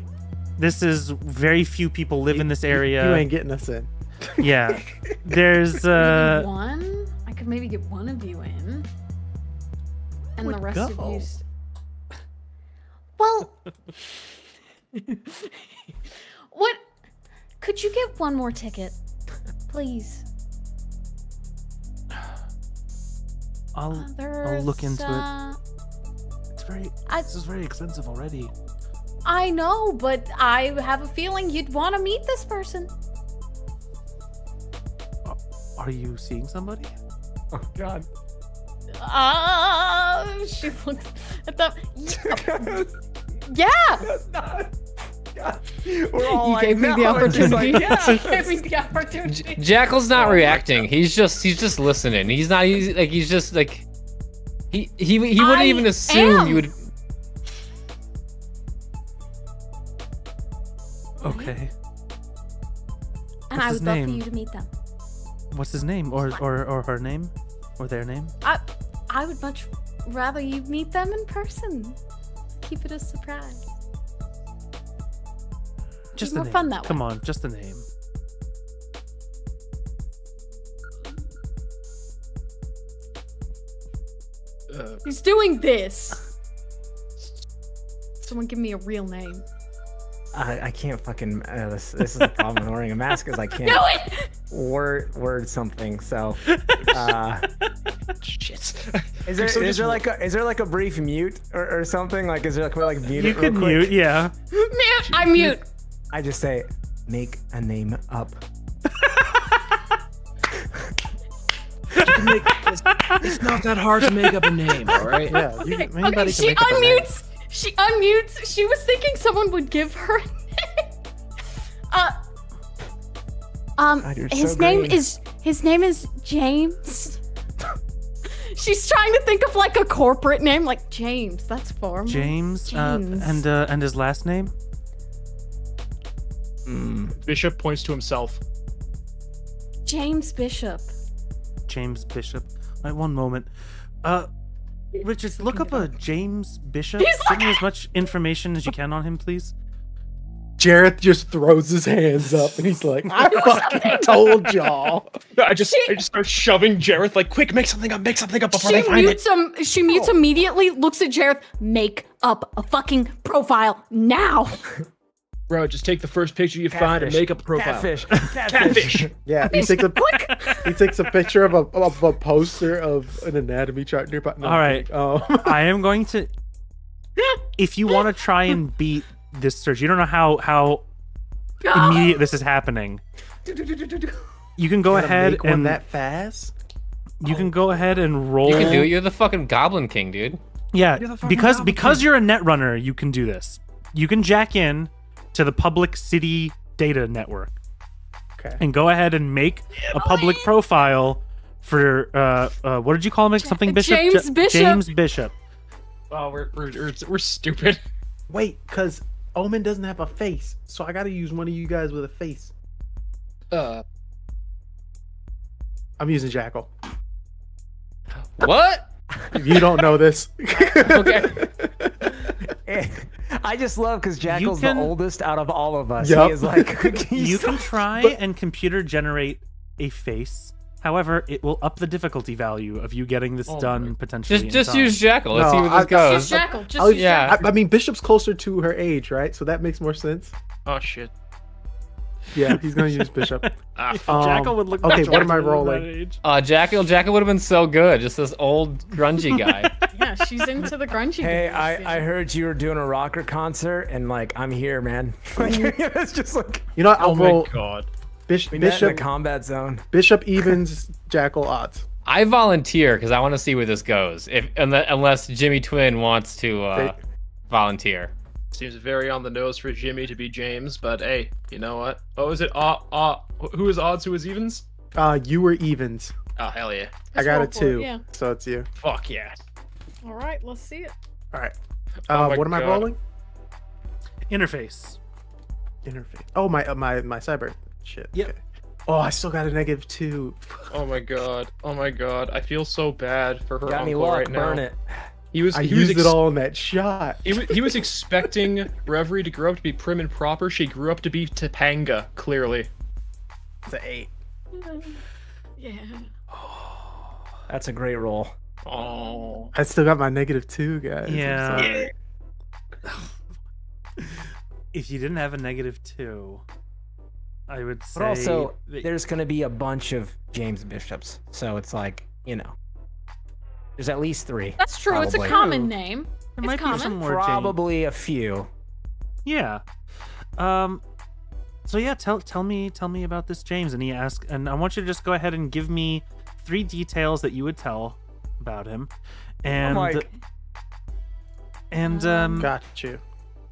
This is very few people live in this area. You ain't getting us in. yeah, there's uh. maybe one? I could maybe get one of you in. And the Would rest of go. you. St- well, what? Could you get one more ticket, please? I'll There's, look into it. uh, It's very. I- this is very expensive already. I know, but I have a feeling you'd want to meet this person. Are you seeing somebody? Oh God. Uh, she looks at them. Yeah, We're all you like, gave me the "No," and opportunity. like, "Yeah." gave me the opportunity. J- Jackal's not oh, reacting. He's just he's just listening. He's not he's like he's just like he he he wouldn't I even assume am. you would Okay. And What's I would love for you to meet them. What's his name, or or or her name, or their name? I, I would much rather you meet them in person. Keep it a surprise. Just more the name. fun that Come on, just the name. Uh, He's doing this. Someone give me a real name. I, I can't fucking. Uh, this, this is the problem with wearing a mask is I can't Do it! word word something. So, uh, shit. is there So is there like a is there like a brief mute or, or something? Like is there like like mute You it real could quick? mute, yeah. Mute! I mute. I just say make a name up. Make- it's, it's not that hard to make up a name, all right? Yeah, you, Okay, anybody okay, can she make up a name. unmutes. She unmutes. She was thinking someone would give her. a name. uh, Um, God, his so name green. is his name is James. she's trying to think of like a corporate name, like James. That's formal. James, uh, and uh, and his last name. Bishop points to himself. James Bishop. James Bishop. Wait, one moment. Uh, Richard, look up a James Bishop. Give me as much information as you can on him, please. Jareth just throws his hands up and he's like, I fucking told y'all. I just I just start shoving Jareth like, quick, make something up, make something up before She they find it. mutes him. She mutes immediately. Looks at Jareth. Make up a fucking profile now. Bro, just take the first picture you find and make up a profile. Catfish. Catfish. Yeah, he takes a he takes a picture of a of a poster of an anatomy chart nearby. No, All right. Oh, I am going to. If you want to try and beat this search, you don't know how how ah. immediate this is happening. You can go ahead make one and that fast. you can go ahead and roll. you can do it. You're the fucking Goblin King, dude. Yeah, You're the fucking because Goblin because King. you're a net runner, you can do this. You can jack in to the public city data network Okay. and go ahead and make a public profile for uh, uh what did you call him? Something Bishop. James Ja- Bishop. James Bishop. Oh, we're, we're, we're, we're stupid. Wait, because Omen doesn't have a face, so I got to use one of you guys with a face. Uh, I'm using Jackal. What? You don't know this. Okay. I just love because Jackal's can- the oldest out of all of us. Yup. He is like You can try and computer generate a face. However, it will up the difficulty value of you getting this Oh done my- potentially. Just just use Jackal. Let's No, see where I- this goes. Just Jackal. Just I'll- use yeah. Jackal. I, I mean, Bishop's closer to her age, right? So that makes more sense. Oh shit. Yeah, he's gonna use Bishop. Um, Jackal would look. okay, what am I older than that rolling? age. Uh, Jackal Jackal would have been so good. Just this old grungy guy. Yeah, she's into the grungy. Hey, I. I heard you were doing a rocker concert, and like I'm here, man. Like, it's just like You know, what? I'll oh my god. Bish, we met in Bishop. the combat zone. Bishop evens Jackal odds. I volunteer because I want to see where this goes. If unless, unless Jimmy Twin wants to uh, They- volunteer. Seems very on the nose for Jimmy to be James, but hey, you know what? What was it? Uh, uh, who is odds? Who is evens? Uh, you were evens. Oh hell yeah! I got roll a for it, two, Yeah. so it's you. Fuck yeah! All right, let's see it. All right. Oh Uh, my what am I rolling? Interface. Interface. Oh my, uh, my, my cyber shit. Yep. okay. Oh, I still got a negative two. Oh my god! Oh my god! I feel so bad for her Got any uncle luck? right now. Burn it. He was I he was used ex- it all in that shot. He was, he was expecting Reverie to grow up to be prim and proper. She grew up to be Topanga, clearly. It's an eight. Yeah. That's a great roll. Oh. I still got my negative two, guys. I'm Yeah. If you didn't have a negative two, I would say. But also, that- there's going to be a bunch of James Bishops, so it's like you know, there's at least three. That's true. It's a common name. there it's might common. be some more James. Probably a few. Yeah. Um. So yeah, tell tell me tell me about this James, and he asked, and I want you to just go ahead and give me three details that you would tell about him, and like- and um Got you.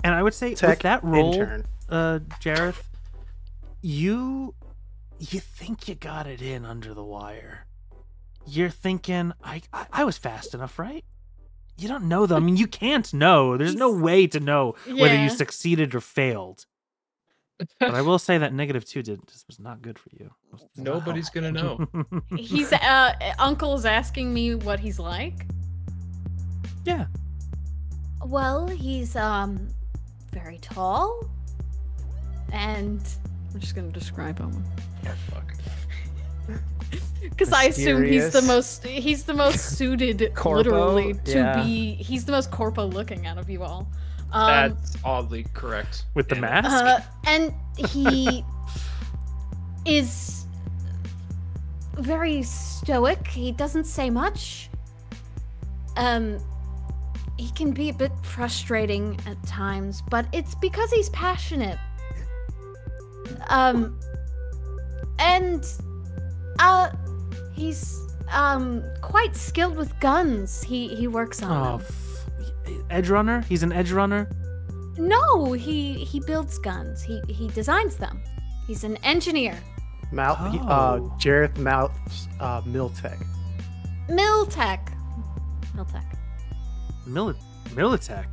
and I would say Tech with that role, intern. uh, Jareth, you you think you got it in under the wire. You're thinking, I, I I was fast enough, right? You don't know though. I mean, you can't know. There's no way to know whether Yeah. you succeeded or failed. But I will say that negative two did this was not good for you. It was not Nobody's gonna know. He's uh, Uncle's asking me what he's like. yeah. Well, he's um very tall. And I'm just gonna describe him Fuck. because I assume he's the most he's the most suited Corpo, literally to yeah. be he's the most corpo looking out of you all. Um, That's oddly correct. With the Damn mask. uh, and he Is very stoic. He doesn't say much. Um he can be a bit frustrating at times, but it's because he's passionate. Um and uh he's um quite skilled with guns. He he works on oh, f- edge runner. He's an edge runner. No, he he builds guns. He he designs them. He's an engineer. Mal- Oh. uh, Jareth Mouth's uh, Miltech. Miltech. Miltech. Mili- Militech.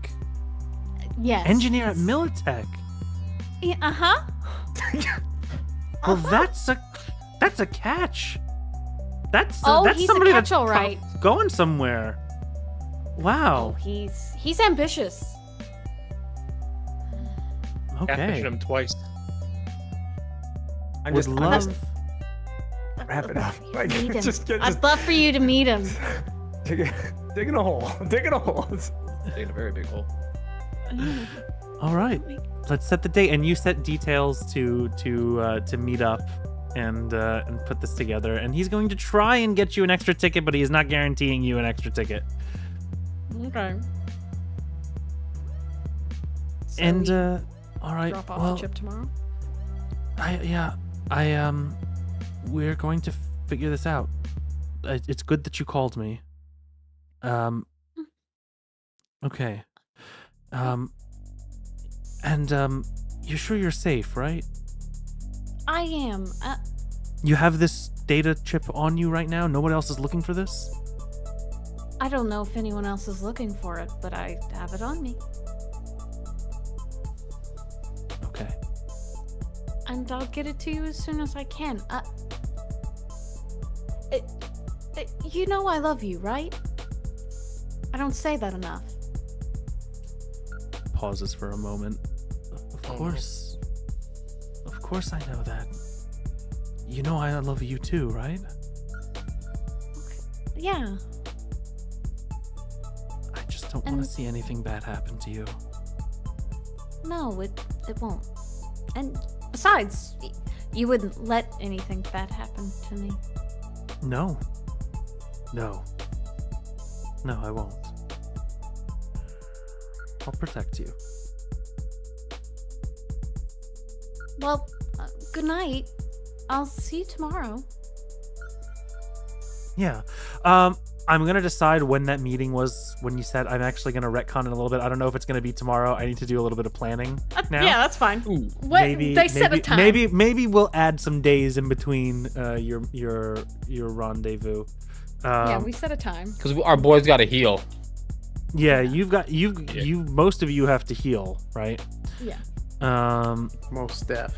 Yes. Engineer at Militech. Uh huh. Well, that's a that's a catch. That's Oh, that's he's a somebody catch, that's all pro- right. going somewhere. Oh, Wow. he's he's ambitious. Okay. Catfishing him twice. I'm Would just, I'm love. just wrap it up. Like, Meet him. just just I'd love for you to meet him. dig, digging a hole. Digging a hole. Taking a very big hole. All right. Let's set the date, and you set details to to uh, to meet up and uh, and put this together. And he's going to try and get you an extra ticket, but he is not guaranteeing you an extra ticket. okay. So and we uh, all right. drop off well, the chip tomorrow. I yeah, I um, we're going to figure this out. It's good that you called me. Um. Okay. Um. And um, you're sure you're safe, right? I am. Uh, You have this data chip on you right now. Nobody else is looking for this. I don't know if anyone else is looking for it, but I have it on me, Okay. and I'll get it to you as soon as I can. Uh, it, it, you know I love you, right? I don't say that enough. Pauses for a moment. Of Oh, no. course. Of course I know that. You know I love you too, right? Yeah. I just don't want to see anything bad happen to you. No, it it won't. And besides, you wouldn't let anything bad happen to me. No. No. No, I won't. I'll protect you. Well, good night. I'll see you tomorrow. Yeah. Um, I'm gonna decide when that meeting was. When you said I'm actually gonna retcon it a little bit. I don't know if it's gonna be tomorrow. I need to do a little bit of planning Uh, now. Yeah, that's fine. Ooh. What, maybe they set maybe, a time. maybe maybe we'll add some days in between uh, your your your rendezvous. Um, yeah, we set a time. Because our boys got to heal. yeah, you've got you Yeah. you most of you have to heal, right? Yeah. Um, Most deaf.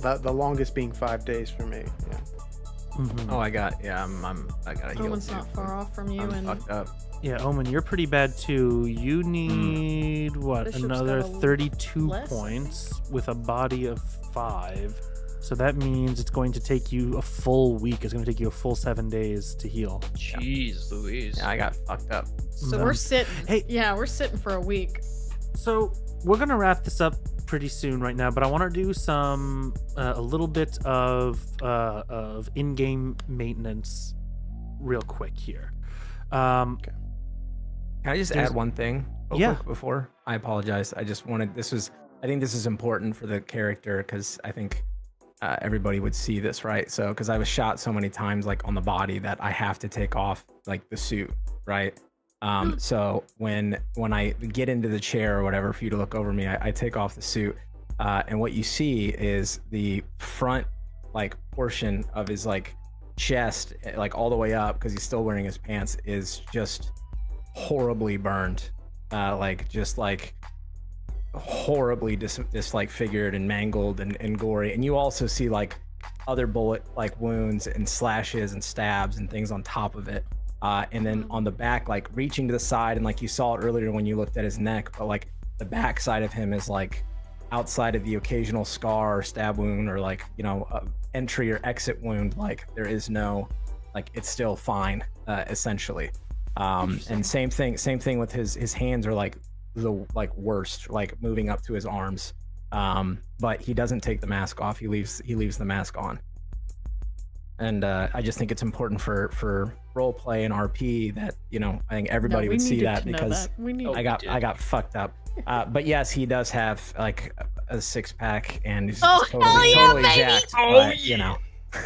The, the longest being five days for me. Yeah. mhm. Oh, I got yeah. I'm, I'm I got a heal. Omen's not far off from you, I'm and fucked up. Yeah, Omen, you're pretty bad too. You need what? Bishop's Another 32 less, points with a body of five. So that means it's going to take you a full week. It's going to take you a full seven days to heal. Jeez Louise. Yeah, I got fucked up. so Um, we're sitting. hey- yeah, we're sitting for a week. So we're gonna wrap this up pretty soon right now, but I want to do some uh, a little bit of uh, of in-game maintenance real quick here. Um, Can I just add one thing? Yeah. before I apologize. I just wanted this was I think this is important for the character because I think uh, everybody would see this right. So because I was shot so many times like on the body that I have to take off like the suit right. Um, so when when I get into the chair or whatever for you to look over me, I, I take off the suit, uh, and what you see is the front like portion of his like chest, eh, like all the way up because he's still wearing his pants, is just horribly burned, uh, like just like horribly dis, dis like figured and mangled and, and gory. And you also see like other bullet like wounds and slashes and stabs and things on top of it. Uh, and then on the back, like reaching to the side, and like you saw it earlier when you looked at his neck, but like the back side of him is like outside of the occasional scar or stab wound or like you know uh, entry or exit wound like there is no like it's still fine uh, essentially. Um and same thing same thing with his his hands are like the like worst like moving up to his arms. Um but he doesn't take the mask off. He leaves he leaves the mask on and uh, I just think it's important for for role play and RP that you know I think everybody no, we would see that because that. we need. I got. I got fucked up. Uh, but yes, he does have like a- a six pack and he's Oh, totally, hell yeah, totally baby! jacked. Oh, but, you know,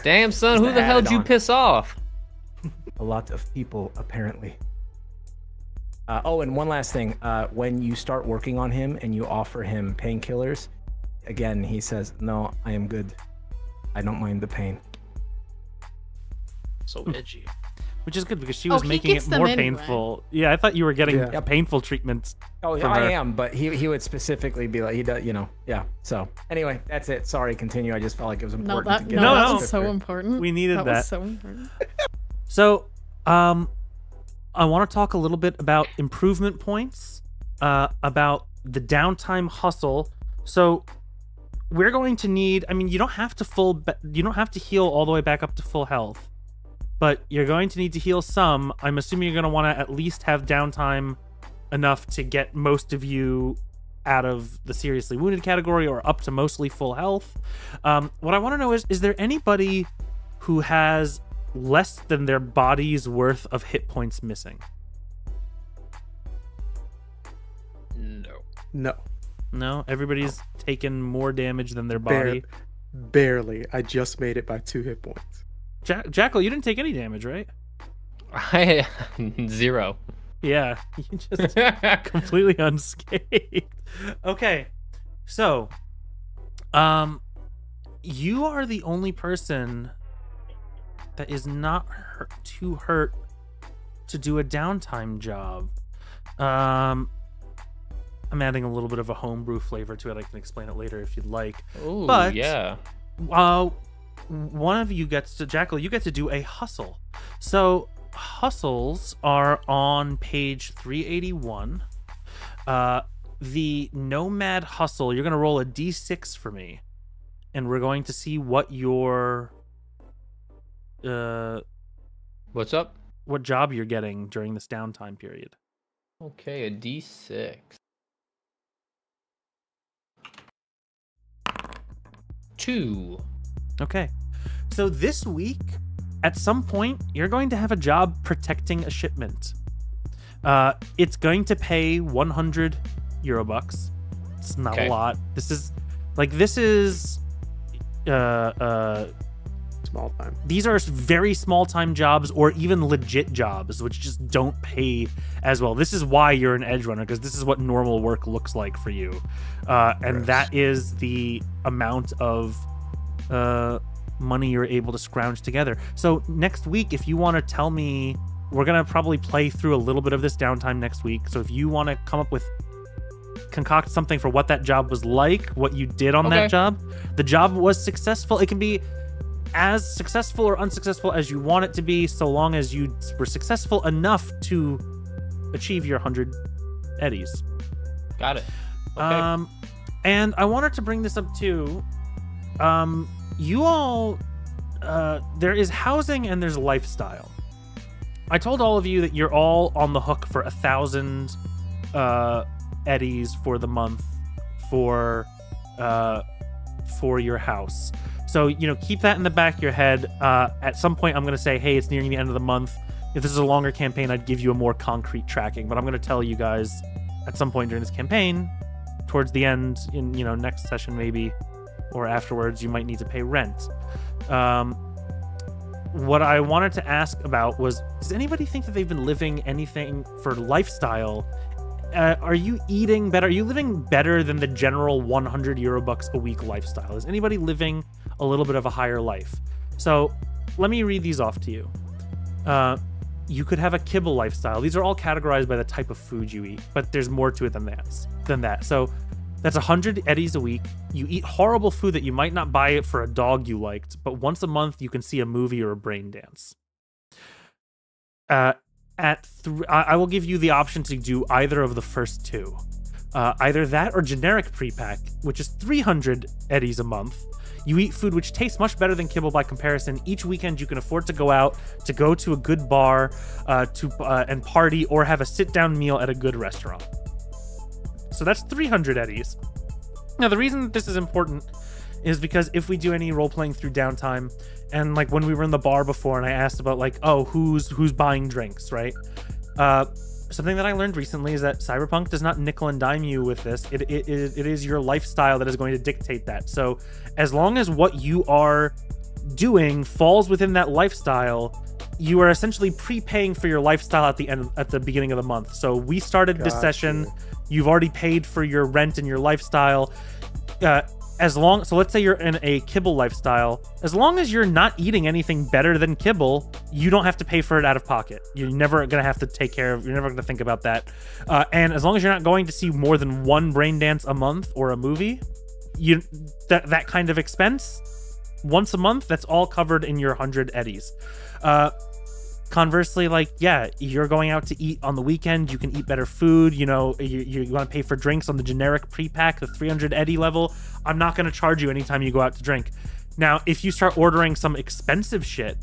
Damn, son, who the hell it did you on. piss off? a lot of people apparently. Uh, oh, and one last thing: uh, when you start working on him and you offer him painkillers, again he says, "No, I am good. I don't mind the pain." So edgy. which is good because she Oh, was he making it them more anyway. painful. Yeah, I thought you were getting Yeah. painful treatments. Oh, From I her. am, but he he would specifically be like he does, you know, yeah. So anyway, that's it. Sorry, continue. I just felt like it was no, important that to get no, No, that was so important. We needed that. that. Was so important. So, um, I want to talk a little bit about improvement points, uh, about the downtime hustle. So, we're going to need. I mean, you don't have to full. ba- You don't have to heal all the way back up to full health, but you're going to need to heal some. I'm assuming you're going to want to at least have downtime enough to get most of you out of the seriously wounded category or up to mostly full health. Um, what I want to know is: is there anybody who has less than their body's worth of hit points missing. No. No, No, everybody's taken more damage than their Bare- body. barely. I just made it by two hit points. Ja- Jackal, you didn't take any damage, right? I zero. Yeah, you just completely unscathed. Okay, so, um, you are the only person that is not hurt, too hurt to do a downtime job. Um, I'm adding a little bit of a homebrew flavor to it. I can explain it later if you'd like. Oh, yeah. uh, one of you gets to Jackal. You get to do a hustle. So hustles are on page 381. Uh, the nomad hustle. You're gonna roll a d6 for me, and we're going to see what your uh What's up? what job you're getting during this downtime period. Okay, a D6. Two. Okay. So this week, at some point, you're going to have a job protecting a shipment. Uh, it's going to pay 100 euro bucks. It's not Okay. a lot. This is like this is uh uh Small time. these are very small time jobs or even legit jobs which just don't pay as well this is why you're an edge runner because this is what normal work looks like for you uh, and that is the amount of uh, money you're able to scrounge together so next week if you want to tell me we're gonna probably play through a little bit of this downtime next week so if you want to come up with concoct something for what that job was like what you did on Okay. that job the job was successful it can be as successful or unsuccessful as you want it to be, so long as you were successful enough to achieve your 100 eddies. Got it. Okay. Um, and I wanted to bring this up too. Um, you all, uh, there is housing and there's lifestyle. I told all of you that you're all on the hook for a thousand uh, eddies for the month for uh, for your house. So you know, keep that in the back of your head. Uh, at some point, I'm going to say, "Hey, it's nearing the end of the month." If this is a longer campaign, I'd give you a more concrete tracking. But I'm going to tell you guys at some point during this campaign, towards the end, in you know next session maybe, or afterwards, you might need to pay rent. Um, what I wanted to ask about was: Does anybody think that they've been living anything for lifestyle? Uh, are you eating better? Are you living better than the general 100 euro bucks a week lifestyle? Is anybody living a little bit of a higher life? So let me read these off to you. Uh, you could have a kibble lifestyle. These are all categorized by the type of food you eat, but there's more to it than that. Than that. So that's 100 eddies a week. You eat horrible food that you might not buy it for a dog you liked, but once a month you can see a movie or a brain dance. Uh, at th- I will give you the option to do either of the first two. Uh, either that or generic pre-pack, which is 300 eddies a month. You eat food which tastes much better than kibble by comparison. Each weekend, you can afford to go out to go to a good bar, uh, to uh, and party, or have a sit-down meal at a good restaurant. So that's 300 eddies. Now, the reason that this is important is because if we do any role playing through downtime, and like when we were in the bar before, and I asked about like, oh, who's who's buying drinks, right? Uh, something that I learned recently is that Cyberpunk does not nickel and dime you with this. It, it, it, it is your lifestyle that is going to dictate that. So as long as what you are doing falls within that lifestyle, you are essentially prepaying for your lifestyle at the end at the beginning of the month. So we started this session. you. You've already paid for your rent and your lifestyle. Uh, as long so let's say you're in a kibble lifestyle as long as you're not eating anything better than kibble you don't have to pay for it out of pocket you're never gonna have to take care of you're never gonna think about that uh, and as long as you're not going to see more than one brain dance a month or a movie you that that kind of expense once a month that's all covered in your 100 eddies uh conversely like yeah you're going out to eat on the weekend you can eat better food you know you, you want to pay for drinks on the generic pre-pack the 300 eddy level. I'm not going to charge you anytime you go out to drink. Now if you start ordering some expensive shit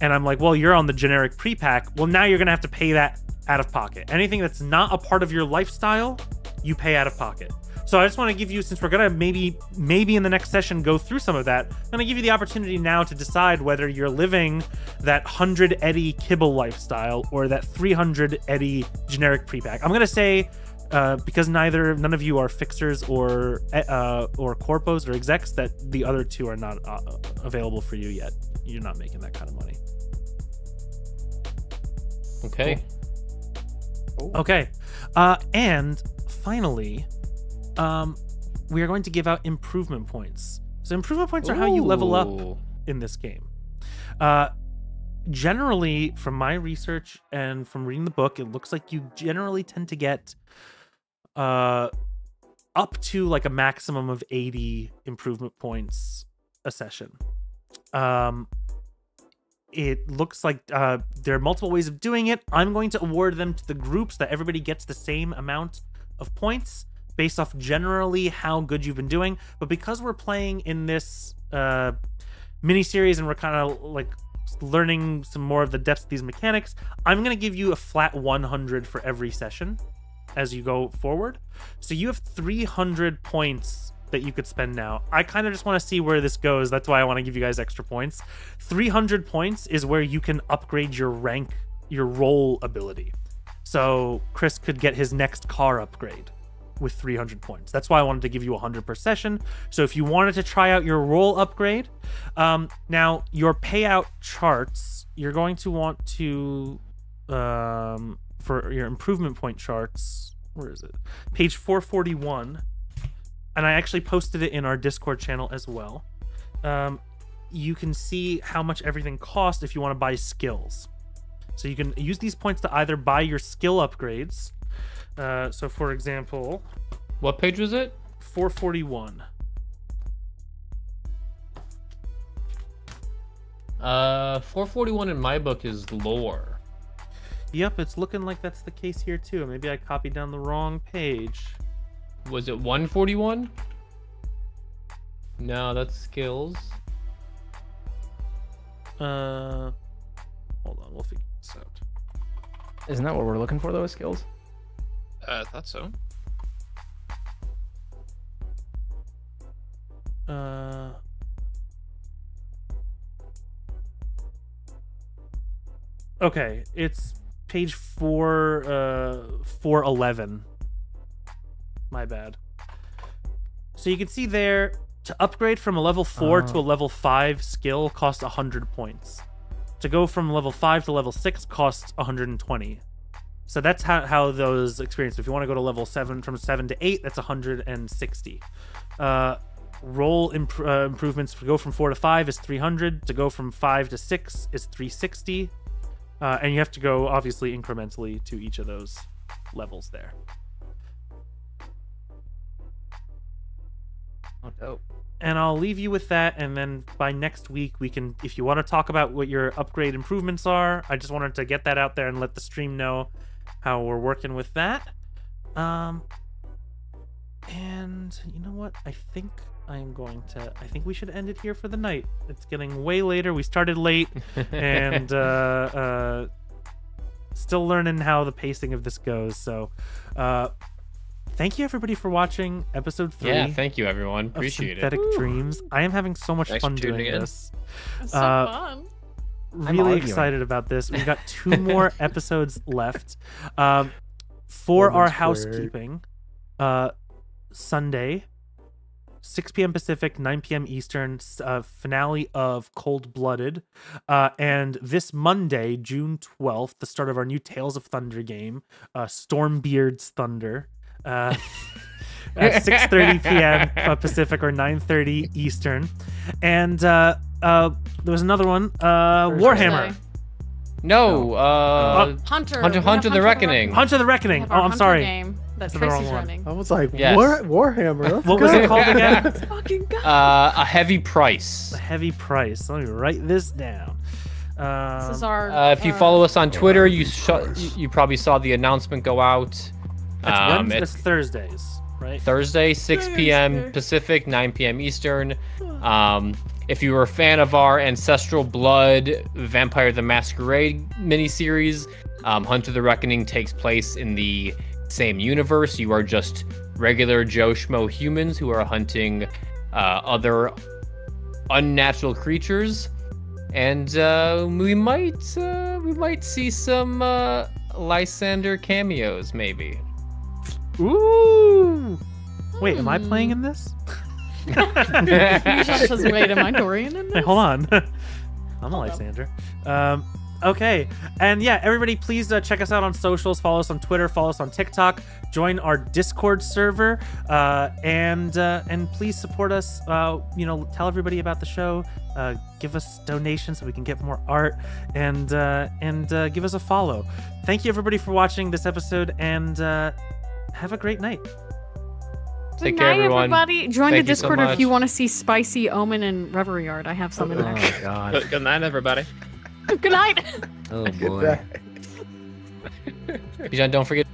and i'm like well you're on the generic pre-pack well now you're going to have to pay that out of pocket. Anything that's not a part of your lifestyle you pay out of pocket so I just want to give you, since we're gonna maybe maybe in the next session go through some of that, I'm gonna give you the opportunity now to decide whether you're living that 100 Eddie kibble lifestyle or that 300 Eddie generic prepack. I'm gonna say. Uh, because neither none of you are fixers or uh, or corpos or execs, that the other two are not uh, available for you yet. You're not making that kind of money. Okay. Okay. Uh, and finally, um, we are going to give out improvement points. So improvement points are how you level up in this game. Uh, generally, from my research and from reading the book, it looks like you generally tend to get uh, up to like a maximum of 80 improvement points a session. Um, it looks like uh, there are multiple ways of doing it. I'm going to award them to the groups that everybody gets the same amount of points based off generally how good you've been doing. But because we're playing in this uh, mini series and we're kind of like learning some more of the depths of these mechanics, I'm going to give you a flat 100 for every session as you go forward. So you have 300 points that you could spend now. I kind of just want to see where this goes. That's why I want to give you guys extra points. 300 points is where you can upgrade your rank, your role ability. So Chris could get his next car upgrade with 300 points. That's why I wanted to give you 100 per session. So if you wanted to try out your role upgrade, um, now your payout charts, you're going to want to, um, for your improvement point charts, where is it? Page 441. And I actually posted it in our Discord channel as well. Um, you can see how much everything costs if you want to buy skills. So you can use these points to either buy your skill upgrades. Uh, so, for example, What page was it? 441. Uh, 441 in my book is lore. Yep, it's looking like that's the case here too. Maybe I copied down the wrong page. Was it 141? No, that's skills. Uh, hold on, we'll figure this out. Isn't that what we're looking for, though? is Skills. Uh, I thought so. Uh, okay, it's page four, uh, four eleven. My bad. So you can see there to upgrade from a level four to a Oh. level five skill costs hundred points. To go from level five to level six costs 120. So that's how, how those experience. If you want to go to level seven from seven to eight, that's 160. Uh, roll imp- uh, improvements to go from four to five is 300. To go from five to six is 360. Uh, and you have to go obviously incrementally to each of those levels there. Oh, dope. and I'll leave you with that. And then by next week, we can, if you want to talk about what your upgrade improvements are, I just wanted to get that out there and let the stream know how we're working with that. Um, and you know what? I think I'm going to. I think we should end it here for the night. It's getting way later. We started late, and uh, uh, still learning how the pacing of this goes. So, uh, thank you everybody for watching episode three Yeah, thank you everyone. of Appreciate it. Synthetic Dreams. I am having so much Thanks fun doing in. this. It's so Uh, fun. Really excited about this. We've got two more episodes left. Um, for our housekeeping, uh, Sunday, 6 p.m. Pacific, 9 p.m. Eastern, uh, finale of Cold Blooded. Uh, and this Monday, June 12th, the start of our new Tales of Thunder game, uh, Stormbeard's Thunder. Uh, at 6:30 p.m. uh, Pacific or 9:30 Eastern, and uh, uh, there was another one, uh, Warhammer, Thursday. No, uh, Hunter. Hunter- we Hunter have the Reckoning. Hunter the Reckoning. Oh, I'm Hunter sorry. Game that That's the wrong Tracy's one. running. I was like, Yes. War, Warhammer. Let's What was it called again? Fucking uh, a heavy price. A heavy price. Let me write this down. Um, this is our. Uh, if you follow us on Twitter, you, sh- you you probably saw the announcement go out. that's, Um, Wednesday, it's Thursdays, right? Thursday, 6 p.m. Pacific, 9 p.m. Eastern. Um, if you were a fan of our Ancestral Blood Vampire the Masquerade miniseries, um, Hunter the Reckoning takes place in the same universe. You are just regular Joe Schmo humans who are hunting uh, other unnatural creatures. And uh, we might uh, we might see some uh, Lysander cameos, maybe. Ooh. Wait, am I playing in this? Just says, wait, am I Dorian in this? Hold on. I'm a Hold up. Lysander. Um, okay, and yeah, everybody, please uh, check us out on socials. Follow us on Twitter. Follow us on TikTok. Join our Discord server, uh, and uh, and please support us. Uh, you know, tell everybody about the show. Uh, give us donations so we can get more art, and uh, and uh, give us a follow. Thank you everybody for watching this episode, and uh, have a great night. Take Good care, night, everyone. everybody. Join Thank the you so Discord if you want to see Spicy Omen and Reverie Yard. I have some in Oh there. my god. Good, good night, everybody. Good night. Oh Good boy. night. Bijan, don't forget